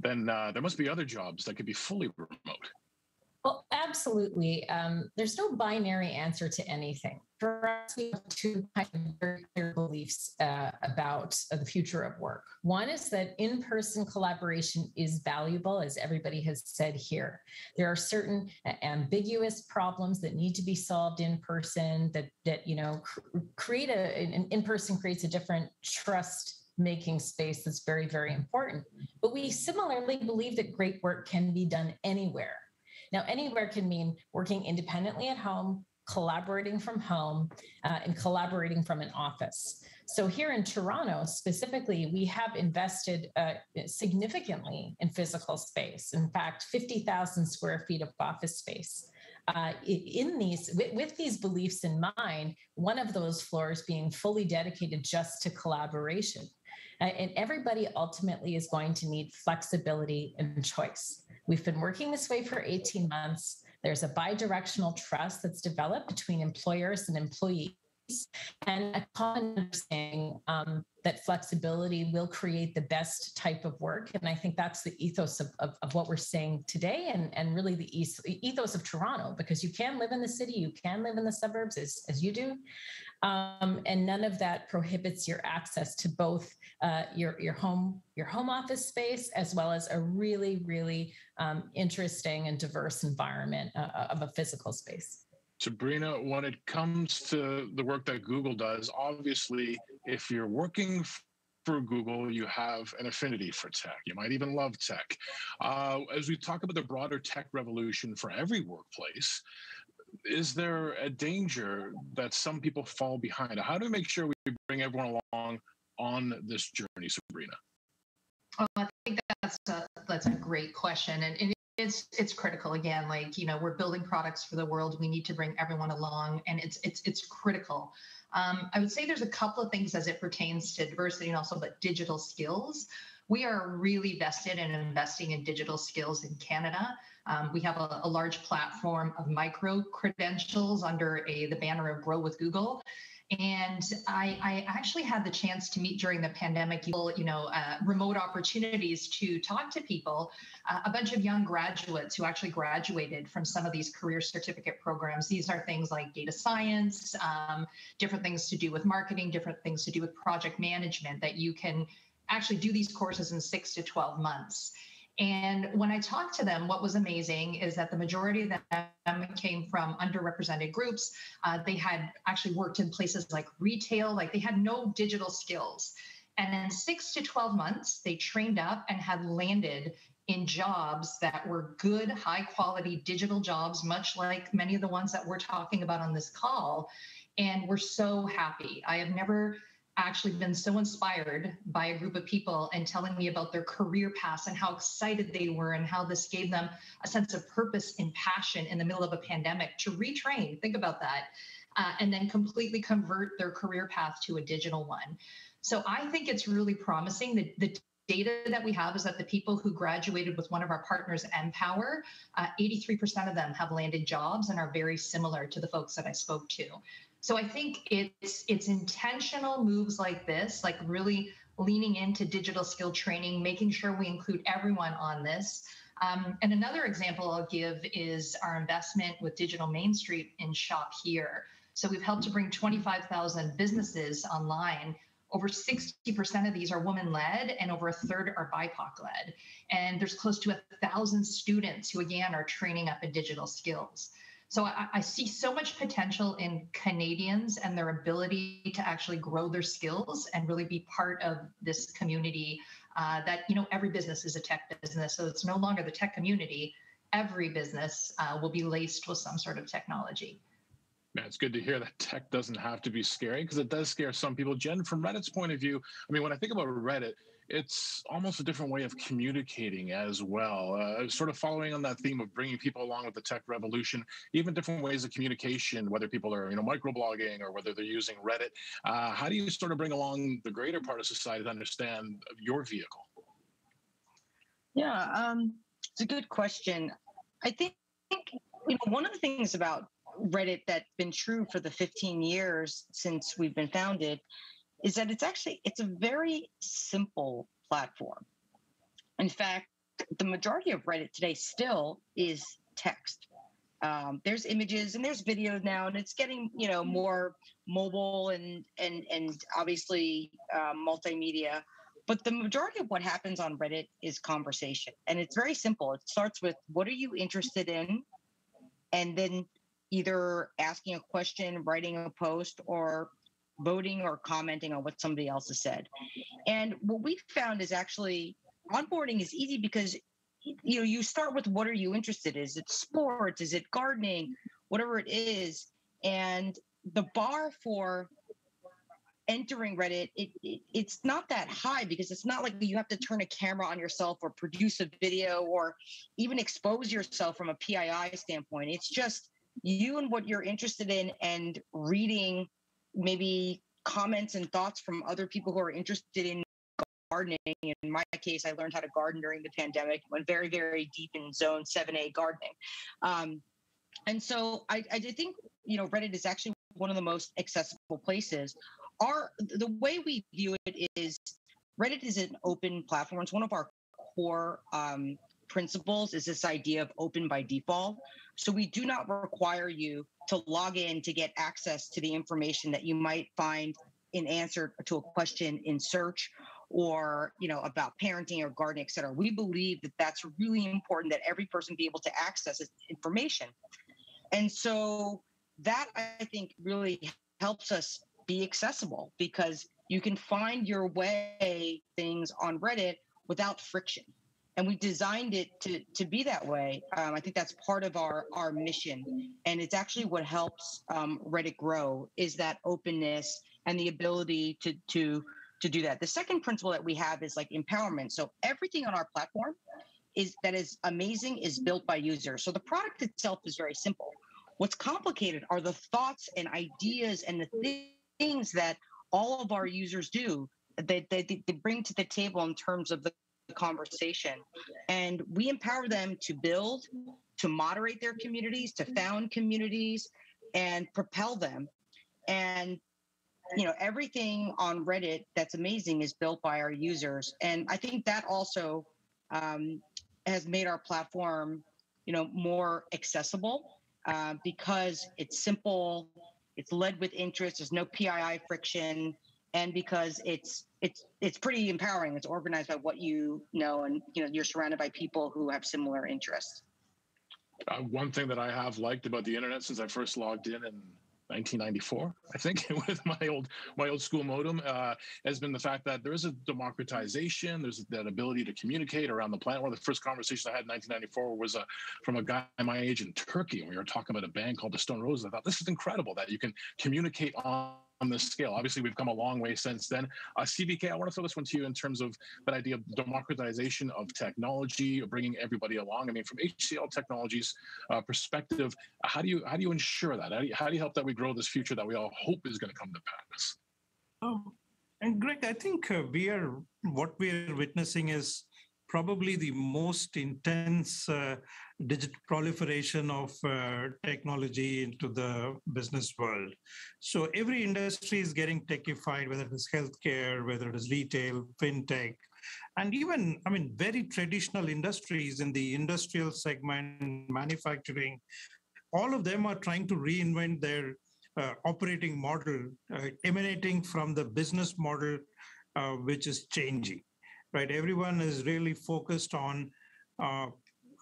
Then uh, there must be other jobs that could be fully remote. Well, absolutely. Um, there's no binary answer to anything. For us, we have two kind of very clear beliefs uh, about uh, the future of work. One is that in person collaboration is valuable, as everybody has said here. There are certain uh, ambiguous problems that need to be solved in person that, that you know, cr- create a, an in person creates a different trust making space that's very, very important. But we similarly believe that great work can be done anywhere now, anywhere can mean working independently at home, collaborating from home, uh, and collaborating from an office. So, here in Toronto specifically, we have invested uh, significantly in physical space. In fact, 50,000 square feet of office space. Uh, in these with, with, these beliefs in mind one of those floors being fully dedicated just to collaboration uh, and everybody ultimately is going to need flexibility and choice We've been working this way for 18 months. There's a bidirectional trust that's developed between employers and employees and a common understanding um, that flexibility will create the best type of work. And I think that's the ethos of, of, of, what we're saying today and, and really the ethos of Toronto, because you can live in the city, you can live in the suburbs as, as you do. Um, and none of that prohibits your access to both uh, your your home your home office space as well as a really really um, interesting and diverse environment uh of a physical space. Sabrina, when it comes to the work that Google does, obviously, if you're working for Google, you have an affinity for tech. You might even love tech. Uh, as we talk about the broader tech revolution for every workplace, is there a danger that some people fall behind? How do we make sure we bring everyone along on this journey, Sabrina? Well, I think that's a, that's a great question, and, and it's it's critical. Again, like you know, we're building products for the world. We need to bring everyone along, and it's it's it's critical. Um, I would say there's a couple of things as it pertains to diversity and also but digital skills. We are really vested in investing in digital skills in Canada. Um, we have a, a, large platform of micro credentials under a the banner of Grow with Google. And I, I actually had the chance to meet during the pandemic, you know, uh, remote opportunities to talk to people, uh, a bunch of young graduates who actually graduated from some of these career certificate programs. These are things like data science, um, different things to do with marketing, different things to do with project management that you can actually do these courses in six to 12 months. And when I talked to them, what was amazing is that the majority of them came from underrepresented groups. Uh, they had actually worked in places like retail, like they had no digital skills. And in six to 12 months, they trained up and had landed in jobs that were good, high quality digital jobs, much like many of the ones that we're talking about on this call. And we're so happy. I have never actually been so inspired by a group of people and telling me about their career paths and how excited they were and how this gave them a sense of purpose and passion in the middle of a pandemic to retrain. Think about that. Uh, and then completely convert their career path to a digital one. So I think it's really promising. The, the data that we have is that the people who graduated with one of our partners, NPower, uh, 83% of them have landed jobs and are very similar to the folks that I spoke to. So I think it's it's intentional moves like this, like really leaning into digital skill training, making sure we include everyone on this. Um, and another example I'll give is our investment with Digital Main Street in Shop Here. So we've helped to bring 25,000 businesses online. Over 60% of these are woman led, and over a third are BIPOC led. And there's close to a thousand students who, again, are training up in digital skills. So I, I, see so much potential in Canadians and their ability to actually grow their skills and really be part of this community. Uh, that you know, every business is a tech business, so it's no longer the tech community. Every business uh, will be laced with some sort of technology. Man, it's good to hear that tech doesn't have to be scary because it does scare some people. Jen, from Reddit's point of view, I mean, when I think about Reddit, it's almost a different way of communicating as well. Uh, sort of following on that theme of bringing people along with the tech revolution, even different ways of communication, whether people are you know microblogging or whether they're using Reddit. Uh, how do you sort of bring along the greater part of society to understand your vehicle? Yeah, um, it's a good question. I think you know one of the things about Reddit that's been true for the 15 years since we've been founded is that it's actually it's a very simple platform. In fact, the majority of Reddit today still is text. Um, there's images and there's videos now, and it's getting you know more mobile and and and obviously uh, multimedia. But the majority of what happens on Reddit is conversation, and it's very simple. It starts with what are you interested in, and then either asking a question, writing a post, or voting or commenting on what somebody else has said. And what we found is actually onboarding is easy because you know you start with what are you interested in? Is it sports? Is it gardening? Whatever it is, and the bar for entering Reddit, it, it, it's not that high because it's not like you have to turn a camera on yourself or produce a video or even expose yourself from a PII standpoint. It's just you and what you're interested in and reading maybe comments and thoughts from other people who are interested in gardening. In my case, I learned how to garden during the pandemic, went very, very deep in zone 7A gardening. Um, and so I, I think, you know, Reddit is actually one of the most accessible places. Our the way we view it is Reddit is an open platform. It's one of our core um, principles is this idea of open by default. So we do not require you to log in to get access to the information that you might find in answer to a question in search or you know about parenting or gardening et cetera. We believe that that's really important that every person be able to access information. And so that i think really helps us be accessible because you can find your way things on reddit without friction and we designed it to to be that way. Um, I think that's part of our our mission, and it's actually what helps um, Reddit grow is that openness and the ability to to to do that. The second principle that we have is like empowerment. So everything on our platform is that is amazing is built by users. So the product itself is very simple. What's complicated are the thoughts and ideas and the things that all of our users do that they, they, they bring to the table in terms of the conversation. And we empower them to build, to moderate their communities, to found communities, and propel them. And you know everything on reddit that's amazing is built by our users and i think that also um, has made our platform you know more accessible uh, because it's simple it's led with interest there's no pii friction and because it's it's it's pretty empowering it's organized by what you know and you know you're surrounded by people who have similar interests uh, one thing that I have liked about the internet since I first logged in in 1994, I think, with my old my old school modem, uh, has been the fact that there is a democratization. There's that ability to communicate around the planet. One of the first conversations I had in 1994 was uh, from a guy my age in Turkey, and we were talking about a band called the Stone Roses. I thought this is incredible that you can communicate on on this scale. Obviously, we've come a long way since then. Uh, CVK, I want to throw this one to you in terms of that idea of democratization of technology, bringing everybody along. I mean, from HCL Technologies' uh, perspective, how do you how do you ensure that? How do you, how do you help that we grow this future that we all hope is going to come to pass? Um, and Greg, I think uh, we are what we are witnessing is probably the most intense uh, digital proliferation of uh, technology into the business world. So every industry is getting techified, whether it is healthcare, whether it is retail, fintech, and even, I mean, very traditional industries in the industrial segment, manufacturing, all of them are trying to reinvent their uh, operating model uh, emanating from the business model, uh, which is changing right? Everyone is really focused on uh,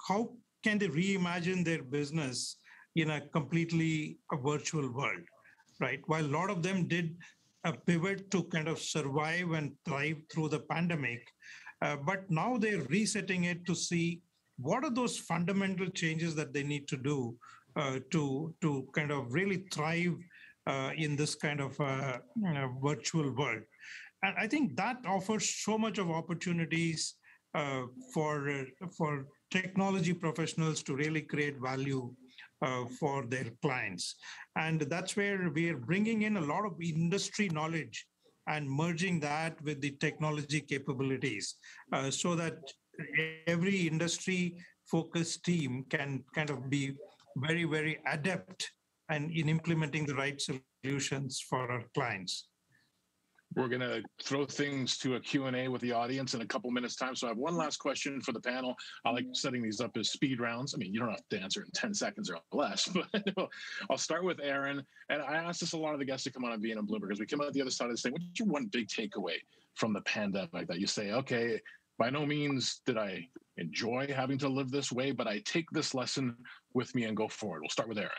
how can they reimagine their business in a completely a virtual world, right? While a lot of them did a pivot to kind of survive and thrive through the pandemic, uh, but now they're resetting it to see what are those fundamental changes that they need to do uh, to to kind of really thrive uh, in this kind of uh, virtual world and I think that offers so much of opportunities uh, for for technology professionals to really create value uh, for their clients, and that's where we are bringing in a lot of industry knowledge and merging that with the technology capabilities, uh, so that every industry focused team can kind of be very very adept and in implementing the right solutions for our clients. We're going to throw things to a Q&A with the audience in a couple minutes time. So I have one last question for the panel. I like setting these up as speed rounds. I mean, you don't have to answer in 10 seconds or less, but I'll start with Erin. And I asked this a lot of the guests to come on and be in Bloomberg because we came out the other side of this thing. What's your one big takeaway from the pandemic that you say, okay, by no means did I enjoy having to live this way, but I take this lesson with me and go forward. We'll start with Erin.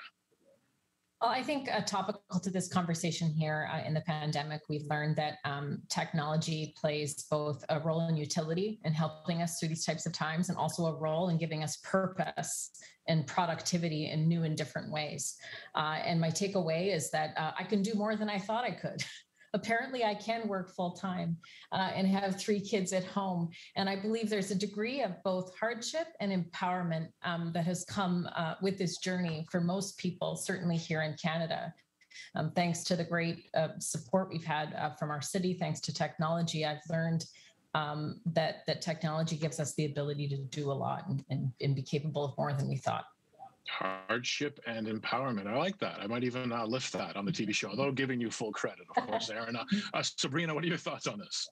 Well, I think uh, topical to this conversation here uh, in the pandemic, we've learned that um, technology plays both a role in utility in helping us through these types of times and also a role in giving us purpose and productivity in new and different ways. Uh, and my takeaway is that uh, I can do more than I thought I could. apparently I can work full time uh, and have three kids at home. And I believe there's a degree of both hardship and empowerment um, that has come uh, with this journey for most people, certainly here in Canada. Um, thanks to the great uh, support we've had uh, from our city, thanks to technology, I've learned um, that that technology gives us the ability to do a lot and, and, and be capable of more than we thought hardship and empowerment. I like that. I might even uh, lift that on the TV show, although giving you full credit, of course, Erin. Uh, uh, Sabrina, what are your thoughts on this?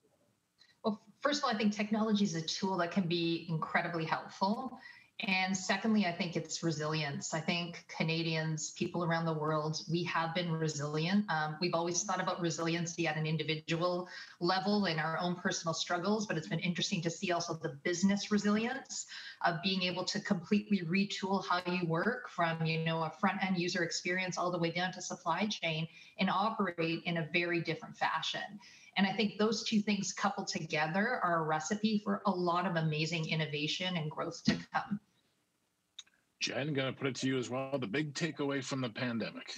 Well, first of all, I think technology is a tool that can be incredibly helpful. And secondly, I think it's resilience. I think Canadians, people around the world, we have been resilient. Um, we've always thought about resiliency at an individual level in our own personal struggles, but it's been interesting to see also the business resilience of being able to completely retool how you work from, you know, a front end user experience all the way down to supply chain and operate in a very different fashion. And I think those two things coupled together are a recipe for a lot of amazing innovation and growth to come. Jen, I'm going to put it to you as well. The big takeaway from the pandemic.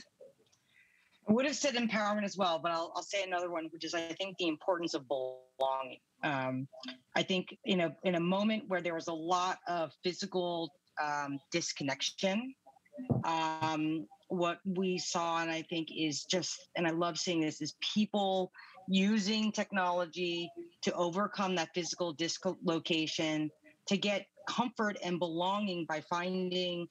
I would have said empowerment as well, but I'll, I'll say another one, which is I think the importance of belonging. Um, I think in a in a moment where there was a lot of physical um, disconnection, um, what we saw, and I think is just, and I love seeing this, is people using technology to overcome that physical dislocation to get comfort and belonging by finding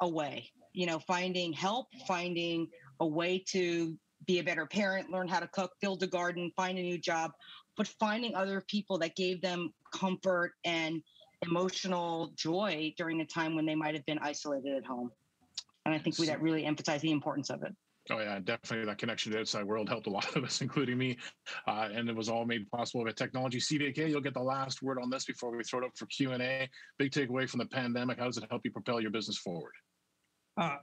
a way, you know, finding help, finding a way to be a better parent, learn how to cook, build a garden, find a new job, but finding other people that gave them comfort and emotional joy during a time when they might have been isolated at home. And I think we that really emphasize the importance of it. Oh yeah, definitely. That connection to the outside world helped a lot of us, including me, uh, and it was all made possible by technology. CVK, you'll get the last word on this before we throw it up for Q and A. Big takeaway from the pandemic: How does it help you propel your business forward? Uh,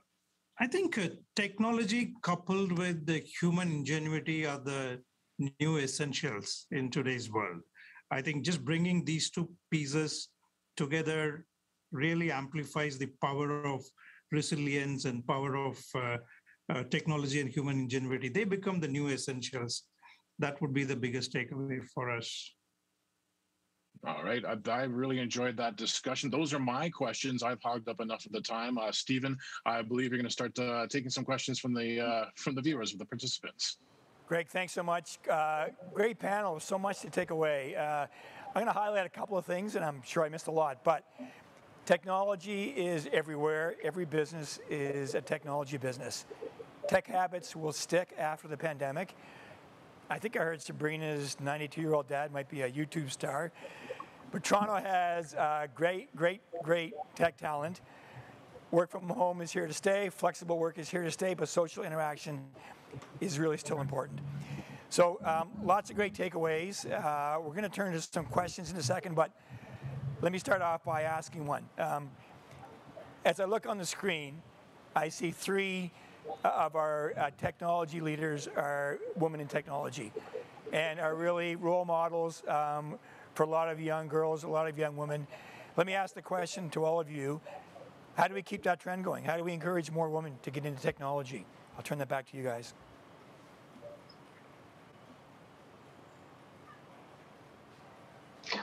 I think uh, technology coupled with the human ingenuity are the new essentials in today's world. I think just bringing these two pieces together really amplifies the power of resilience and power of uh, uh, technology and human ingenuity. They become the new essentials. That would be the biggest takeaway for us. All right. I, I, really enjoyed that discussion. Those are my questions. I've hogged up enough of the time. Uh, Stephen, I believe you're going to start uh, taking some questions from the uh, from the viewers, of the participants. Greg, thanks so much. Uh, great panel. So much to take away. Uh, I'm going to highlight a couple of things, and I'm sure I missed a lot. But technology is everywhere. Every business is a technology business. Tech habits will stick after the pandemic. I think I heard Sabrina's 92 year old dad might be a YouTube star. But Toronto has uh, great, great, great tech talent. Work from home is here to stay, flexible work is here to stay, but social interaction is really still important. So, um, lots of great takeaways. Uh, we're going to turn to some questions in a second, but let me start off by asking one. Um, as I look on the screen, I see three of our uh, technology leaders are women in technology and are really role models um, for a lot of young girls, a lot of young women. Let me ask the question to all of you. How do we keep that trend going? How do we encourage more women to get into technology? I'll turn that back to you guys.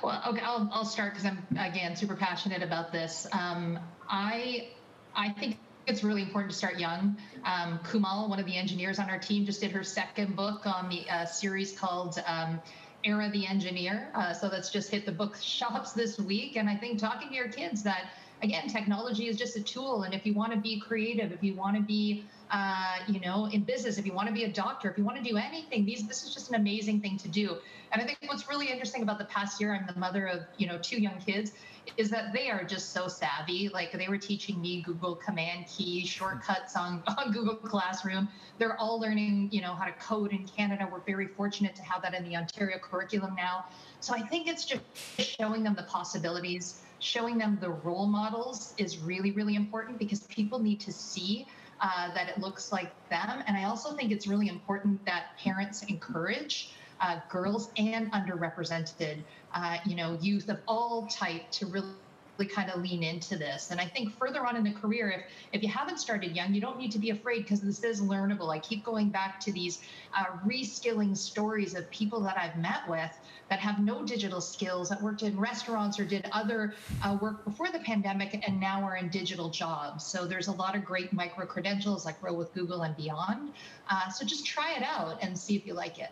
Well, okay, I'll, I'll start because I'm again super passionate about this. Um, I I think it's really important to start young. Um, Komal, one of the engineers on our team, just did her second book on the uh, series called um, Ara the Engineer. Uh, so that's just hit the bookshops this week. And I think talking to your kids that, again, technology is just a tool. And if you want to be creative, if you want to be, uh, you know, in business, if you want to be a doctor, if you want to do anything, these this is just an amazing thing to do. And I think what's really interesting about the past year, I'm the mother of, you know, two young kids, is that they are just so savvy. Like they were teaching me Google command key shortcuts on, on Google Classroom. They're all learning, you know, how to code in Canada. We're very fortunate to have that in the Ontario curriculum now. So I think it's just showing them the possibilities, showing them the role models is really, really important because people need to see uh, that it looks like them. And I also think it's really important that parents encourage uh, girls and underrepresented, uh, you know, youth of all type to really kind of lean into this. And I think further on in the career, if if you haven't started young, you don't need to be afraid because this is learnable. I keep going back to these uh, reskilling stories of people that I've met with that have no digital skills, that worked in restaurants or did other uh, work before the pandemic and now are in digital jobs. So there's a lot of great micro credentials like Grow with Google and beyond. Uh, so just try it out and see if you like it.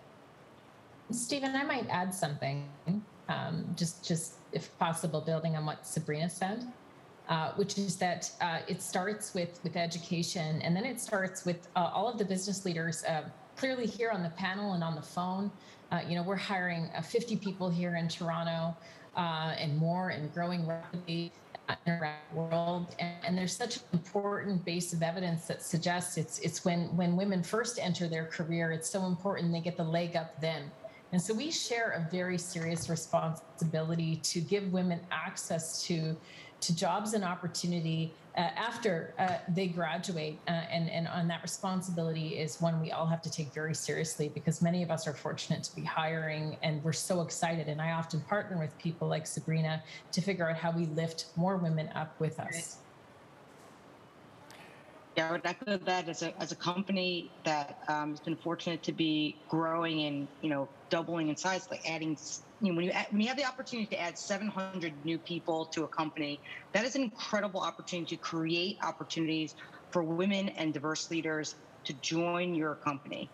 Stephen, I might add something, um, just just if possible, building on what Sabrina said, uh, which is that uh, it starts with with education, and then it starts with uh, all of the business leaders. Uh, clearly, here on the panel and on the phone, uh, you know, we're hiring uh, 50 people here in Toronto and more, and growing rapidly in the world and, and, there's such an important base of evidence that suggests it's it's when when women first enter their career it's so important they get the leg up then and so we share a very serious responsibility to give women access to, to jobs and opportunity uh, after uh, they graduate. Uh, and, and on that responsibility is one we all have to take very seriously because many of us are fortunate to be hiring and we're so excited. And I often partner with people like Sabrina to figure out how we lift more women up with us. Yeah, I would echo that as a, as a company that um, has been fortunate to be growing and, you know, doubling in size, like adding, you know, when you, when you have the opportunity to add 700 new people to a company, that is an incredible opportunity to create opportunities for women and diverse leaders to join your company.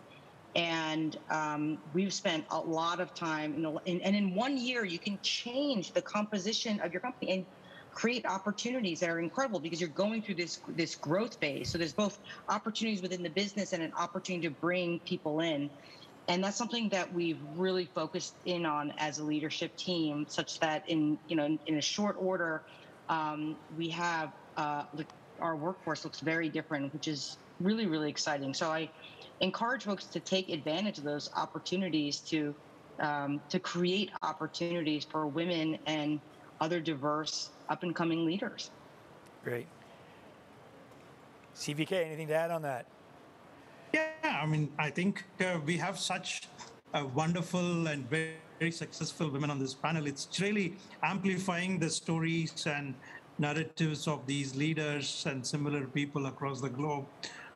And um, we've spent a lot of time, in, in, and in one year, you can change the composition of your company. And create opportunities that are incredible because you're going through this this growth phase. So there's both opportunities within the business and an opportunity to bring people in. And that's something that we've really focused in on as a leadership team, such that in you know in, in a short order, um, we have uh, our workforce looks very different, which is really really exciting. So I encourage folks to take advantage of those opportunities to um, to create opportunities for women and other diverse up and coming leaders. Great. CVK, anything to add on that? Yeah, I mean, I think uh, we have such a wonderful and very, very successful women on this panel. It's really amplifying the stories and narratives of these leaders and similar people across the globe.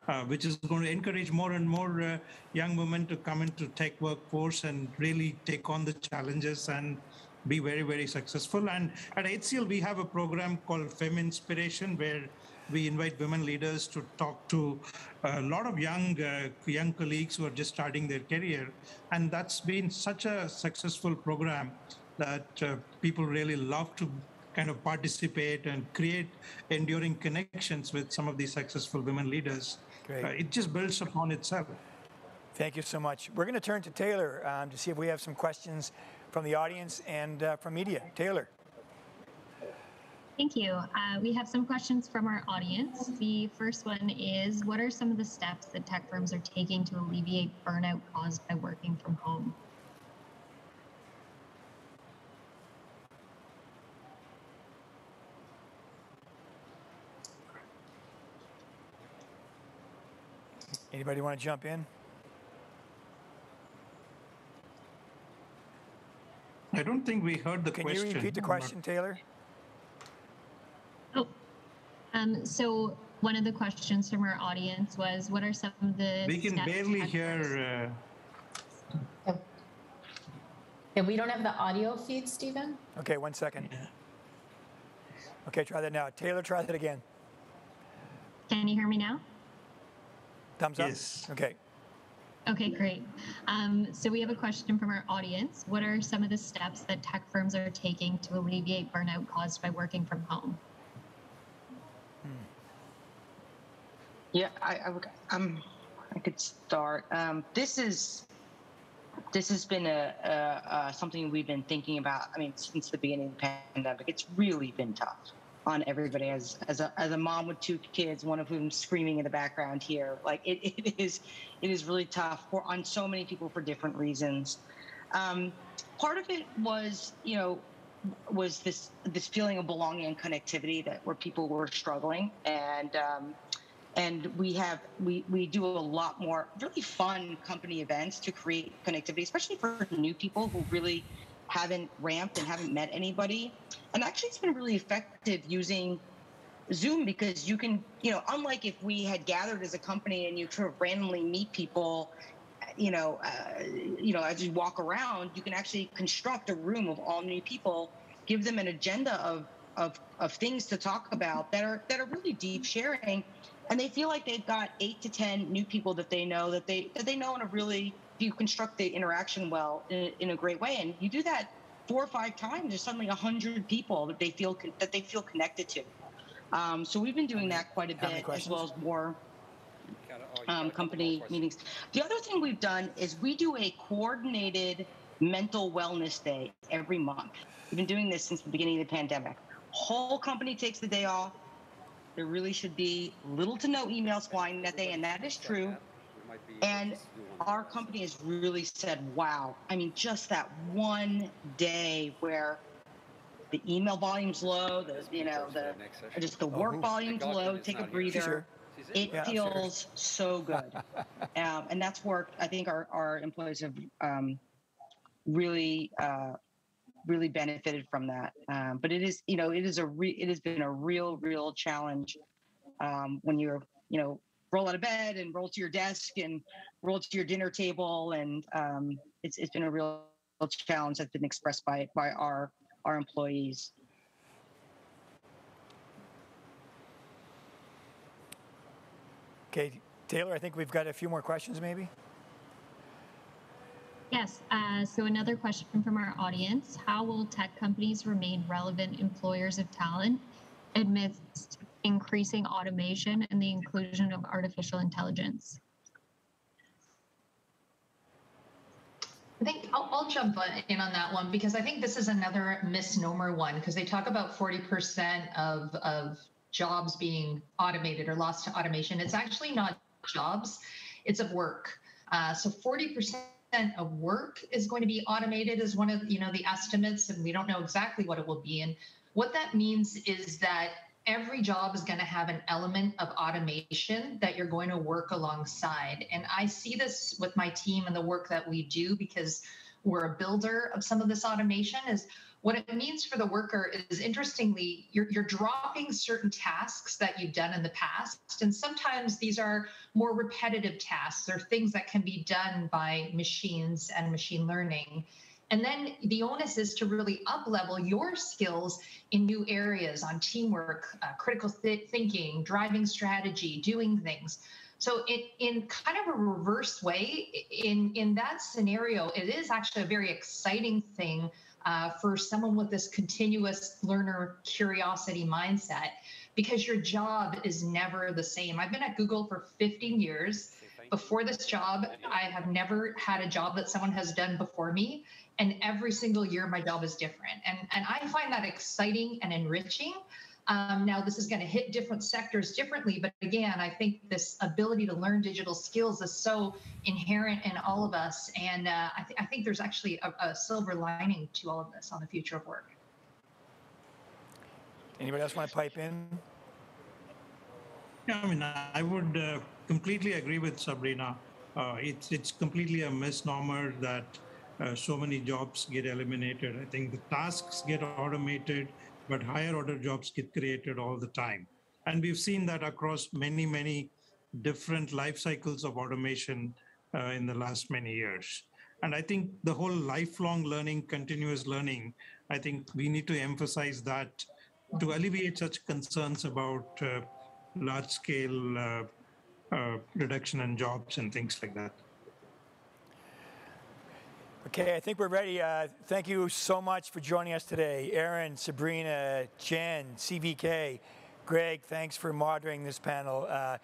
Uh, which is going to encourage more and more uh, young women to come into tech workforce and really take on the challenges and be very, very successful. And at HCL, we have a program called Fem Inspiration, where we invite women leaders to talk to a lot of young uh, young colleagues who are just starting their career, and that's been such a successful program that uh, people really love to kind of participate and create enduring connections with some of these successful women leaders. Great. Uh, it just builds upon itself. Thank you so much. We're going to turn to Taylor um, to see if we have some questions from the audience and uh, from media. Taylor. Thank you. Uh, we have some questions from our audience. The first one is What are some of the steps that tech firms are taking to alleviate burnout caused by working from home? Anybody want to jump in? I don't think we heard the Can question. Can you repeat the question, Taylor? Oh, um, so one of the questions from our audience was, what are some of the We can steps barely hear. Uh, Yeah, we don't have the audio feed, Stephen. Okay, one second. Okay, try that now. Taylor, try that again. Can you hear me now? Thumbs up? Yes. Okay. Okay, great. Um, so we have a question from our audience. What are some of the steps that tech firms are taking to alleviate burnout caused by working from home? Yeah, I, I. Um, I could start. Um, this is this has been a, a, a something we've been thinking about. I mean, since the beginning of the pandemic, it's really been tough on everybody. As as a as a mom with two kids, one of whom screaming in the background here, like it, it is it is really tough for on so many people for different reasons. Um, part of it was, you know, was this this feeling of belonging and connectivity that where people were struggling and. Um, and we have we we do a lot more really fun company events to create connectivity especially for new people who really haven't ramped and haven't met anybody. And actually it's been really effective using zoom because you can you know unlike if we had gathered as a company and you sort of randomly meet people you know uh, you know as you walk around you can actually construct a room of all new people give them an agenda of of, of things to talk about that are that are really deep sharing. And they feel like they've got eight to ten new people that they know that they that they know in a really you construct the interaction well in, in a great way. And you do that four or five times there's suddenly a hundred people that they feel that they feel connected to. Um, so we've been doing that quite a bit as well as more um, company meetings. The other thing we've done is we do a coordinated mental wellness day every month. We've been doing this since the beginning of the pandemic. Whole company takes the day off. There really should be little to no emails flying that day, and that is true. And our company has really said, wow. I mean, just that one day where the email volume's low, the you know, the just the work volume's low, take a breather. It feels so good. um, and that's worked. I think our, our employees have um, really uh, really benefited from that. Um, but it is, you know, it is a re- it has been a real, real challenge um, when you're, you know, roll out of bed and roll to your desk and roll to your dinner table, and um, it's it's been a real challenge that's been expressed by by our our employees. Okay, Taylor, I think we've got a few more questions maybe. Yes. Uh, so another question from our audience: How will tech companies remain relevant employers of talent amidst increasing automation and the inclusion of artificial intelligence? I think I'll, I'll, jump in on that one because I think this is another misnomer one because they talk about 40% of, of jobs being automated or lost to automation. It's actually not jobs, it's of work. Uh, so 40% of work is going to be automated is one of you know the estimates and we don't know exactly what it will be and what that means is that every job is going to have an element of automation that you're going to work alongside. And I see this with my team and the work that we do because we're a builder of some of this automation is what it means for the worker is interestingly you're, you're dropping certain tasks that you've done in the past and sometimes these are more repetitive tasks or things that can be done by machines and machine learning and then the onus is to really up level your skills in new areas on teamwork, uh, critical th- thinking, driving strategy, doing things. So in, in kind of a reverse way, in, in that scenario, it is actually a very exciting thing uh, for someone with this continuous learner curiosity mindset because your job is never the same. I've been at Google for 15 years. Before this job, I have never had a job that someone has done before me and every single year my job is different. And and i find that exciting and enriching. Um, now this is going to hit different sectors differently but again i think this ability to learn digital skills is so inherent in all of us. And uh, I, th- I, think there's actually a, a, silver lining to all of this on the future of work. Anybody else want to pipe in? Yeah i mean i would uh, completely agree with sabrina. Uh, it's it's completely a misnomer that uh, so many jobs get eliminated. I think the tasks get automated, but higher order jobs get created all the time. And we've seen that across many, many different life cycles of automation uh, in the last many years. And I think the whole lifelong learning, continuous learning, I think we need to emphasize that to alleviate such concerns about uh, large scale uh, uh, reduction in jobs and things like that. Okay, I think we're ready. Uh, thank you so much for joining us today. Erin, Sabrina, Jen, CVK, Greg, thanks for moderating this panel. Uh,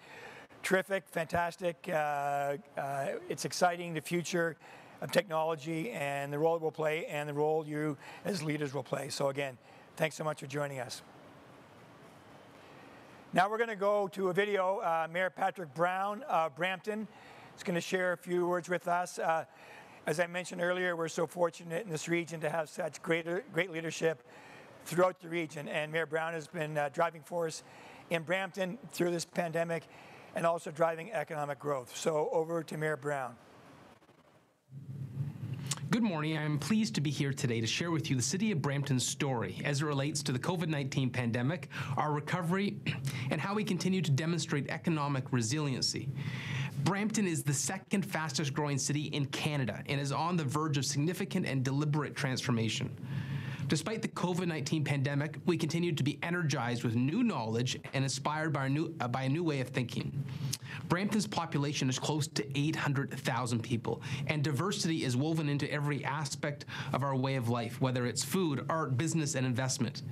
terrific, fantastic. Uh, uh, it's exciting, the future of technology and the role it will play and the role you as leaders will play. So again, thanks so much for joining us. Now we're going to go to a video. Uh, Mayor Patrick Brown of Brampton is going to share a few words with us. As I mentioned earlier, we're so fortunate in this region to have such great, great leadership throughout the region. And Mayor Brown has been uh, driving force in Brampton through this pandemic and also driving economic growth. So over to Mayor Brown. Good morning. I'm pleased to be here today to share with you the City of Brampton's story as it relates to the COVID 19 pandemic, our recovery, and how we continue to demonstrate economic resiliency. Brampton is the second fastest growing city in Canada and is on the verge of significant and deliberate transformation. Despite the COVID 19 pandemic, we continue to be energized with new knowledge and inspired by, new, uh, by a new way of thinking. Brampton's population is close to 800,000 people, and diversity is woven into every aspect of our way of life, whether it's food, art, business, and investment.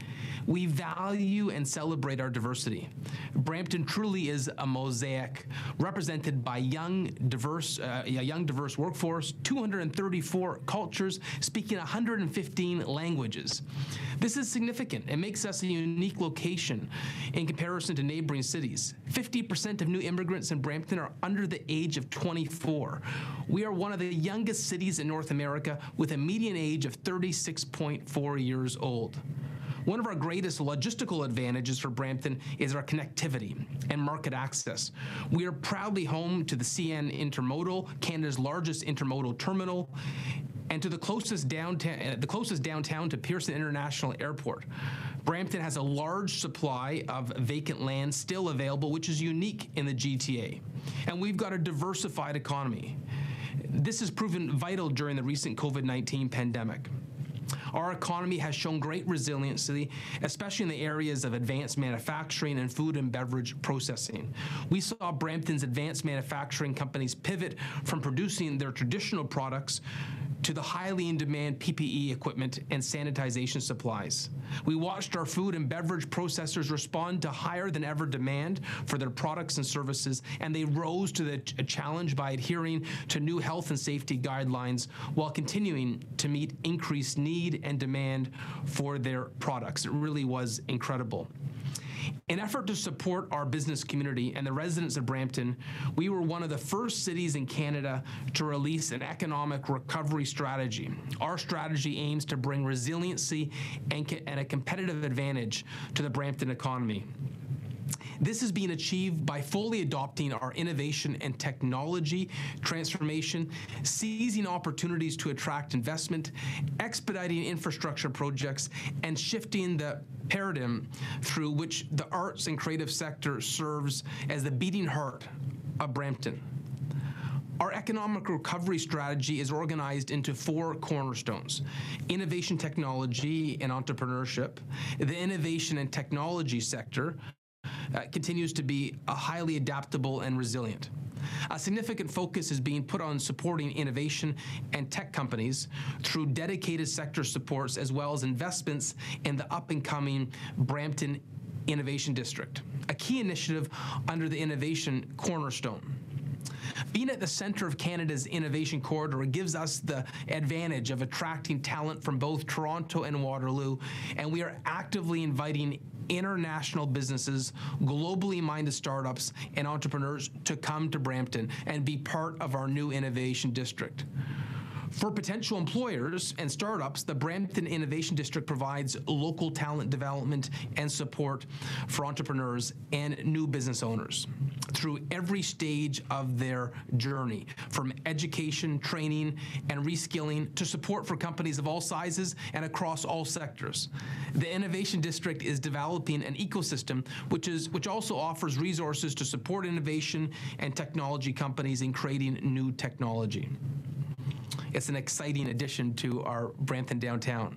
We value and celebrate our diversity. Brampton truly is a mosaic represented by young, diverse, uh, a young, diverse workforce, 234 cultures, speaking 115 languages. This is significant. It makes us a unique location in comparison to neighboring cities. 50% of new immigrants in Brampton are under the age of 24. We are one of the youngest cities in North America with a median age of 36.4 years old. One of our greatest logistical advantages for Brampton is our connectivity and market access. We are proudly home to the CN Intermodal, Canada's largest intermodal terminal, and to the closest downtown, uh, the closest downtown to Pearson International Airport. Brampton has a large supply of vacant land still available, which is unique in the GTA. And we've got a diversified economy. This has proven vital during the recent COVID 19 pandemic. Our economy has shown great resiliency, especially in the areas of advanced manufacturing and food and beverage processing. We saw Brampton's advanced manufacturing companies pivot from producing their traditional products to the highly in demand PPE equipment and sanitization supplies. We watched our food and beverage processors respond to higher than ever demand for their products and services, and they rose to the challenge by adhering to new health and safety guidelines while continuing to meet increased need and demand for their products. It really was incredible. In effort to support our business community and the residents of Brampton, we were one of the first cities in Canada to release an economic recovery strategy. Our strategy aims to bring resiliency and, and a competitive advantage to the Brampton economy. This is being achieved by fully adopting our innovation and technology transformation, seizing opportunities to attract investment, expediting infrastructure projects, and shifting the paradigm through which the arts and creative sector serves as the beating heart of Brampton. Our economic recovery strategy is organized into four cornerstones innovation technology and entrepreneurship, the innovation and technology sector, uh, continues to be highly adaptable and resilient. A significant focus is being put on supporting innovation and tech companies through dedicated sector supports as well as investments in the up and coming Brampton Innovation District, a key initiative under the Innovation Cornerstone. Being at the center of Canada's innovation corridor gives us the advantage of attracting talent from both Toronto and Waterloo, and we are actively inviting international businesses, globally minded startups, and entrepreneurs to come to Brampton and be part of our new innovation district. For potential employers and startups, the Brampton Innovation District provides local talent development and support for entrepreneurs and new business owners through every stage of their journey, from education, training, and reskilling to support for companies of all sizes and across all sectors. The Innovation District is developing an ecosystem which is which also offers resources to support innovation and technology companies in creating new technology. It's an exciting addition to our Brampton downtown.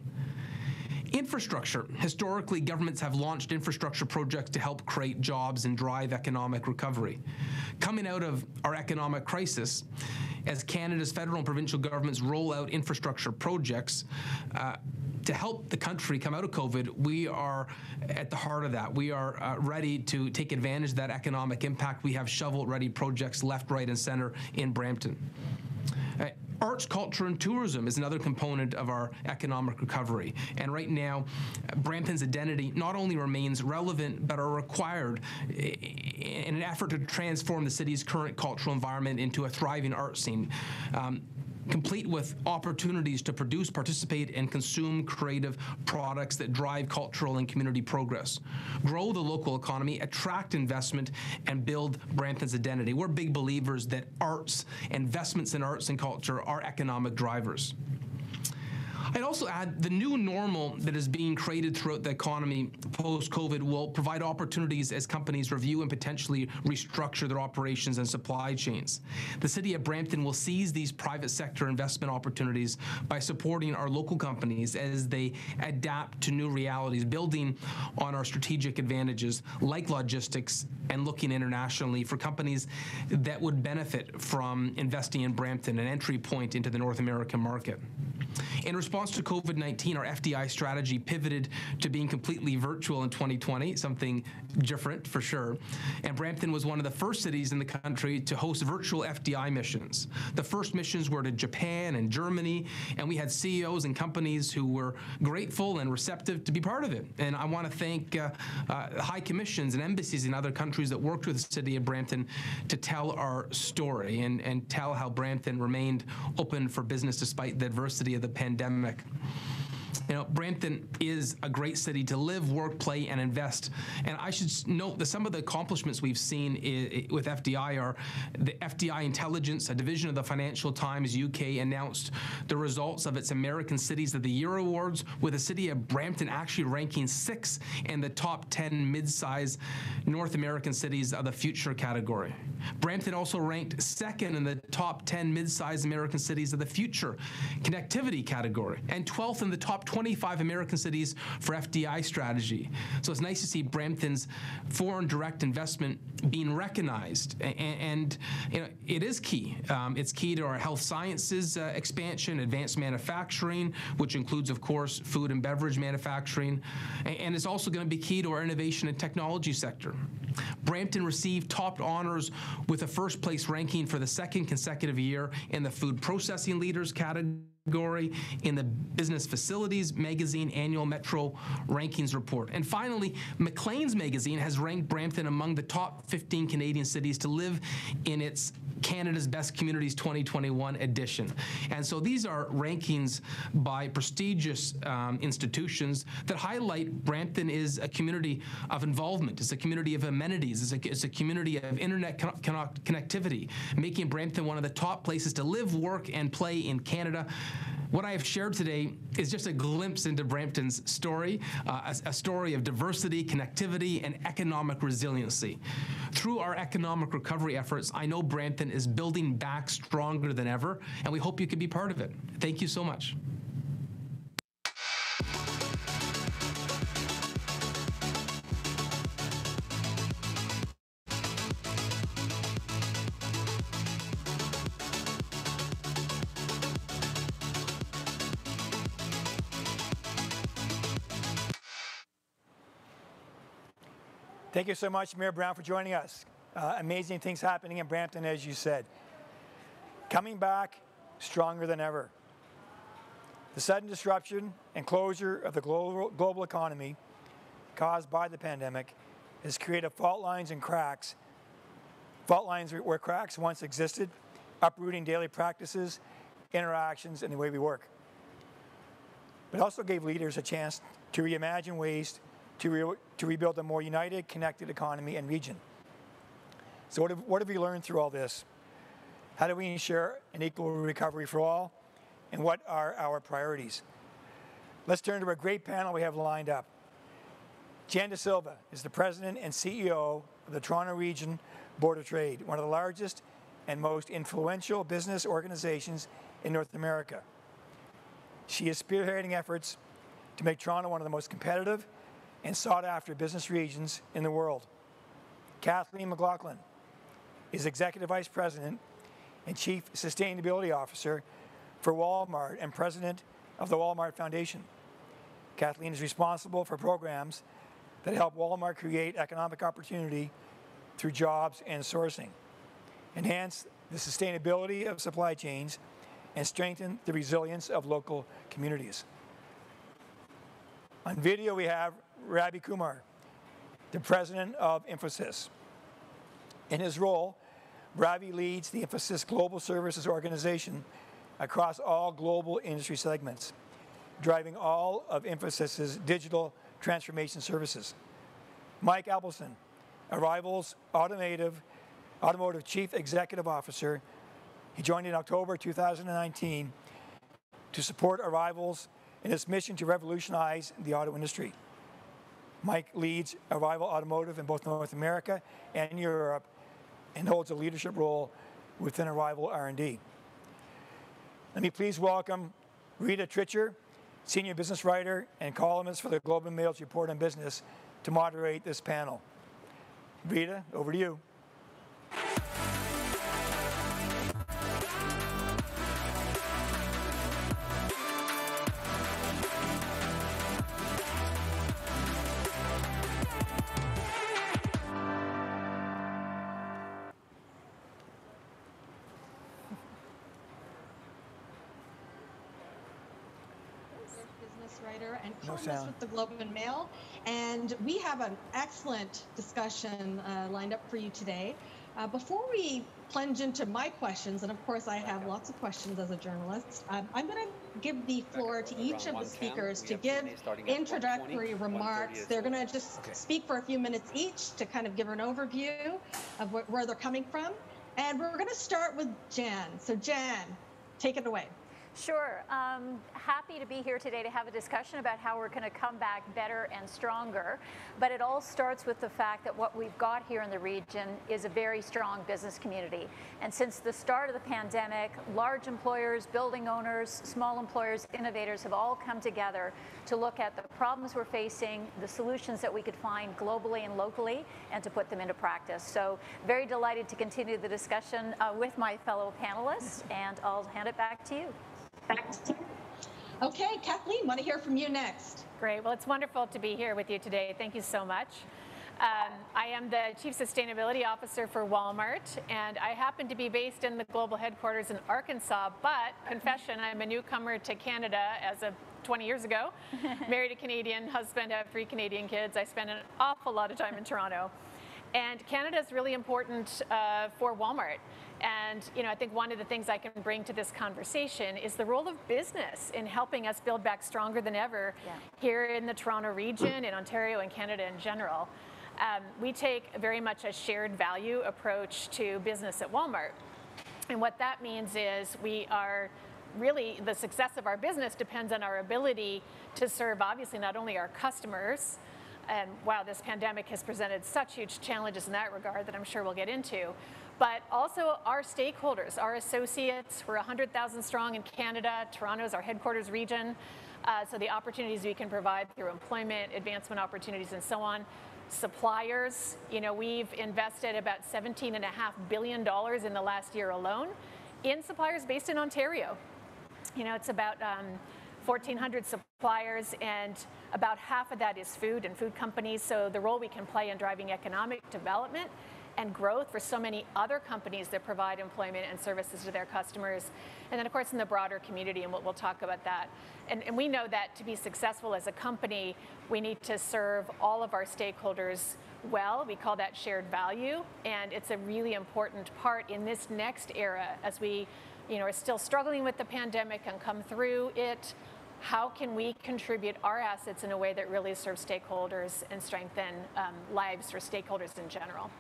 Infrastructure. Historically, governments have launched infrastructure projects to help create jobs and drive economic recovery. Coming out of our economic crisis, as Canada's federal and provincial governments roll out infrastructure projects, uh, to help the country come out of COVID, we are at the heart of that. We are uh, ready to take advantage of that economic impact. We have shovel ready projects left, right, and center in Brampton. Uh, arts, culture, and tourism is another component of our economic recovery. And right now, Brampton's identity not only remains relevant, but are required in an effort to transform the city's current cultural environment into a thriving art scene. Um, complete with opportunities to produce, participate, and consume creative products that drive cultural and community progress, grow the local economy, attract investment, and build Brampton's identity. We're big believers that arts, investments in arts and culture are economic drivers. I'd also add the new normal that is being created throughout the economy post COVID will provide opportunities as companies review and potentially restructure their operations and supply chains. The City of Brampton will seize these private sector investment opportunities by supporting our local companies as they adapt to new realities, building on our strategic advantages like logistics and looking internationally for companies that would benefit from investing in Brampton, an entry point into the North American market. In response to COVID 19, our FDI strategy pivoted to being completely virtual in 2020, something different for sure. And Brampton was one of the first cities in the country to host virtual FDI missions. The first missions were to Japan and Germany, and we had CEOs and companies who were grateful and receptive to be part of it. And I want to thank uh, uh, high commissions and embassies in other countries that worked with the city of Brampton to tell our story and, and tell how Brampton remained open for business despite the adversity of the pandemic. Mac. You know, Brampton is a great city to live, work, play, and invest. And I should note that some of the accomplishments we've seen with FDI are the FDI Intelligence, a division of the Financial Times UK, announced the results of its American Cities of the Year awards, with the city of Brampton actually ranking sixth in the top 10 mid-sized North American cities of the future category. Brampton also ranked second in the top 10 mid-sized American cities of the future connectivity category and 12th in the top 25 American cities for FDI strategy. So it's nice to see Brampton's foreign direct investment being recognized. And, and you know, it is key. Um, it's key to our health sciences uh, expansion, advanced manufacturing, which includes, of course, food and beverage manufacturing. And, and it's also going to be key to our innovation and technology sector. Brampton received top honors with a first place ranking for the second consecutive year in the food processing leaders category in the Business Facilities Magazine annual Metro Rankings report. And finally, Maclean's Magazine has ranked Brampton among the top 15 Canadian cities to live in its Canada's Best Communities 2021 edition. And so these are rankings by prestigious um, institutions that highlight Brampton is a community of involvement, it's a community of amenities, it's a, it's a community of internet con con connectivity, making Brampton one of the top places to live, work, and play in Canada. What I have shared today is just a glimpse into Brampton's story, uh, a, a, story of diversity, connectivity, and economic resiliency. Through our economic recovery efforts, I know Brampton is building back stronger than ever, and we hope you can be part of it. Thank you so much. Thank you so much, Mayor Brown, for joining us. Uh, amazing things happening in Brampton, as you said. Coming back stronger than ever. The sudden disruption and closure of the global, global economy caused by the pandemic has created fault lines and cracks. Fault lines where cracks once existed, uprooting daily practices, interactions, and the way we work. But also gave leaders a chance to reimagine ways to, re to rebuild a more united, connected economy and region. So what have, what have we learned through all this? How do we ensure an equal recovery for all? And what are our priorities? Let's turn to a great panel we have lined up. Jan De Silva is the president and CEO of the Toronto Region Board of Trade, one of the largest and most influential business organizations in North America. She is spearheading efforts to make Toronto one of the most competitive and sought after business regions in the world. Kathleen McLaughlin is Executive Vice President and Chief Sustainability Officer for Walmart and President of the Walmart Foundation. Kathleen is responsible for programs that help Walmart create economic opportunity through jobs and sourcing, enhance the sustainability of supply chains, and strengthen the resilience of local communities. On video, we have Ravi Kumar, the president of Infosys. In his role, Ravi leads the Infosys Global Services Organization across all global industry segments, driving all of Infosys's digital transformation services. Mike Ableson, Arrival's automotive, automotive chief executive officer, he joined in October 2019 to support Arrival's in its mission to revolutionize the auto industry. Mike leads Arrival Automotive in both North America and Europe and holds a leadership role within Arrival R&D. Let me please welcome Rita Trichur, senior business writer and columnist for the Globe and Mail's Report on Business, to moderate this panel. Rita, over to you. Columnist with the Globe and Mail. And we have an excellent discussion uh, lined up for you today. Uh, before we plunge into my questions, and of course I have lots of questions as a journalist, um, I'm going to give the floor to each of the speakers to give introductory remarks. They're going to just okay. speak for a few minutes each to kind of give an overview of wh where they're coming from. And we're going to start with Jan. So Jan, take it away. Sure. Um, happy to be here today to have a discussion about how we're going to come back better and stronger. But it all starts with the fact that what we've got here in the region is a very strong business community. And since the start of the pandemic, large employers, building owners, small employers, innovators have all come together to look at the problems we're facing, the solutions that we could find globally and locally, and to put them into practice. So very delighted to continue the discussion uh, with my fellow panelists, and I'll hand it back to you. Okay, Kathleen, want to hear from you next. Great. Well, it's wonderful to be here with you today. Thank you so much. Um, I am the Chief Sustainability Officer for Walmart, and I happen to be based in the global headquarters in Arkansas, but confession, I'm a newcomer to Canada as of 20 years ago. Married a Canadian husband, have three Canadian kids. I spend an awful lot of time in Toronto. And Canada is really important uh, for Walmart. And you know, I think one of the things I can bring to this conversation is the role of business in helping us build back stronger than ever yeah. here in the Toronto region, in Ontario, and Canada in general. Um, we take very much a shared value approach to business at Walmart. And what that means is we are really the success of our business depends on our ability to serve obviously not only our customers and wow this pandemic has presented such huge challenges in that regard that i'm sure we'll get into but also our stakeholders, our associates. We're 100,000 strong in Canada. Toronto is our headquarters region. Uh, so the opportunities we can provide through employment, advancement opportunities, and so on. Suppliers, you know, we've invested about $17.5 billion in the last year alone in suppliers based in Ontario. You know, it's about um, 1,400 suppliers, and about half of that is food and food companies. So the role we can play in driving economic development and growth for so many other companies that provide employment and services to their customers. And then, of course, in the broader community, and we'll, talk about that. And, and we know that to be successful as a company, we need to serve all of our stakeholders well. We call that shared value. And it's a really important part in this next era as we you know, are still struggling with the pandemic and come through it. How can we contribute our assets in a way that really serves stakeholders and strengthen um, lives for stakeholders in general?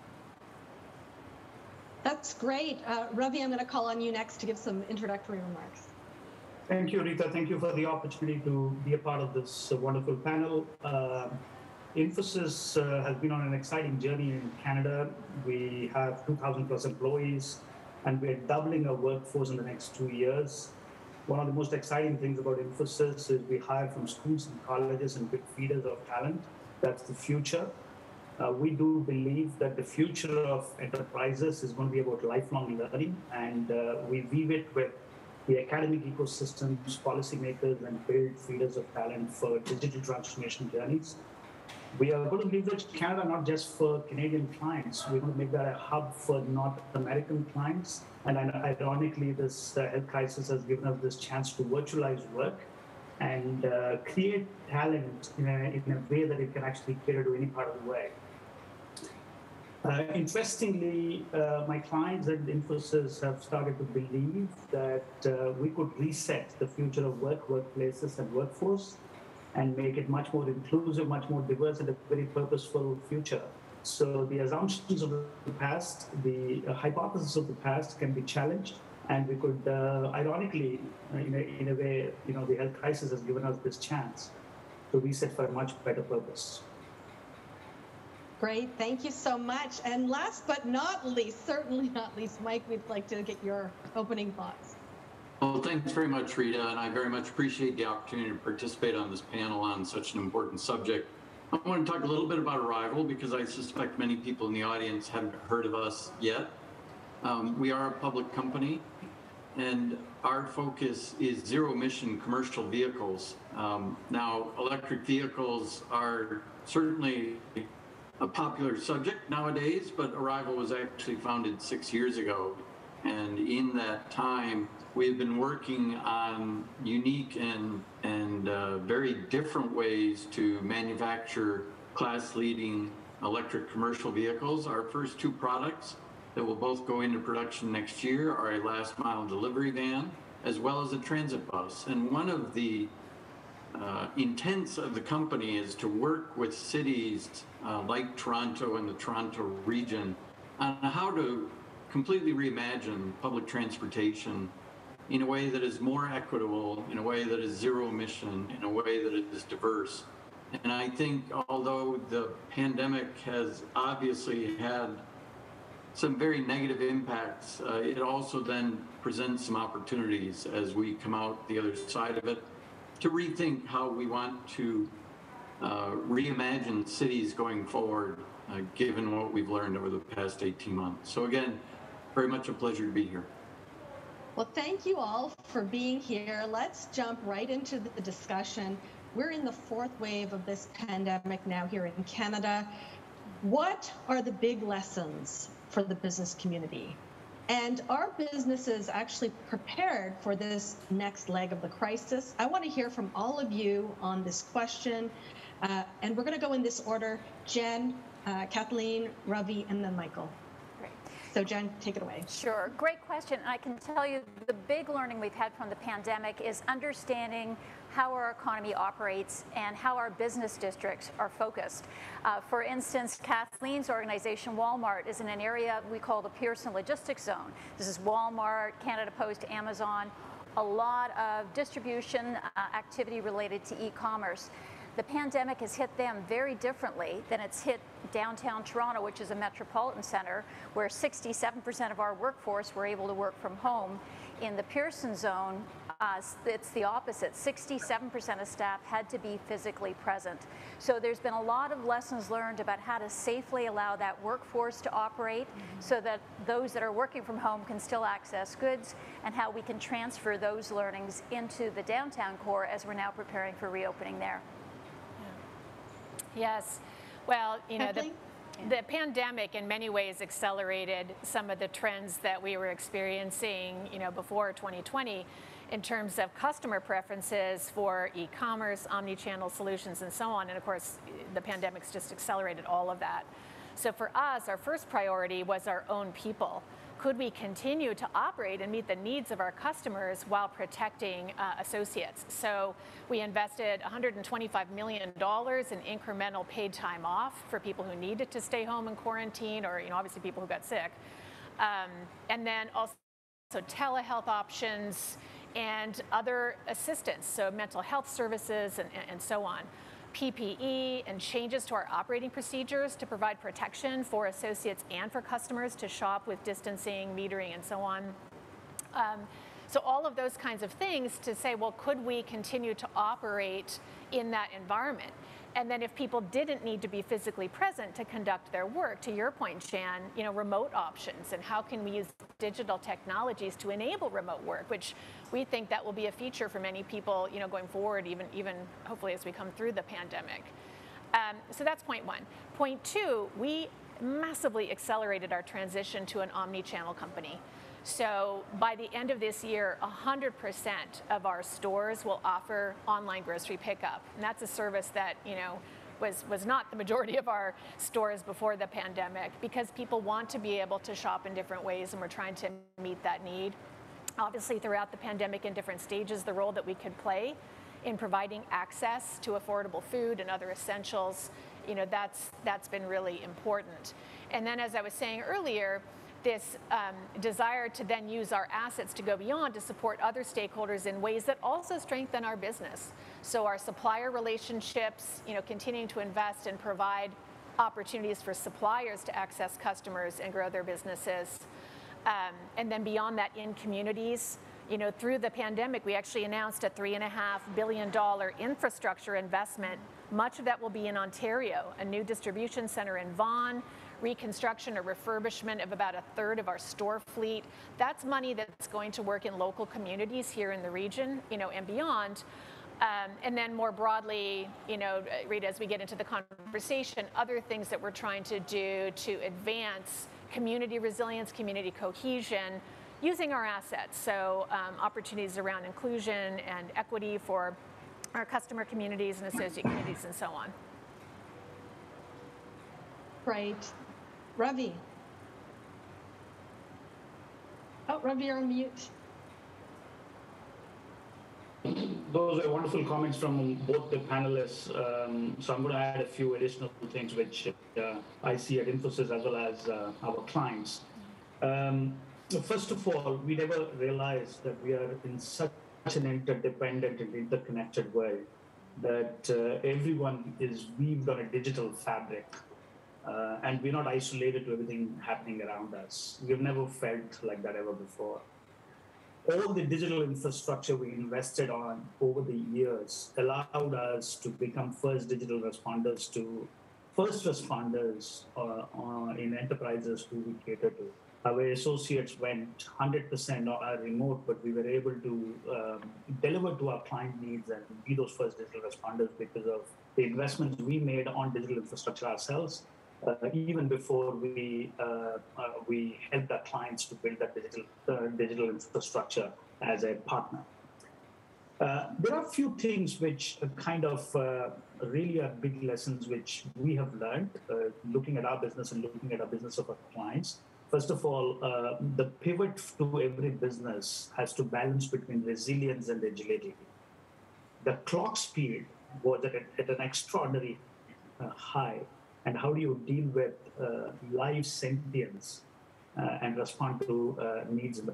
That's great. Uh, Ravi, I'm going to call on you next to give some introductory remarks. Thank you, Rita. Thank you for the opportunity to be a part of this uh, wonderful panel. Uh, Infosys uh, has been on an exciting journey in Canada. We have 2,000 plus employees, and we're doubling our workforce in the next two years. One of the most exciting things about Infosys is we hire from schools and colleges and big feeders of talent. That's the future. Uh, we do believe that the future of enterprises is going to be about lifelong learning, and uh, we weave it with the academic ecosystems, policymakers, and build feeders of talent for digital transformation journeys. We are going to leverage Canada not just for Canadian clients. We're going to make that a hub for North American clients. And ironically, this uh, health crisis has given us this chance to virtualize work and uh, create talent in a, in a way that it can actually cater to any part of the world. Uh, interestingly, uh, my clients at Infosys have started to believe that uh, we could reset the future of work, workplaces, and workforce and make it much more inclusive, much more diverse, and a very purposeful future. So the assumptions of the past, the uh, hypotheses of the past can be challenged, and we could, uh, ironically, uh, in a, in a way, you know, the health crisis has given us this chance to reset for a much better purpose. Great, thank you so much. And last but not least, certainly not least, Mike, we'd like to get your opening thoughts. Well, thanks very much, Rita, and I very much appreciate the opportunity to participate on this panel on such an important subject. I want to talk a little bit about Arrival because I suspect many people in the audience haven't heard of us yet. Um, we are a public company, and our focus is zero emission commercial vehicles. Um, now, electric vehicles are certainly a popular subject nowadays, but Arrival was actually founded six years ago. And in that time, we've been working on unique and, and uh, very different ways to manufacture class leading electric commercial vehicles. Our first two products that will both go into production next year are a last mile delivery van as well as a transit bus. And one of the uh, intents of the company is to work with cities uh, like Toronto and the Toronto region on how to completely reimagine public transportation in a way that is more equitable, in a way that is zero emission, in a way that is diverse. And I think although the pandemic has obviously had some very negative impacts, uh, it also then presents some opportunities as we come out the other side of it to rethink how we want to uh, reimagine cities going forward, uh, given what we've learned over the past 18 months. So again, very much a pleasure to be here. Well, thank you all for being here. Let's jump right into the discussion. We're in the fourth wave of this pandemic now here in Canada. What are the big lessons for the business community? And are businesses actually prepared for this next leg of the crisis? I want to hear from all of you on this question. Uh, and we're going to go in this order Jen, uh, Kathleen, Ravi, and then Michael. So, Jen, take it away. Sure. Great question. I can tell you the big learning we've had from the pandemic is understanding how our economy operates and how our business districts are focused. Uh, for instance, Kathleen's organization, Walmart, is in an area we call the Pearson Logistics Zone. This is Walmart, Canada Post, Amazon, a lot of distribution uh, activity related to e-commerce the pandemic has hit them very differently than it's hit downtown Toronto, which is a metropolitan center, where 67% of our workforce were able to work from home. In the Pearson zone, uh, it's the opposite. 67% of staff had to be physically present. So there's been a lot of lessons learned about how to safely allow that workforce to operate mm -hmm. so that those that are working from home can still access goods and how we can transfer those learnings into the downtown core as we're now preparing for reopening there. Yes. Well, you know, the, the pandemic in many ways accelerated some of the trends that we were experiencing, you know, before 2020 in terms of customer preferences for e-commerce, omni-channel solutions, and so on. And of course, the pandemic's just accelerated all of that. So for us, our first priority was our own people could we continue to operate and meet the needs of our customers while protecting uh, associates? So we invested $125 million in incremental paid time off for people who needed to stay home in quarantine or, you know, obviously people who got sick. Um, and then also telehealth options and other assistance, so mental health services and, and so on. PPE and changes to our operating procedures to provide protection for associates and for customers to shop with distancing, metering, and so on. Um, so all of those kinds of things to say, well, could we continue to operate in that environment? And then if people didn't need to be physically present to conduct their work, to your point, Jan, you know, remote options and how can we use digital technologies to enable remote work, which we think that will be a feature for many people, you know, going forward, even, even hopefully as we come through the pandemic. Um, so that's point one. Point two, we massively accelerated our transition to an omni-channel company. So by the end of this year, 100% of our stores will offer online grocery pickup. And that's a service that, you know, was, was not the majority of our stores before the pandemic because people want to be able to shop in different ways and we're trying to meet that need. Obviously, throughout the pandemic in different stages, the role that we could play in providing access to affordable food and other essentials, you know, that's, that's been really important. And then as I was saying earlier, this um, desire to then use our assets to go beyond to support other stakeholders in ways that also strengthen our business. So our supplier relationships, you know, continuing to invest and provide opportunities for suppliers to access customers and grow their businesses. Um, and then beyond that, in communities, you know, through the pandemic, we actually announced a $3.5 billion infrastructure investment. Much of that will be in Ontario, a new distribution center in Vaughan, reconstruction or refurbishment of about a third of our store fleet. That's money that's going to work in local communities here in the region, you know, and beyond. Um, and then more broadly, you know, Rita, as we get into the conversation, other things that we're trying to do to advance community resilience, community cohesion, using our assets. So um, opportunities around inclusion and equity for our customer communities and associate communities and so on. Right. Ravi. Oh, Ravi, you're on mute. Those are wonderful comments from both the panelists. Um, so I'm going to add a few additional things which uh, I see at Infosys as well as uh, our clients. Um, first of all, we never realized that we are in such an interdependent and interconnected world that uh, everyone is weaved on a digital fabric. Uh, and we're not isolated to everything happening around us. We've never felt like that ever before all the digital infrastructure we invested on over the years allowed us to become first digital responders to first responders uh, uh, in enterprises who we cater to. Our associates went 100% on remote, but we were able to um, deliver to our client needs and be those first digital responders because of the investments we made on digital infrastructure ourselves uh, even before we uh, uh, we helped our clients to build that digital digital infrastructure as a partner. there are a few things which kind of really are big lessons which we have learned looking at our business and looking at our business of our clients. First of all, uh, the pivot to every business has to balance between resilience and agility. The clock speed was at, at an extraordinary uh, high and how do you deal with uh, live sentience uh, and respond to uh, needs in the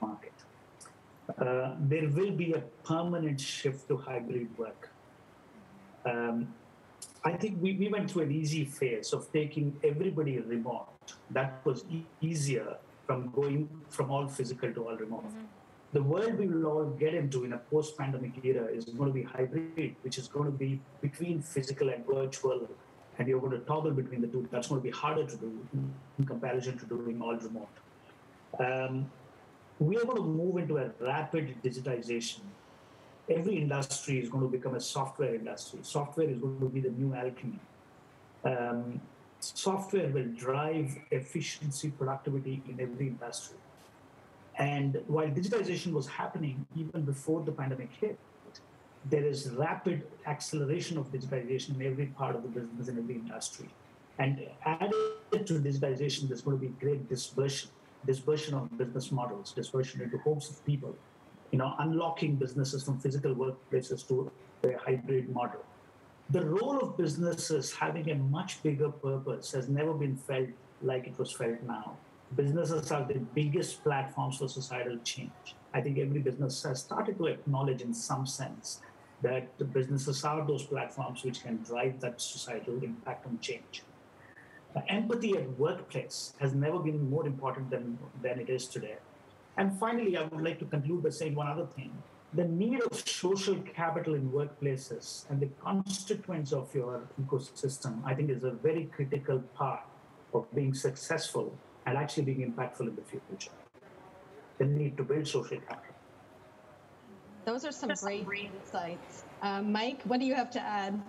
market. Uh, there will be a permanent shift to hybrid work. Um, I think we, we went through an easy phase of taking everybody remote. That was e- easier from going from all physical to all remote. Mm-hmm. The world we will all get into in a post pandemic era is going to be hybrid, which is going to be between physical and virtual and you're going to toggle between the two, that's going to be harder to do in comparison to doing all remote. Um, we are going to move into a rapid digitization. Every industry is going to become a software industry. Software is going to be the new alchemy. Um, software will drive efficiency, productivity in every industry. And while digitization was happening even before the pandemic hit, there is rapid acceleration of digitization in every part of the business in every industry. And added to digitization, there's going to be great dispersion, dispersion of business models, dispersion into homes of people, you know, unlocking businesses from physical workplaces to a hybrid model. The role of businesses having a much bigger purpose has never been felt like it was felt now. Businesses are the biggest platforms for societal change. I think every business has started to acknowledge in some sense that the businesses are those platforms which can drive that societal impact and change. Empathy at workplace has never been more important than, than it is today. And finally, I would like to conclude by saying one other thing. The need of social capital in workplaces and the constituents of your ecosystem, I think, is a very critical part of being successful and actually being impactful in the future. The need to build social capital. Those are some great insights. Um, Mike, what do you have to add?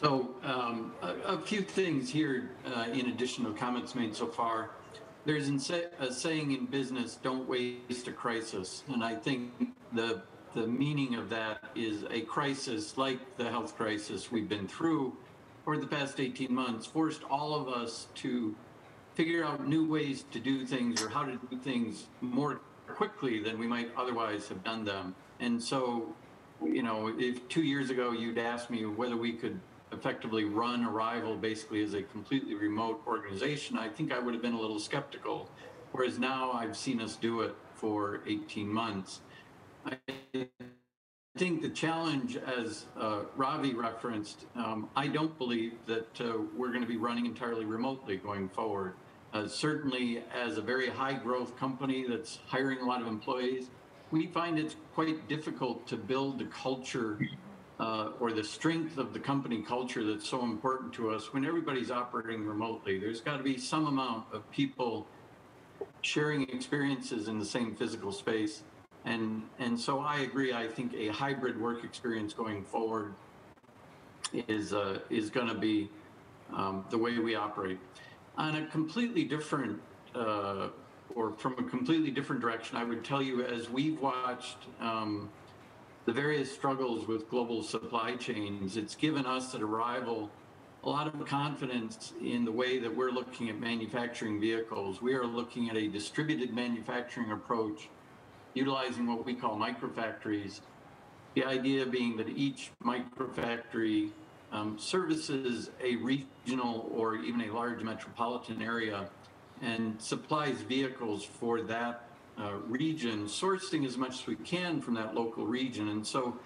So, um, a, a, few things here uh, in addition to comments made so far. There's a saying in business, don't waste a crisis. And I think the, the meaning of that is a crisis like the health crisis we've been through for the past 18 months forced all of us to figure out new ways to do things or how to do things more quickly than we might otherwise have done them. And so, you know, if two years ago you'd asked me whether we could effectively run Arrival basically as a completely remote organization, I think I would have been a little skeptical. Whereas now I've seen us do it for 18 months. I think the challenge, as uh, Ravi referenced, um, I don't believe that uh, we're going to be running entirely remotely going forward. Uh, certainly, as a very high growth company that's hiring a lot of employees, we find it's quite difficult to build the culture uh, or the strength of the company culture that's so important to us when everybody's operating remotely. There's got to be some amount of people sharing experiences in the same physical space. And, and so I agree. I think a hybrid work experience going forward is, uh, is going to be um, the way we operate on a completely different uh, or from a completely different direction, I would tell you as we've watched um, the various struggles with global supply chains, it's given us at Arrival a lot of confidence in the way that we're looking at manufacturing vehicles. We are looking at a distributed manufacturing approach utilizing what we call microfactories. The idea being that each microfactory um, services a regional or even a large metropolitan area and supplies vehicles for that uh, region, sourcing as much as we can from that local region. And so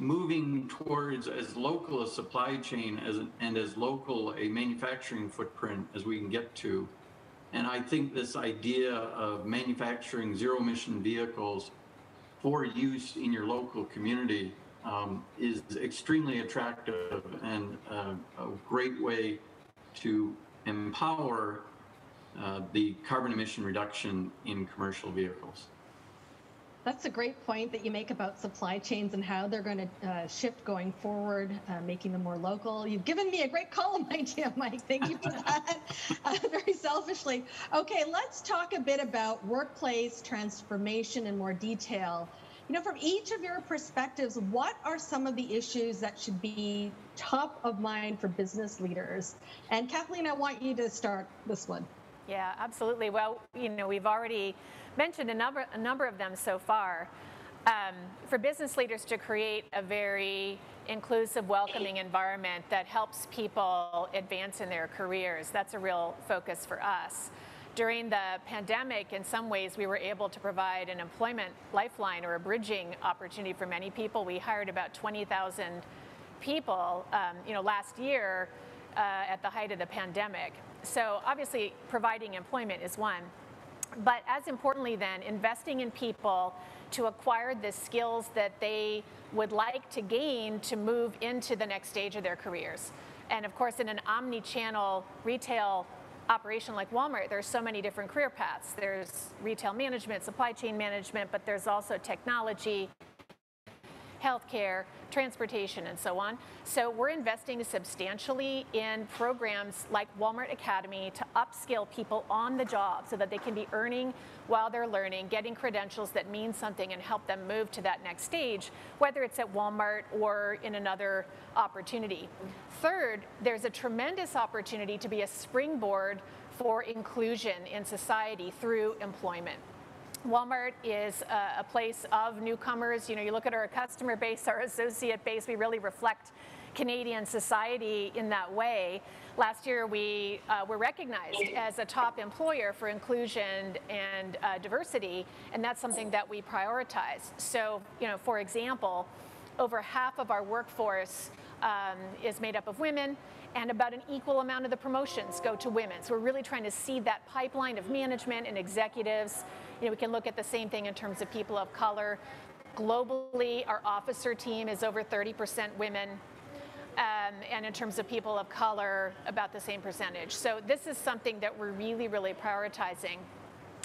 moving towards as local a supply chain as and as local a manufacturing footprint as we can get to. And I think this idea of manufacturing zero emission vehicles for use in your local community um, is extremely attractive and uh, a great way to empower uh, the carbon emission reduction in commercial vehicles. That's a great point that you make about supply chains and how they're going to uh, shift going forward, uh, making them more local. You've given me a great column idea, Mike. Thank you for that. uh, very selfishly. Okay, let's talk a bit about workplace transformation in more detail. You know, from each of your perspectives, what are some of the issues that should be top of mind for business leaders? And Kathleen, I want you to start this one. Yeah, absolutely. Well, you know, we've already mentioned a number, a number of them so far. Um, for business leaders to create a very inclusive, welcoming environment that helps people advance in their careers, that's a real focus for us. During the pandemic, in some ways, we were able to provide an employment lifeline or a bridging opportunity for many people. We hired about 20,000 people, um, you know, last year uh, at the height of the pandemic. So obviously, providing employment is one. But as importantly, then, investing in people to acquire the skills that they would like to gain to move into the next stage of their careers. And of course, in an omni channel retail operation like Walmart, there's so many different career paths. There's retail management, supply chain management, but there's also technology, healthcare, transportation, and so on. So we're investing substantially in programs like Walmart Academy to upskill people on the job so that they can be earning while they're learning, getting credentials that mean something and help them move to that next stage, whether it's at Walmart or in another opportunity. Third, there's a tremendous opportunity to be a springboard for inclusion in society through employment. Walmart is a, place of newcomers. You know, you look at our customer base, our associate base, we really reflect Canadian society in that way. Last year, we uh, were recognized as a top employer for inclusion and uh, diversity, and that's something that we prioritize. So, you know, for example, over half of our workforce um, is made up of women, and about an equal amount of the promotions go to women. So we're really trying to seed that pipeline of management and executives you know, we can look at the same thing in terms of people of color. Globally, our officer team is over 30% women. Um, and in terms of people of color, about the same percentage. So this is something that we're really, really prioritizing.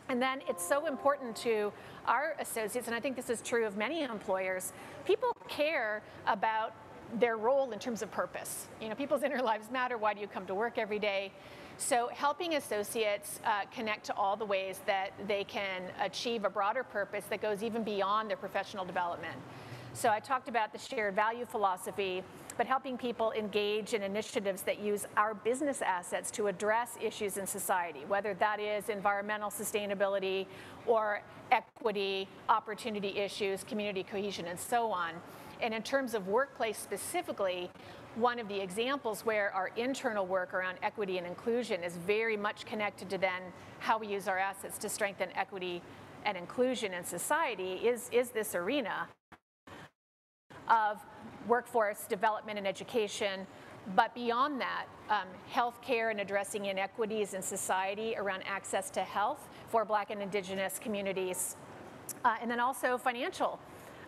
And then it's so important to our associates, and I think this is true of many employers, people care about their role in terms of purpose. You know, people's inner lives matter. Why do you come to work every day? So helping associates uh, connect to all the ways that they can achieve a broader purpose that goes even beyond their professional development. So I talked about the shared value philosophy, but helping people engage in initiatives that use our business assets to address issues in society, whether that is environmental sustainability or equity, opportunity issues, community cohesion, and so on. And in terms of workplace specifically, one of the examples where our internal work around equity and inclusion is very much connected to then how we use our assets to strengthen equity and inclusion in society is, is this arena of workforce development and education. But beyond that, um, healthcare and addressing inequities in society around access to health for Black and Indigenous communities. Uh, and then also financial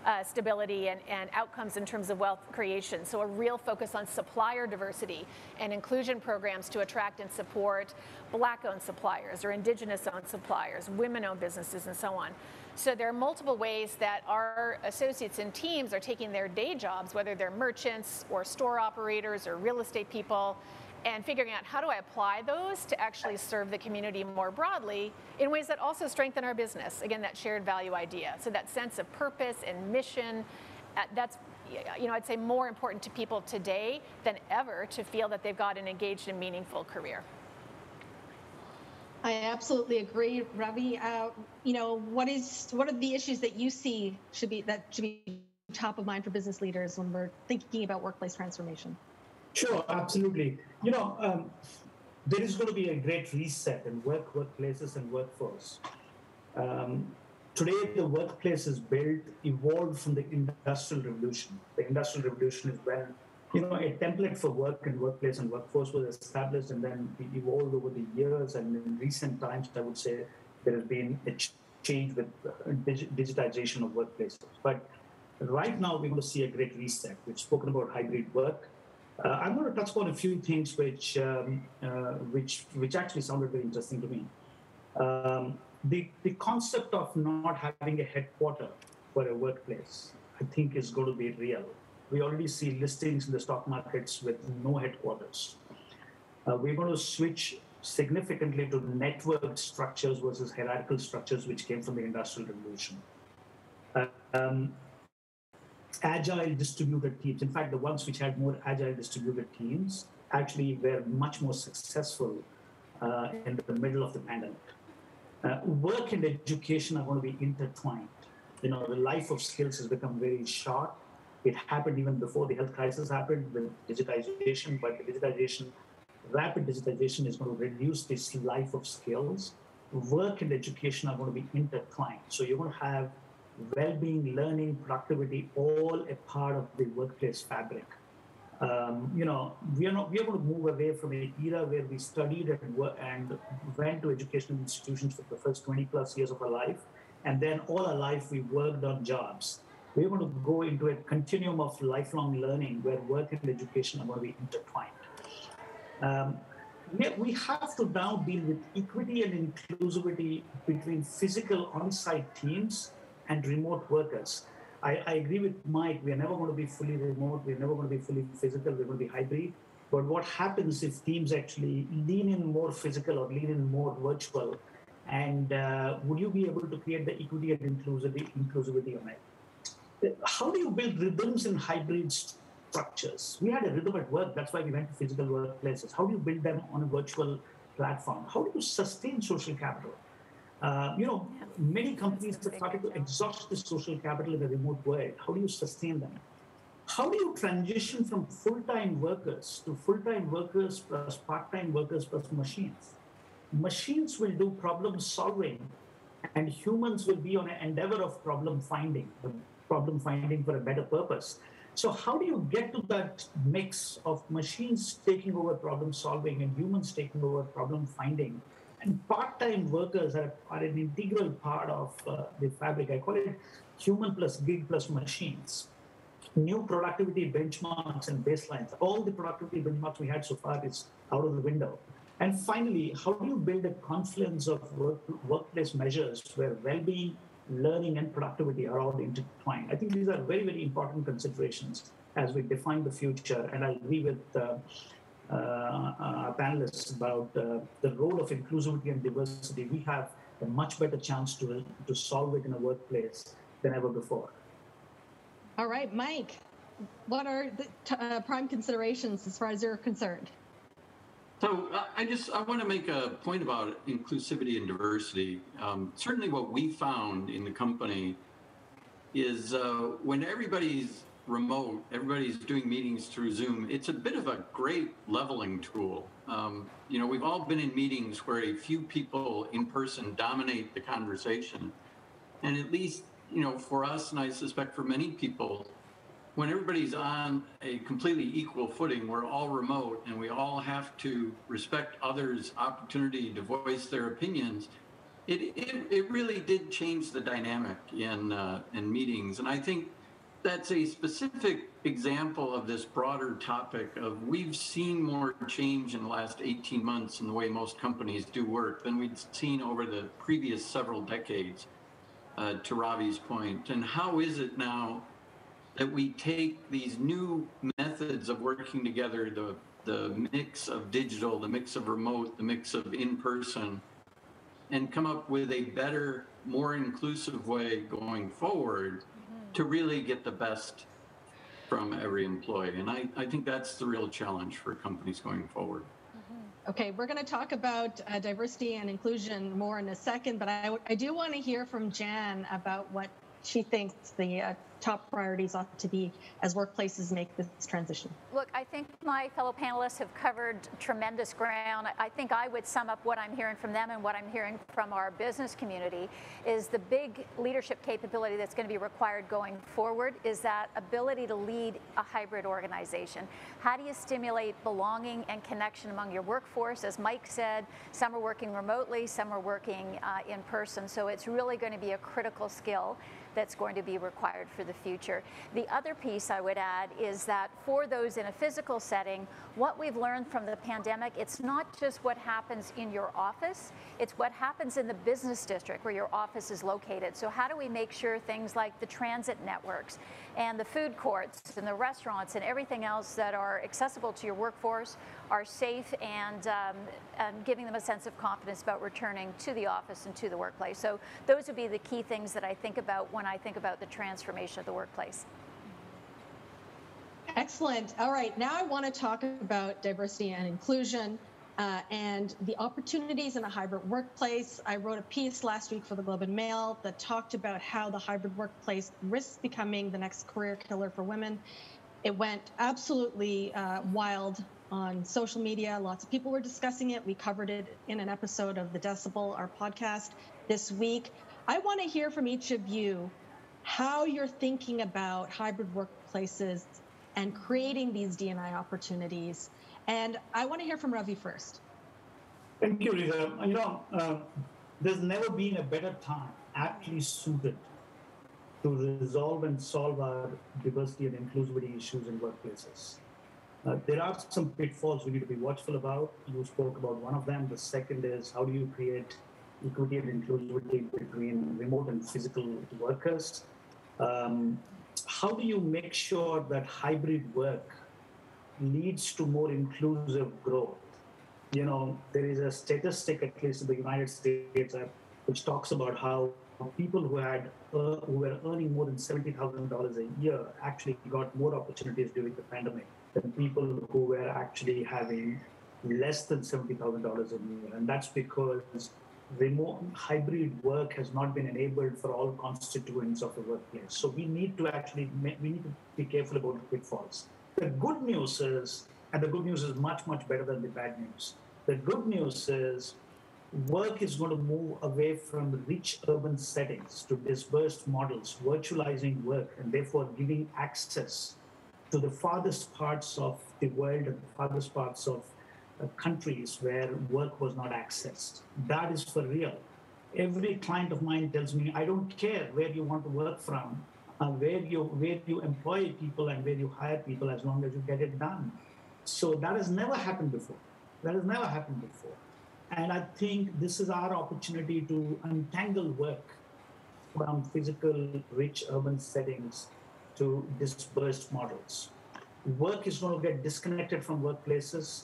uh, stability and, and outcomes in terms of wealth creation. So a real focus on supplier diversity and inclusion programs to attract and support black-owned suppliers or indigenous-owned suppliers, women-owned businesses, and so on. So there are multiple ways that our associates and teams are taking their day jobs, whether they're merchants or store operators or real estate people, and figuring out how do I apply those to actually serve the community more broadly in ways that also strengthen our business. Again, that shared value idea. So that sense of purpose and mission, uh, that's you know, I'd say more important to people today than ever to feel that they've got an engaged and meaningful career. I absolutely agree, Ravi. Uh, you know, what is what are the issues that you see should be that should be top of mind for business leaders when we're thinking about workplace transformation? Sure, absolutely. You know, um, there is going to be a great reset in work, workplaces, and workforce. Um, today, the workplace is built, evolved from the industrial revolution. The industrial revolution is when you know, a template for work and workplace and workforce was established and then evolved over the years. And in recent times, I would say there has been a change with uh, digitization of workplaces. But right now, we're going to see a great reset. We've spoken about hybrid work. Uh, I'm going to touch upon a few things which, um, uh, which, which actually sounded very interesting to me. Um, the, the concept of not having a headquarter for a workplace, I think, is going to be real we already see listings in the stock markets with no headquarters. Uh, we're going to switch significantly to networked structures versus hierarchical structures, which came from the Industrial Revolution. Uh, um, agile distributed teams, in fact, the ones which had more agile distributed teams actually were much more successful uh, in the middle of the pandemic. Uh, work and education are going to be intertwined. You know, the life of skills has become very short it happened even before the health crisis happened with digitization, but the digitization, rapid digitization is going to reduce this life of skills. Work and education are going to be intertwined. So you're going to have well-being, learning, productivity, all a part of the workplace fabric. Um, you know, we are not. We are going to move away from an era where we studied and, and went to educational institutions for the first 20 plus years of our life, and then all our life we worked on jobs we're going to go into a continuum of lifelong learning where work and education are going to be intertwined. Um, we have to now deal with equity and inclusivity between physical on-site teams and remote workers. I, I, agree with Mike. We are never going to be fully remote. We're never going to be fully physical. We're going to be hybrid. But what happens if teams actually lean in more physical or lean in more virtual? And uh, would you be able to create the equity and inclusivity, inclusivity on it? how do you build rhythms in hybrid structures? We had a rhythm at work. That's why we went to physical workplaces. How do you build them on a virtual platform? How do you sustain social capital? Uh, you know, yeah. many companies have started to exhaust the social capital in the remote world. How do you sustain them? How do you transition from full-time workers to full-time workers plus part-time workers plus machines? Machines will do problem solving and humans will be on an endeavor of problem finding problem finding for a better purpose. So, how do you get to that mix of machines taking over problem solving and humans taking over problem finding? And part time workers are, are, an integral part of uh, the fabric. I call it human plus gig plus machines. New productivity benchmarks and baselines. All the productivity benchmarks we had so far is out of the window. And finally, how do you build a confluence of work, workplace measures where well being learning and productivity are all intertwined. I think these are very, very important considerations as we define the future. And I agree with uh, panelists about uh, the role of inclusivity and diversity. We have a much better chance to, to solve it in a workplace than ever before. All right, Mike, what are the uh, prime considerations as far as you're concerned? So uh, I just I want to make a point about inclusivity and diversity. Um, certainly, what we found in the company is uh, when everybody's remote, everybody's doing meetings through Zoom. It's a bit of a great leveling tool. Um, you know, we've all been in meetings where a few people in person dominate the conversation, and at least you know for us, and I suspect for many people, when everybody's on a completely equal footing, we're all remote and we all have to respect others' opportunity to voice their opinions. It, it, it really did change the dynamic in, uh, in meetings. And I think that's a specific example of this broader topic of we've seen more change in the last 18 months in the way most companies do work than we'd seen over the previous several decades, uh, to Ravi's point. And how is it now that we take these new methods of working together, the, the mix of digital, the mix of remote, the mix of in-person, and come up with a better, more inclusive way going forward. To really get the best from every employee. And I, I think that's the real challenge for companies going forward. Okay, we're going to talk about uh, diversity and inclusion more in a second, but I, I do want to hear from Jan about what she thinks the uh, top priorities ought to be as workplaces make this transition? Look, I think my fellow panelists have covered tremendous ground. I think I would sum up what I'm hearing from them and what I'm hearing from our business community is the big leadership capability that's going to be required going forward is that ability to lead a hybrid organization. How do you stimulate belonging and connection among your workforce? As Mike said, some are working remotely, some are working uh, in person. So it's really going to be a critical skill that's going to be required for the future. The other piece I would add is that for those in a physical setting, what we've learned from the pandemic, it's not just what happens in your office, it's what happens in the business district where your office is located. So how do we make sure things like the transit networks and the food courts and the restaurants and everything else that are accessible to your workforce are safe and, um, and giving them a sense of confidence about returning to the office and to the workplace. So those would be the key things that I think about when I think about the transformation of the workplace. Excellent. All right, now I want to talk about diversity and inclusion. Uh, and the opportunities in a hybrid workplace. I wrote a piece last week for the Globe and Mail that talked about how the hybrid workplace risks becoming the next career killer for women. It went absolutely uh, wild on social media. Lots of people were discussing it. We covered it in an episode of the Decibel, our podcast, this week. I want to hear from each of you how you're thinking about hybrid workplaces and creating these D&I opportunities and I want to hear from Ravi first. Thank you, Rita. You know, uh, there's never been a better time actually suited to resolve and solve our diversity and inclusivity issues in workplaces. Uh, there are some pitfalls we need to be watchful about. You spoke about one of them. The second is how do you create equity and inclusivity between remote and physical workers? Um, how do you make sure that hybrid work leads to more inclusive growth. You know, there is a statistic, at least in the United States, uh, which talks about how people who had uh, who were earning more than seventy thousand dollars a year actually got more opportunities during the pandemic than people who were actually having less than seventy thousand dollars a year, and that's because remote hybrid work has not been enabled for all constituents of the workplace. So we need to actually we need to be careful about pitfalls. The good news is, and the good news is much, much better than the bad news. The good news is work is going to move away from rich urban settings to dispersed models, virtualizing work, and therefore giving access to the farthest parts of the world and the farthest parts of uh, countries where work was not accessed. That is for real. Every client of mine tells me, I don't care where you want to work from uh, where you where you employ people and where you hire people as long as you get it done. So that has never happened before. That has never happened before. And I think this is our opportunity to untangle work from physical, rich urban settings to dispersed models. Work is going to get disconnected from workplaces,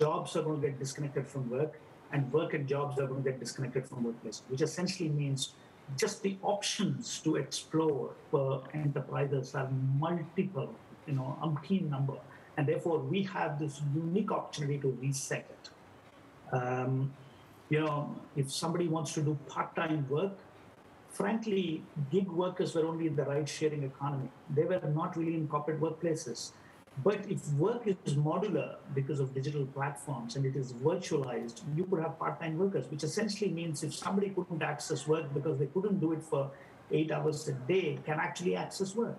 jobs are going to get disconnected from work, and work and jobs are going to get disconnected from workplaces, which essentially means just the options to explore for enterprises are multiple, you know, umpteen number. And therefore, we have this unique opportunity to reset it. Um, you know, if somebody wants to do part-time work, frankly, gig workers were only in the ride-sharing economy. They were not really in corporate workplaces. But if work is modular because of digital platforms and it is virtualized, you could have part-time workers, which essentially means if somebody couldn't access work because they couldn't do it for eight hours a day, can actually access work.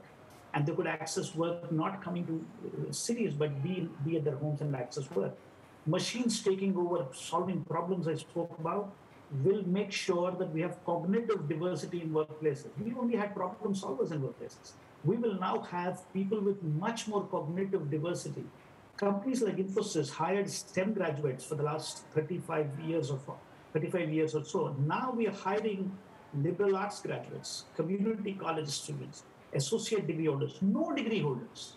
And they could access work not coming to uh, cities, but be, be at their homes and access work. Machines taking over solving problems I spoke about will make sure that we have cognitive diversity in workplaces. We only had problem solvers in workplaces we will now have people with much more cognitive diversity. Companies like Infosys hired STEM graduates for the last 35 years or 35 years or so. Now we are hiring liberal arts graduates, community college students, associate degree holders, no degree holders,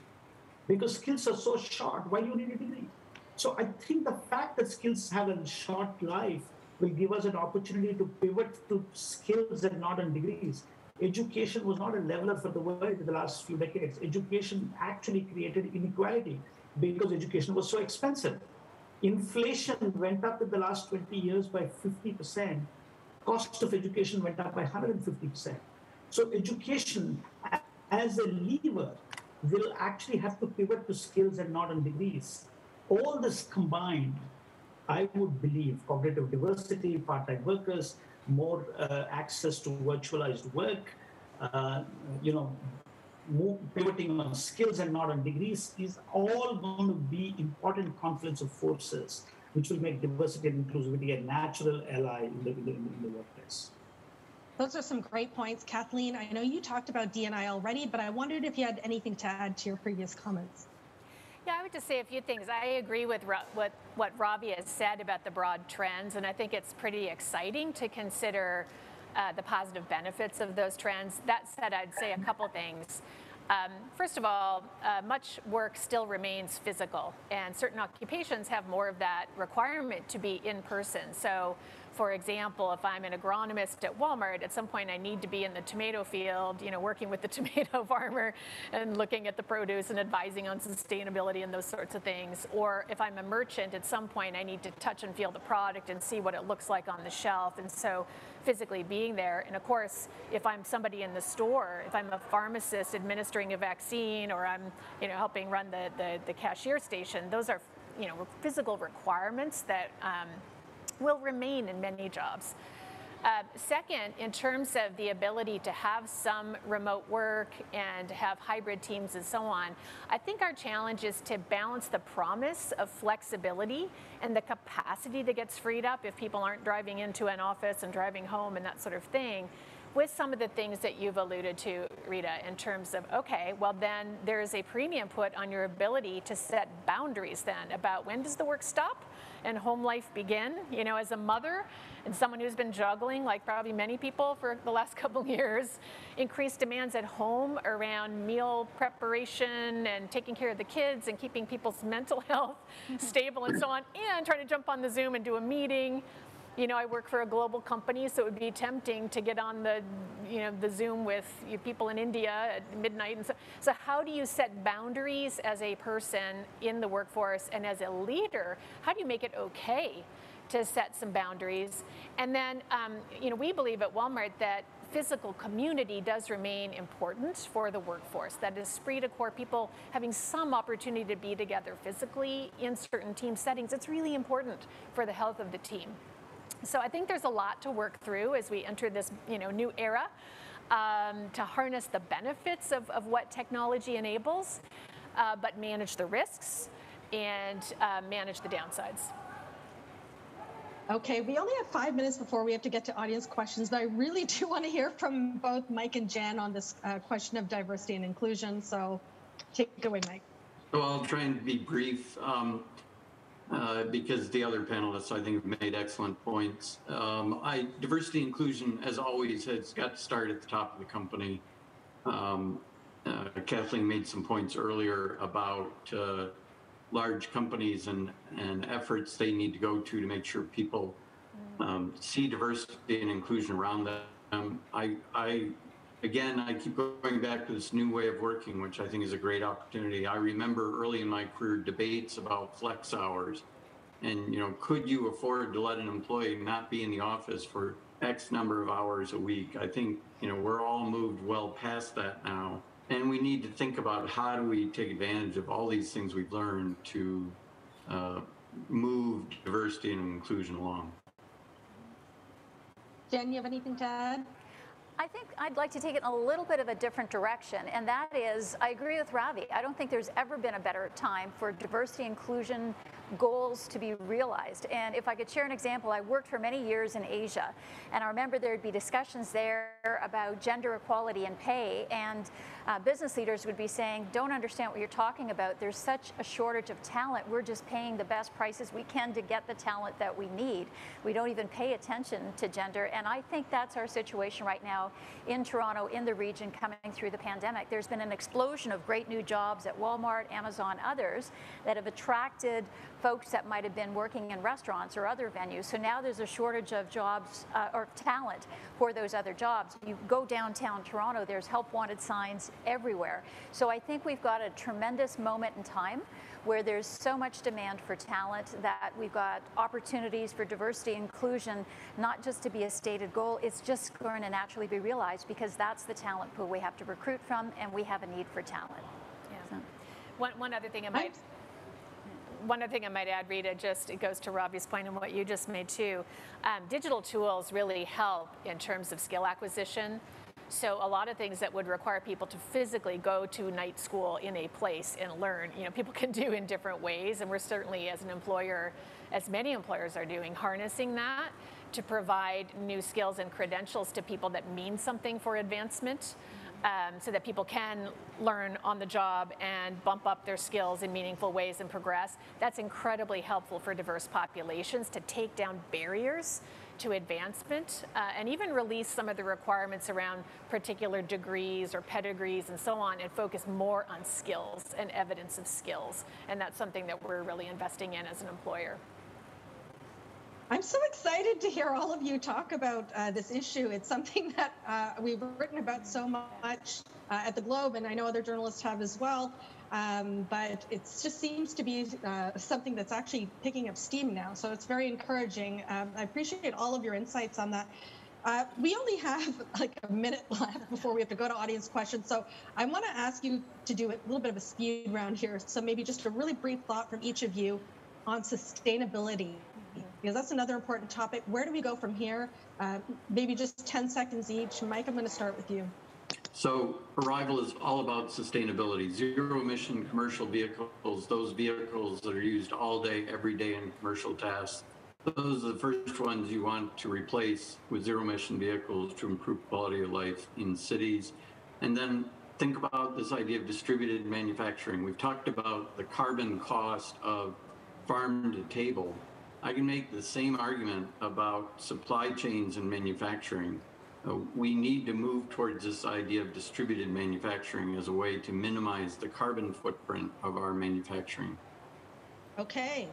because skills are so short. Why do you need a degree? So I think the fact that skills have a short life will give us an opportunity to pivot to skills and not on degrees. Education was not a leveler for the world in the last few decades. Education actually created inequality because education was so expensive. Inflation went up in the last 20 years by 50%. Cost of education went up by 150%. So education as a lever will actually have to pivot to skills and not on degrees. All this combined, I would believe cognitive diversity, part-time workers, more uh, access to virtualized work, uh, you know, pivoting on skills and not on degrees is all going to be important confluence of forces which will make diversity and inclusivity a natural ally in the, in the, in the workplace. Those are some great points, Kathleen. I know you talked about DNI already, but I wondered if you had anything to add to your previous comments. Yeah, I would just say a few things. I agree with what, what Ravi has said about the broad trends, and I think it's pretty exciting to consider uh, the positive benefits of those trends. That said, I'd say a couple things. Um, first of all, uh, much work still remains physical, and certain occupations have more of that requirement to be in person. So for example, if I'm an agronomist at Walmart, at some point I need to be in the tomato field, you know, working with the tomato farmer and looking at the produce and advising on sustainability and those sorts of things. Or if I'm a merchant, at some point I need to touch and feel the product and see what it looks like on the shelf. And so physically being there. And of course, if I'm somebody in the store, if I'm a pharmacist administering a vaccine or I'm, you know, helping run the, the, the cashier station, those are, you know, physical requirements that um, will remain in many jobs. Uh, second, in terms of the ability to have some remote work and have hybrid teams and so on, I think our challenge is to balance the promise of flexibility and the capacity that gets freed up if people aren't driving into an office and driving home and that sort of thing with some of the things that you've alluded to, Rita, in terms of, okay, well, then there's a premium put on your ability to set boundaries then about when does the work stop and home life begin. You know, as a mother and someone who's been juggling, like probably many people for the last couple of years, increased demands at home around meal preparation and taking care of the kids and keeping people's mental health stable and so on, and trying to jump on the Zoom and do a meeting you know, I work for a global company, so it would be tempting to get on the, you know, the Zoom with people in India at midnight. And so, so how do you set boundaries as a person in the workforce and as a leader? How do you make it okay to set some boundaries? And then, um, you know, we believe at Walmart that physical community does remain important for the workforce. That is, esprit de corps, people having some opportunity to be together physically in certain team settings. It's really important for the health of the team. So I think there's a lot to work through as we enter this you know, new era um, to harness the benefits of, of what technology enables, uh, but manage the risks and uh, manage the downsides. Okay, we only have five minutes before we have to get to audience questions, but I really do want to hear from both Mike and Jen on this uh, question of diversity and inclusion. So take it away, Mike. Well, I'll try and be brief. Um, uh, because the other panelists, I think, made excellent points. Um, I, diversity inclusion, as always, has got to start at the top of the company. Um, uh, Kathleen made some points earlier about uh, large companies and, and efforts they need to go to to make sure people um, see diversity and inclusion around them. I, I, again, I keep going back to this new way of working, which I think is a great opportunity. I remember early in my career debates about flex hours and, you know, could you afford to let an employee not be in the office for X number of hours a week? I think, you know, we're all moved well past that now. And we need to think about how do we take advantage of all these things we've learned to uh, move diversity and inclusion along. Jen, you have anything to add? I think I'd like to take it a little bit of a different direction, and that is, I agree with Ravi. I don't think there's ever been a better time for diversity inclusion goals to be realized. And if I could share an example, I worked for many years in Asia, and I remember there'd be discussions there about gender equality and pay, and uh, business leaders would be saying, don't understand what you're talking about. There's such a shortage of talent. We're just paying the best prices we can to get the talent that we need. We don't even pay attention to gender, and I think that's our situation right now in Toronto, in the region, coming through the pandemic. There's been an explosion of great new jobs at Walmart, Amazon, others that have attracted folks that might have been working in restaurants or other venues. So now there's a shortage of jobs uh, or talent for those other jobs. You go downtown Toronto, there's help wanted signs everywhere. So I think we've got a tremendous moment in time where there's so much demand for talent that we've got opportunities for diversity inclusion, not just to be a stated goal, it's just going to naturally be realized because that's the talent pool we have to recruit from and we have a need for talent. Yeah. So. One, one other thing I might one other thing I might add, Rita, just it goes to Ravi's point and what you just made too. Um, digital tools really help in terms of skill acquisition. So a lot of things that would require people to physically go to night school in a place and learn, you know, people can do in different ways. And we're certainly, as an employer, as many employers are doing, harnessing that to provide new skills and credentials to people that mean something for advancement. Um, so that people can learn on the job and bump up their skills in meaningful ways and progress. That's incredibly helpful for diverse populations to take down barriers to advancement uh, and even release some of the requirements around particular degrees or pedigrees and so on and focus more on skills and evidence of skills. And that's something that we're really investing in as an employer. I'm so excited to hear all of you talk about uh, this issue. It's something that uh, we've written about so much uh, at the Globe, and I know other journalists have as well. Um, but it just seems to be uh, something that's actually picking up steam now. So it's very encouraging. Um, I appreciate all of your insights on that. Uh, we only have like a minute left before we have to go to audience questions. So I want to ask you to do a little bit of a speed round here. So maybe just a really brief thought from each of you on sustainability, because that's another important topic. Where do we go from here? Uh, maybe just 10 seconds each. Mike, I'm going to start with you. So Arrival is all about sustainability, zero emission commercial vehicles, those vehicles that are used all day, every day in commercial tasks. Those are the first ones you want to replace with zero emission vehicles to improve quality of life in cities. And then think about this idea of distributed manufacturing. We've talked about the carbon cost of farm to table. I can make the same argument about supply chains and manufacturing. Uh, we need to move towards this idea of distributed manufacturing as a way to minimize the carbon footprint of our manufacturing. Okay,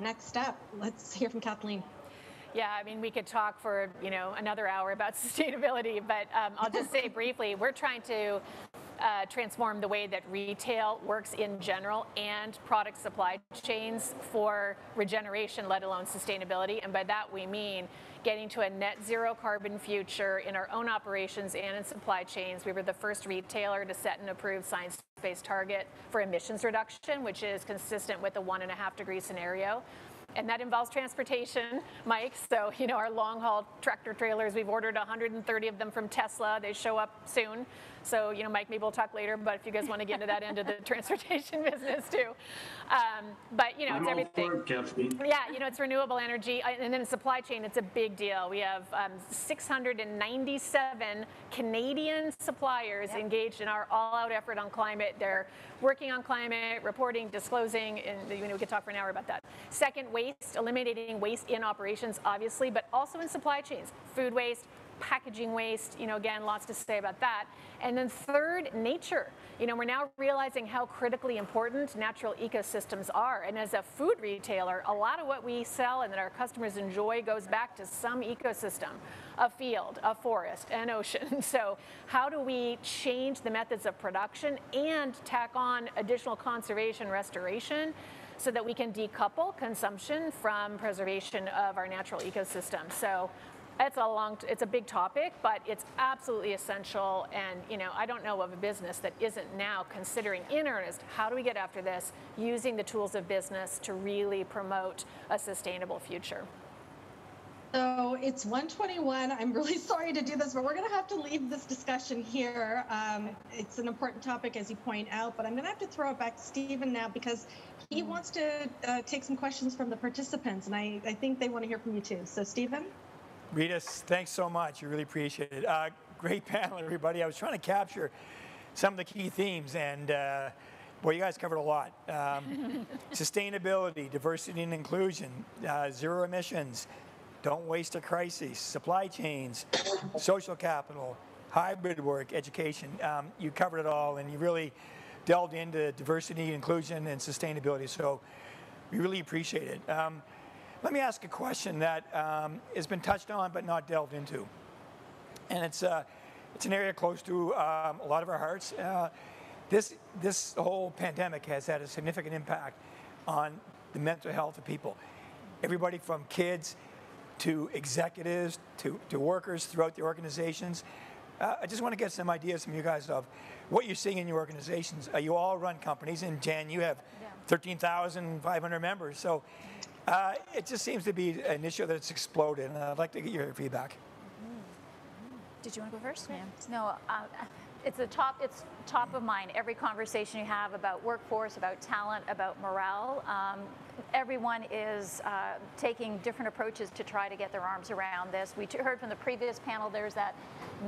next up, let's hear from Kathleen. Yeah, I mean, we could talk for you know another hour about sustainability, but um, I'll just say briefly, we're trying to uh, transform the way that retail works in general and product supply chains for regeneration, let alone sustainability. And by that we mean getting to a net zero carbon future in our own operations and in supply chains. We were the first retailer to set an approved science-based target for emissions reduction, which is consistent with the one and a half degree scenario and that involves transportation, Mike. So, you know, our long haul tractor trailers, we've ordered 130 of them from Tesla. They show up soon. So, you know, Mike, maybe we'll talk later, but if you guys want to get into that end of the transportation business too. Um, but, you know, I'm it's everything. It, yeah, you know, it's renewable energy. Uh, and then in supply chain, it's a big deal. We have um, 697 Canadian suppliers yep. engaged in our all out effort on climate. They're working on climate, reporting, disclosing, and you know, we could talk for an hour about that. Second, waste, eliminating waste in operations, obviously, but also in supply chains, food waste, packaging waste, you know, again, lots to say about that. And then third, nature. You know, we're now realizing how critically important natural ecosystems are. And as a food retailer, a lot of what we sell and that our customers enjoy goes back to some ecosystem, a field, a forest, an ocean. So how do we change the methods of production and tack on additional conservation restoration so that we can decouple consumption from preservation of our natural ecosystem. So it's a long, it's a big topic, but it's absolutely essential. And you know, I don't know of a business that isn't now considering in earnest how do we get after this, using the tools of business to really promote a sustainable future. So it's 121. I'm really sorry to do this, but we're going to have to leave this discussion here. Um, it's an important topic, as you point out, but I'm going to have to throw it back to Stephen now because he mm. wants to uh, take some questions from the participants, and I, I think they want to hear from you too. So, Stephen? Rita, thanks so much. I really appreciate it. Uh, great panel, everybody. I was trying to capture some of the key themes, and uh, boy, you guys covered a lot. Um, sustainability, diversity and inclusion, uh, zero emissions, don't waste a crisis, supply chains, social capital, hybrid work, education. Um, you covered it all, and you really delved into diversity, inclusion, and sustainability. So We really appreciate it. Um, let me ask a question that um, has been touched on but not delved into. And it's, uh, it's an area close to um, a lot of our hearts. Uh, this, this whole pandemic has had a significant impact on the mental health of people. Everybody from kids to executives to, to workers throughout the organizations. Uh, I just want to get some ideas from you guys of what you're seeing in your organizations. Uh, you all run companies, and Jan, you have yeah. 13,500 members. So uh, it just seems to be an issue that's exploded, and I'd like to get your feedback. Did you want to go first? Yeah. No, uh, it's the top. It's top of mind. Every conversation you have about workforce, about talent, about morale. Um, everyone is uh, taking different approaches to try to get their arms around this. We heard from the previous panel. There's that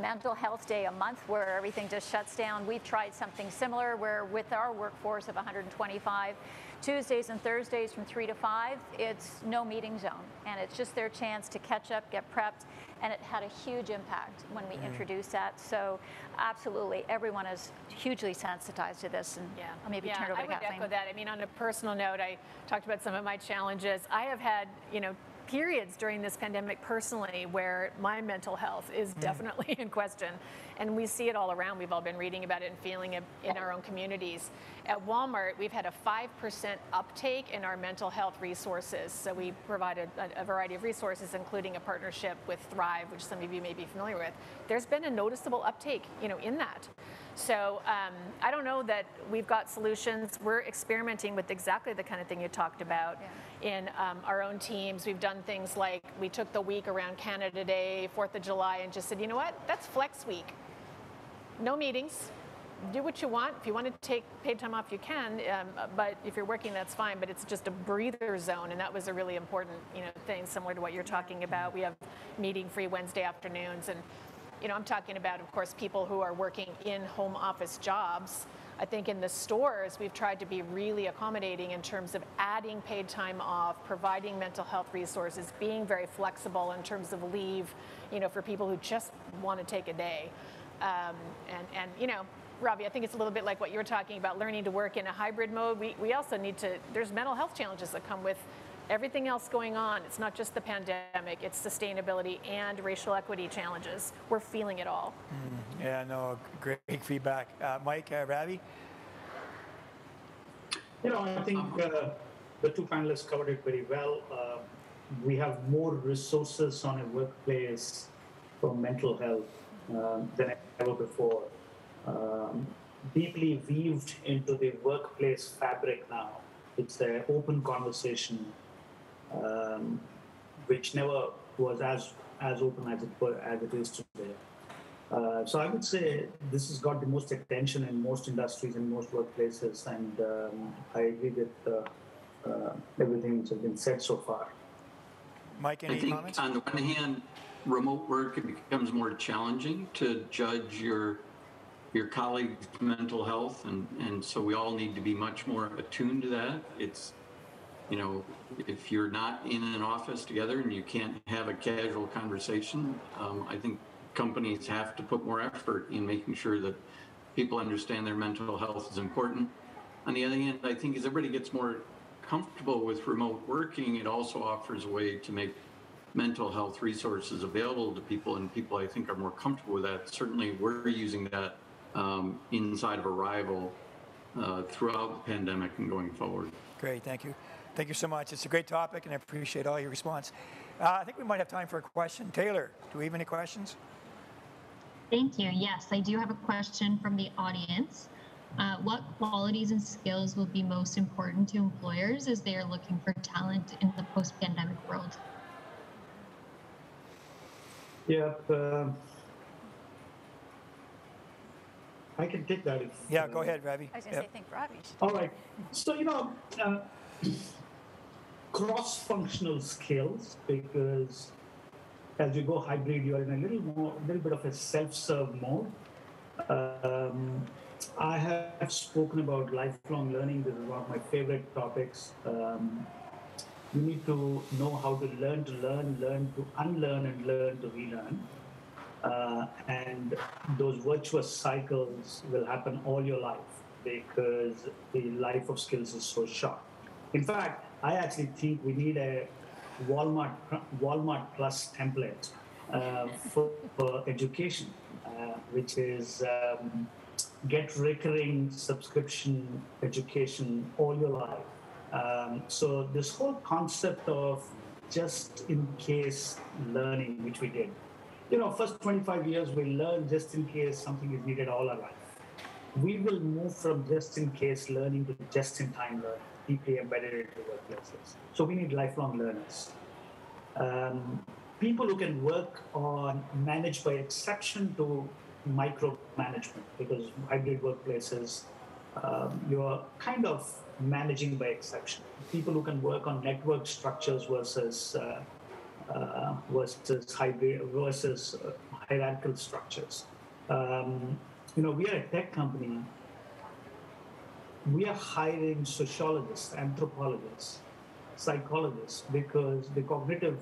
mental health day a month where everything just shuts down. We've tried something similar where with our workforce of 125, Tuesdays and Thursdays from 3 to 5, it's no meeting zone. And it's just their chance to catch up, get prepped, and it had a huge impact when we mm. introduced that. So absolutely, everyone is hugely sensitized to this, and yeah. I'll maybe yeah, turn it over I to would Kathleen. echo that. I mean, on a personal note, I talked about some of my challenges. I have had, you know, periods during this pandemic personally where my mental health is mm. definitely in question. And we see it all around. We've all been reading about it and feeling it in our own communities. At Walmart, we've had a 5% uptake in our mental health resources. So we provided a, a variety of resources, including a partnership with Thrive, which some of you may be familiar with. There's been a noticeable uptake, you know, in that. So um, I don't know that we've got solutions. We're experimenting with exactly the kind of thing you talked about yeah. In um, our own teams. We've done things like we took the week around Canada Day, 4th of July, and just said, you know what, that's flex week. No meetings. Do what you want. If you want to take paid time off, you can. Um, but if you're working, that's fine. But it's just a breather zone, and that was a really important, you know, thing similar to what you're talking about. We have meeting-free Wednesday afternoons, and you know, I'm talking about, of course, people who are working in home office jobs. I think in the stores, we've tried to be really accommodating in terms of adding paid time off, providing mental health resources, being very flexible in terms of leave, you know, for people who just want to take a day. Um, and, and, you know, Ravi, I think it's a little bit like what you're talking about, learning to work in a hybrid mode. We, we also need to, there's mental health challenges that come with everything else going on. It's not just the pandemic, it's sustainability and racial equity challenges. We're feeling it all. Mm, yeah, no, great feedback. Uh, Mike, uh, Ravi? You know, I think uh, the two panelists covered it very well. Uh, we have more resources on a workplace for mental health um, than ever before. Um, deeply weaved into the workplace fabric now. It's an open conversation um, which never was as as open as it as it is today. Uh, so I would say this has got the most attention in most industries and most workplaces, and um, I agree with uh, uh, everything which has been said so far. Mike, any I think comments? on the one hand, remote work it becomes more challenging to judge your your colleagues' mental health, and and so we all need to be much more attuned to that. It's you know, if you're not in an office together and you can't have a casual conversation, um, I think companies have to put more effort in making sure that people understand their mental health is important. On the other hand, I think as everybody gets more comfortable with remote working, it also offers a way to make mental health resources available to people, and people I think are more comfortable with that. Certainly, we're using that um, inside of Arrival uh, throughout the pandemic and going forward. Great, thank you. Thank you so much. It's a great topic, and I appreciate all your response. Uh, I think we might have time for a question. Taylor, do we have any questions? Thank you. Yes, I do have a question from the audience. Uh, what qualities and skills will be most important to employers as they are looking for talent in the post-pandemic world? Yeah, uh, I can take that. If, yeah, uh, go ahead, Ravi. I was going to yep. say, think Ravi. All right. So, you know, uh, cross-functional skills because as you go hybrid, you are in a little more, little bit of a self-serve mode. Um, I have spoken about lifelong learning. This is one of my favorite topics. Um, you need to know how to learn to learn, learn to unlearn, and learn to relearn. Uh, and those virtuous cycles will happen all your life because the life of skills is so short. In fact, I actually think we need a Walmart Walmart Plus template uh, for, for, education, uh, which is um, get recurring subscription education all your life. Um, so this whole concept of just in case learning, which we did, you know, first 25 years we learn just in case something is needed all our life. We will move from just in case learning to just in time learning, deeply embedded into workplaces. So we need lifelong learners. Um, people who can work on manage by exception to micromanagement because hybrid workplaces, um, you're kind of managing by exception. People who can work on network structures versus uh, uh, versus hybrid versus uh, hierarchical structures. Um, you know, we are a tech company. We are hiring sociologists, anthropologists, psychologists because the cognitive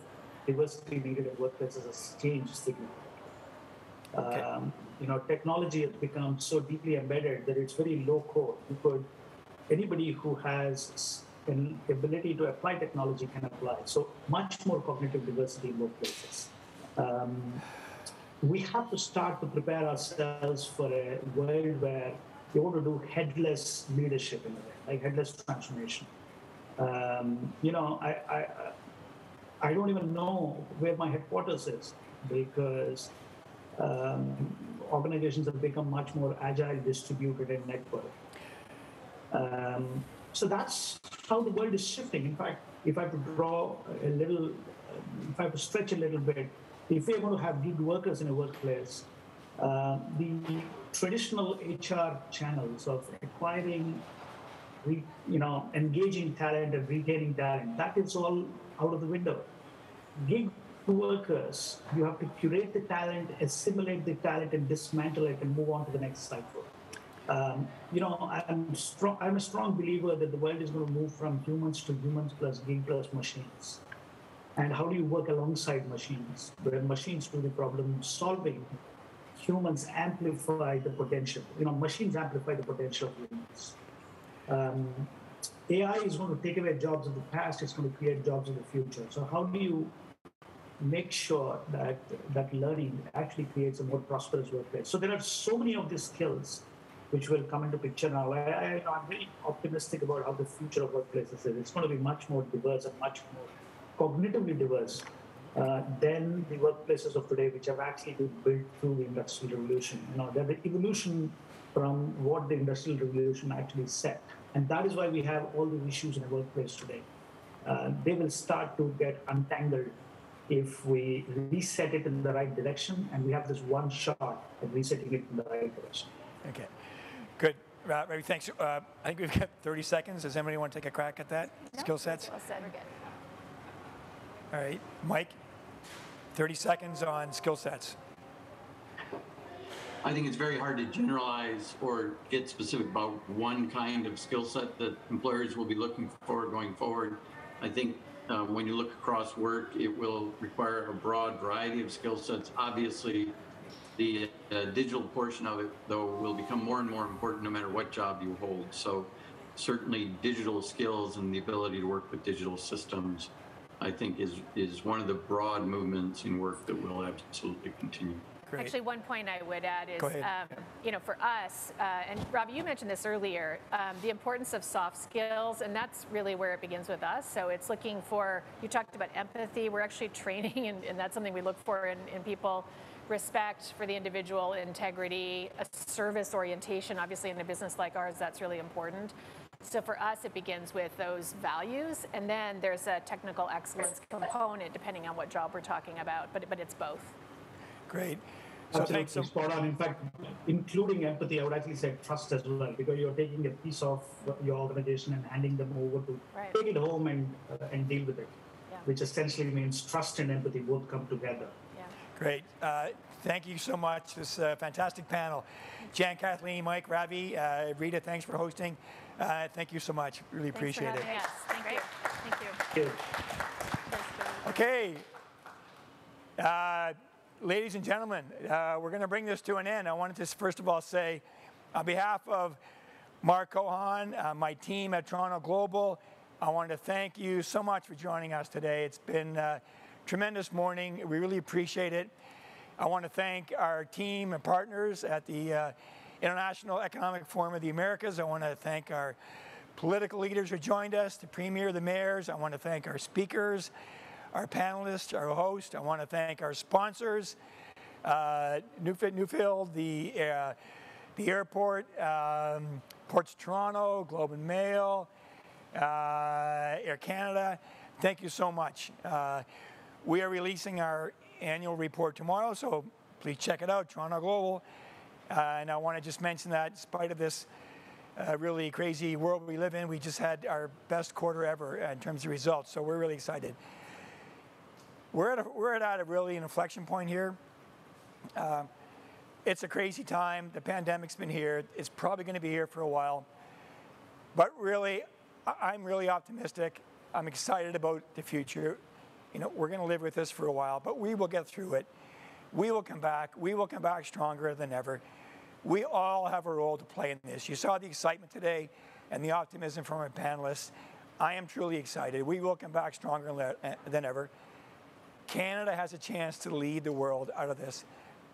diversity needed in workplaces has changed significantly. Okay. Um, you know, technology has become so deeply embedded that it's very low code. You could anybody who has an ability to apply technology can apply. So much more cognitive diversity in workplaces. Um, we have to start to prepare ourselves for a world where we want to do headless leadership in a way, like headless transformation. Um, you know, I, I, I don't even know where my headquarters is because um, organizations have become much more agile, distributed, and networked. Um, so that's how the world is shifting. In fact, if I have to draw a little, if I have to stretch a little bit, if we're going to have gig workers in a workplace, uh, the traditional HR channels of acquiring, you know, engaging talent and retaining talent, that is all out of the window. Gig workers, you have to curate the talent, assimilate the talent, and dismantle it and move on to the next cycle. Um, you know, I'm strong. I'm a strong believer that the world is going to move from humans to humans plus gig plus machines. And how do you work alongside machines? Where machines do the problem solving, humans amplify the potential. You know, machines amplify the potential of humans. Um, AI is going to take away jobs of the past. It's going to create jobs of the future. So how do you make sure that that learning actually creates a more prosperous workplace? So there are so many of these skills which will come into picture now. I, am very optimistic about how the future of workplaces is. It's going to be much more diverse and much more cognitively diverse uh, than the workplaces of today, which have actually been built through the industrial revolution. You know, they're the evolution from what the industrial revolution actually set, and that is why we have all the issues in the workplace today. Uh, they will start to get untangled if we reset it in the right direction, and we have this one shot at resetting it in the right direction. Okay. Good. Uh, Ravi, thanks. Uh, I think we've got 30 seconds. Does anybody want to take a crack at that? No. Skill sets? Well said. We're good. All right. Mike, 30 seconds on skill sets. I think it's very hard to generalize or get specific about one kind of skill set that employers will be looking for going forward. I think uh, when you look across work, it will require a broad variety of skill sets. Obviously, the uh, digital portion of it, though, will become more and more important no matter what job you hold. So certainly digital skills and the ability to work with digital systems, I think is, is one of the broad movements in work that will absolutely continue. Great. Actually, one point I would add is, um, you know, for us, uh, and Rob, you mentioned this earlier, um, the importance of soft skills, and that's really where it begins with us. So it's looking for, you talked about empathy, we're actually training, and, and that's something we look for in, in people respect for the individual, integrity, a service orientation. Obviously, in a business like ours, that's really important. So for us, it begins with those values, and then there's a technical excellence component depending on what job we're talking about, but, but it's both. Great. So thanks. So spot on. In fact, including empathy, I would actually say trust as well, because you're taking a piece of your organization and handing them over to right. take it home and uh, and deal with it, yeah. which essentially means trust and empathy both come together. Great. Uh, thank you so much. This uh, fantastic panel. Jan, Kathleen, Mike, Ravi, uh, Rita, thanks for hosting. Uh, thank you so much. Really thanks appreciate it. Us. Thank you. Thank you. Okay. Uh, ladies and gentlemen, uh, we're going to bring this to an end. I wanted to first of all say, on behalf of Mark Cohon, my team at Toronto Global, I wanted to thank you so much for joining us today. It's been a tremendous morning. We really appreciate it. I want to thank our team and partners at the uh, International Economic Forum of the Americas. I want to thank our political leaders who joined us, the Premier, the mayors. I want to thank our speakers, our panelists, our host. I want to thank our sponsors, uh, Nieuport, Nieuport, the, uh, the airport, um, Ports Toronto, Globe and Mail, uh, Air Canada. Thank you so much. Uh, we are releasing our annual report tomorrow, so please check it out, Toronto Global. Uh, and I want to just mention that in spite of this uh, really crazy world we live in, we just had our best quarter ever in terms of results. So we're really excited. We're at a, we're at a really an inflection point here. Uh, it's a crazy time. The pandemic's been here. It's probably going to be here for a while. But really, I'm really optimistic. I'm excited about the future. You know, we're going to live with this for a while, but we will get through it. We will come back. We will come back stronger than ever. We all have a role to play in this. You saw the excitement today and the optimism from our panelists. I am truly excited. We will come back stronger eh, than ever. Canada has a chance to lead the world out of this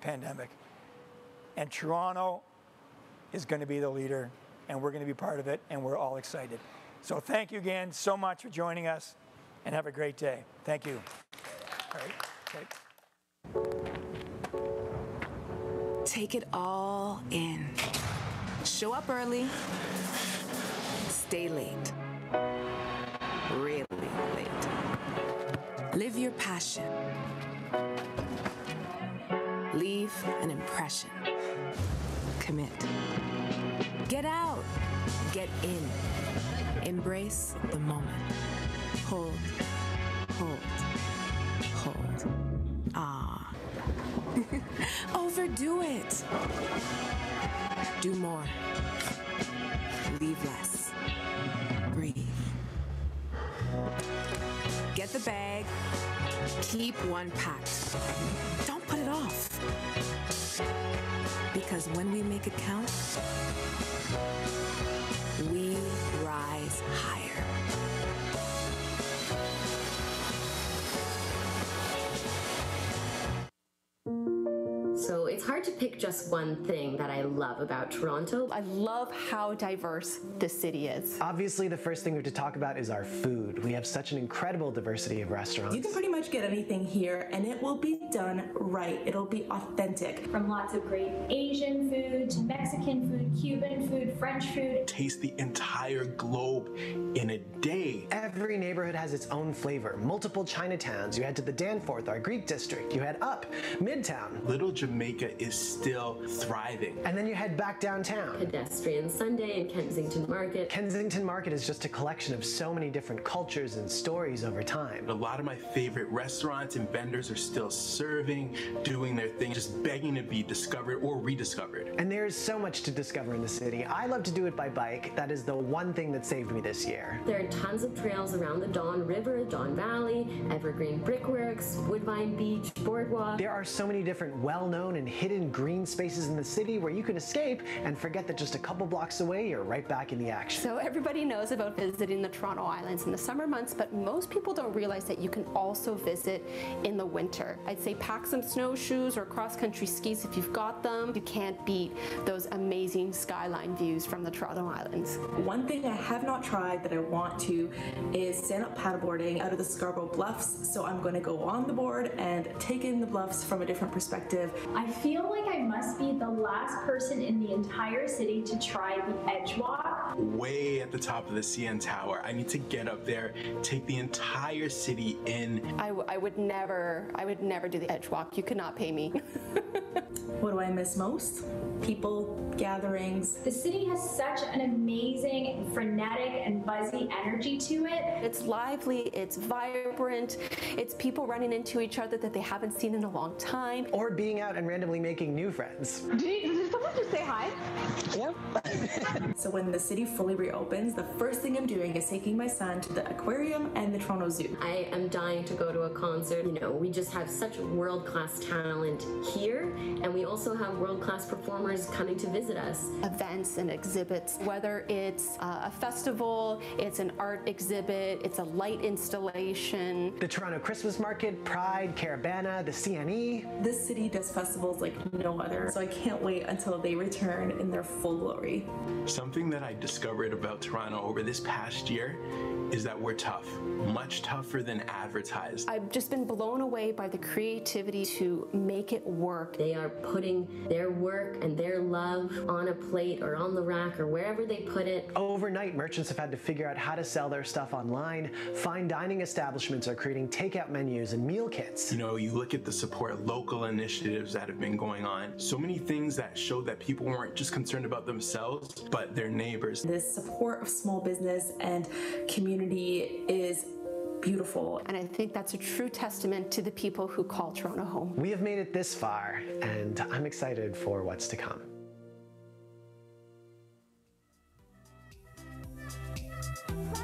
pandemic. And Toronto is going to be the leader, and we're going to be part of it, and we're all excited. So thank you again so much for joining us, and have a great day. Thank you. All right. Okay. Take it all in. Show up early. Stay late. Really late. Live your passion. Leave an impression. Commit. Get out. Get in. Embrace the moment. Hold. Hold. Overdo it. Do more. Leave less. Breathe. Get the bag. Keep one packed. Don't put it off. Because when we make it count, we rise higher. Pick just one thing that I love about Toronto. I love how diverse the city is. Obviously, the first thing we have to talk about is our food. We have such an incredible diversity of restaurants. You can pretty much get anything here, and it will be done right. It'll be authentic. From lots of great Asian food to Mexican food, Cuban food, French food. Taste the entire globe in a day. Every neighborhood has its own flavor. Multiple Chinatowns. You head to the Danforth, our Greek district. You head up, Midtown. Little Jamaica is still thriving. And then you head back downtown. Pedestrian Sunday and Kensington Market. Kensington Market is just a collection of so many different cultures and stories over time. A lot of my favorite restaurants and vendors are still serving, doing their thing, just begging to be discovered or rediscovered. And there's so much to discover in the city. I love to do it by bike. That is the one thing that saved me this year. There are tons of trails around the Don River, Don Valley, Evergreen Brickworks, Woodbine Beach, Boardwalk. There are so many different well-known and hidden green spaces in the city where you can escape and forget that just a couple blocks away you're right back in the action. So everybody knows about visiting the Toronto Islands in the summer months, but most people don't realize that you can also visit in the winter. I'd say pack some snowshoes or cross-country skis if you've got them. You can't beat those amazing skyline views from the Toronto Islands. One thing I have not tried that I want to is stand-up paddleboarding out of the Scarborough Bluffs. So I'm going to go on the board and take in the bluffs from a different perspective. I feel like I must be the last person in the entire city to try the edge walk. Way at the top of the CN Tower. I need to get up there, take the entire city in. I, I would never, I would never do the edge walk. You could not pay me. what do I miss most? People, gatherings. The city has such an amazing, frenetic, and buzzy energy to it. It's lively, it's vibrant, it's people running into each other that they haven't seen in a long time. Or being out and randomly making new friends. Did, did someone just say hi? Yep. so when the city fully reopens, the first thing I'm doing is taking my son to the aquarium and the Toronto Zoo. I am dying to go to a concert. You know, we just have such world-class talent here, and we also have world-class performers coming to visit us. Events and exhibits, whether it's uh, a festival, it's an art exhibit, it's a light installation. The Toronto Christmas Market, Pride, Caribana, the CNE. This city does festivals like no other, so I can't wait until they return in their full glory. Something that I discovered about Toronto over this past year is that we're tough, much tougher than advertised. I've just been blown away by the creativity to make it work. They are putting their work and their love on a plate or on the rack or wherever they put it. Overnight, merchants have had to figure out how to sell their stuff online. Fine dining establishments are creating takeout menus and meal kits. You know, you look at the support local initiatives that have been going on, so many things that show that people weren't just concerned about themselves, but their neighbors. This support of small business and community is beautiful. And I think that's a true testament to the people who call Toronto home. We have made it this far, and I'm excited for what's to come. Bye.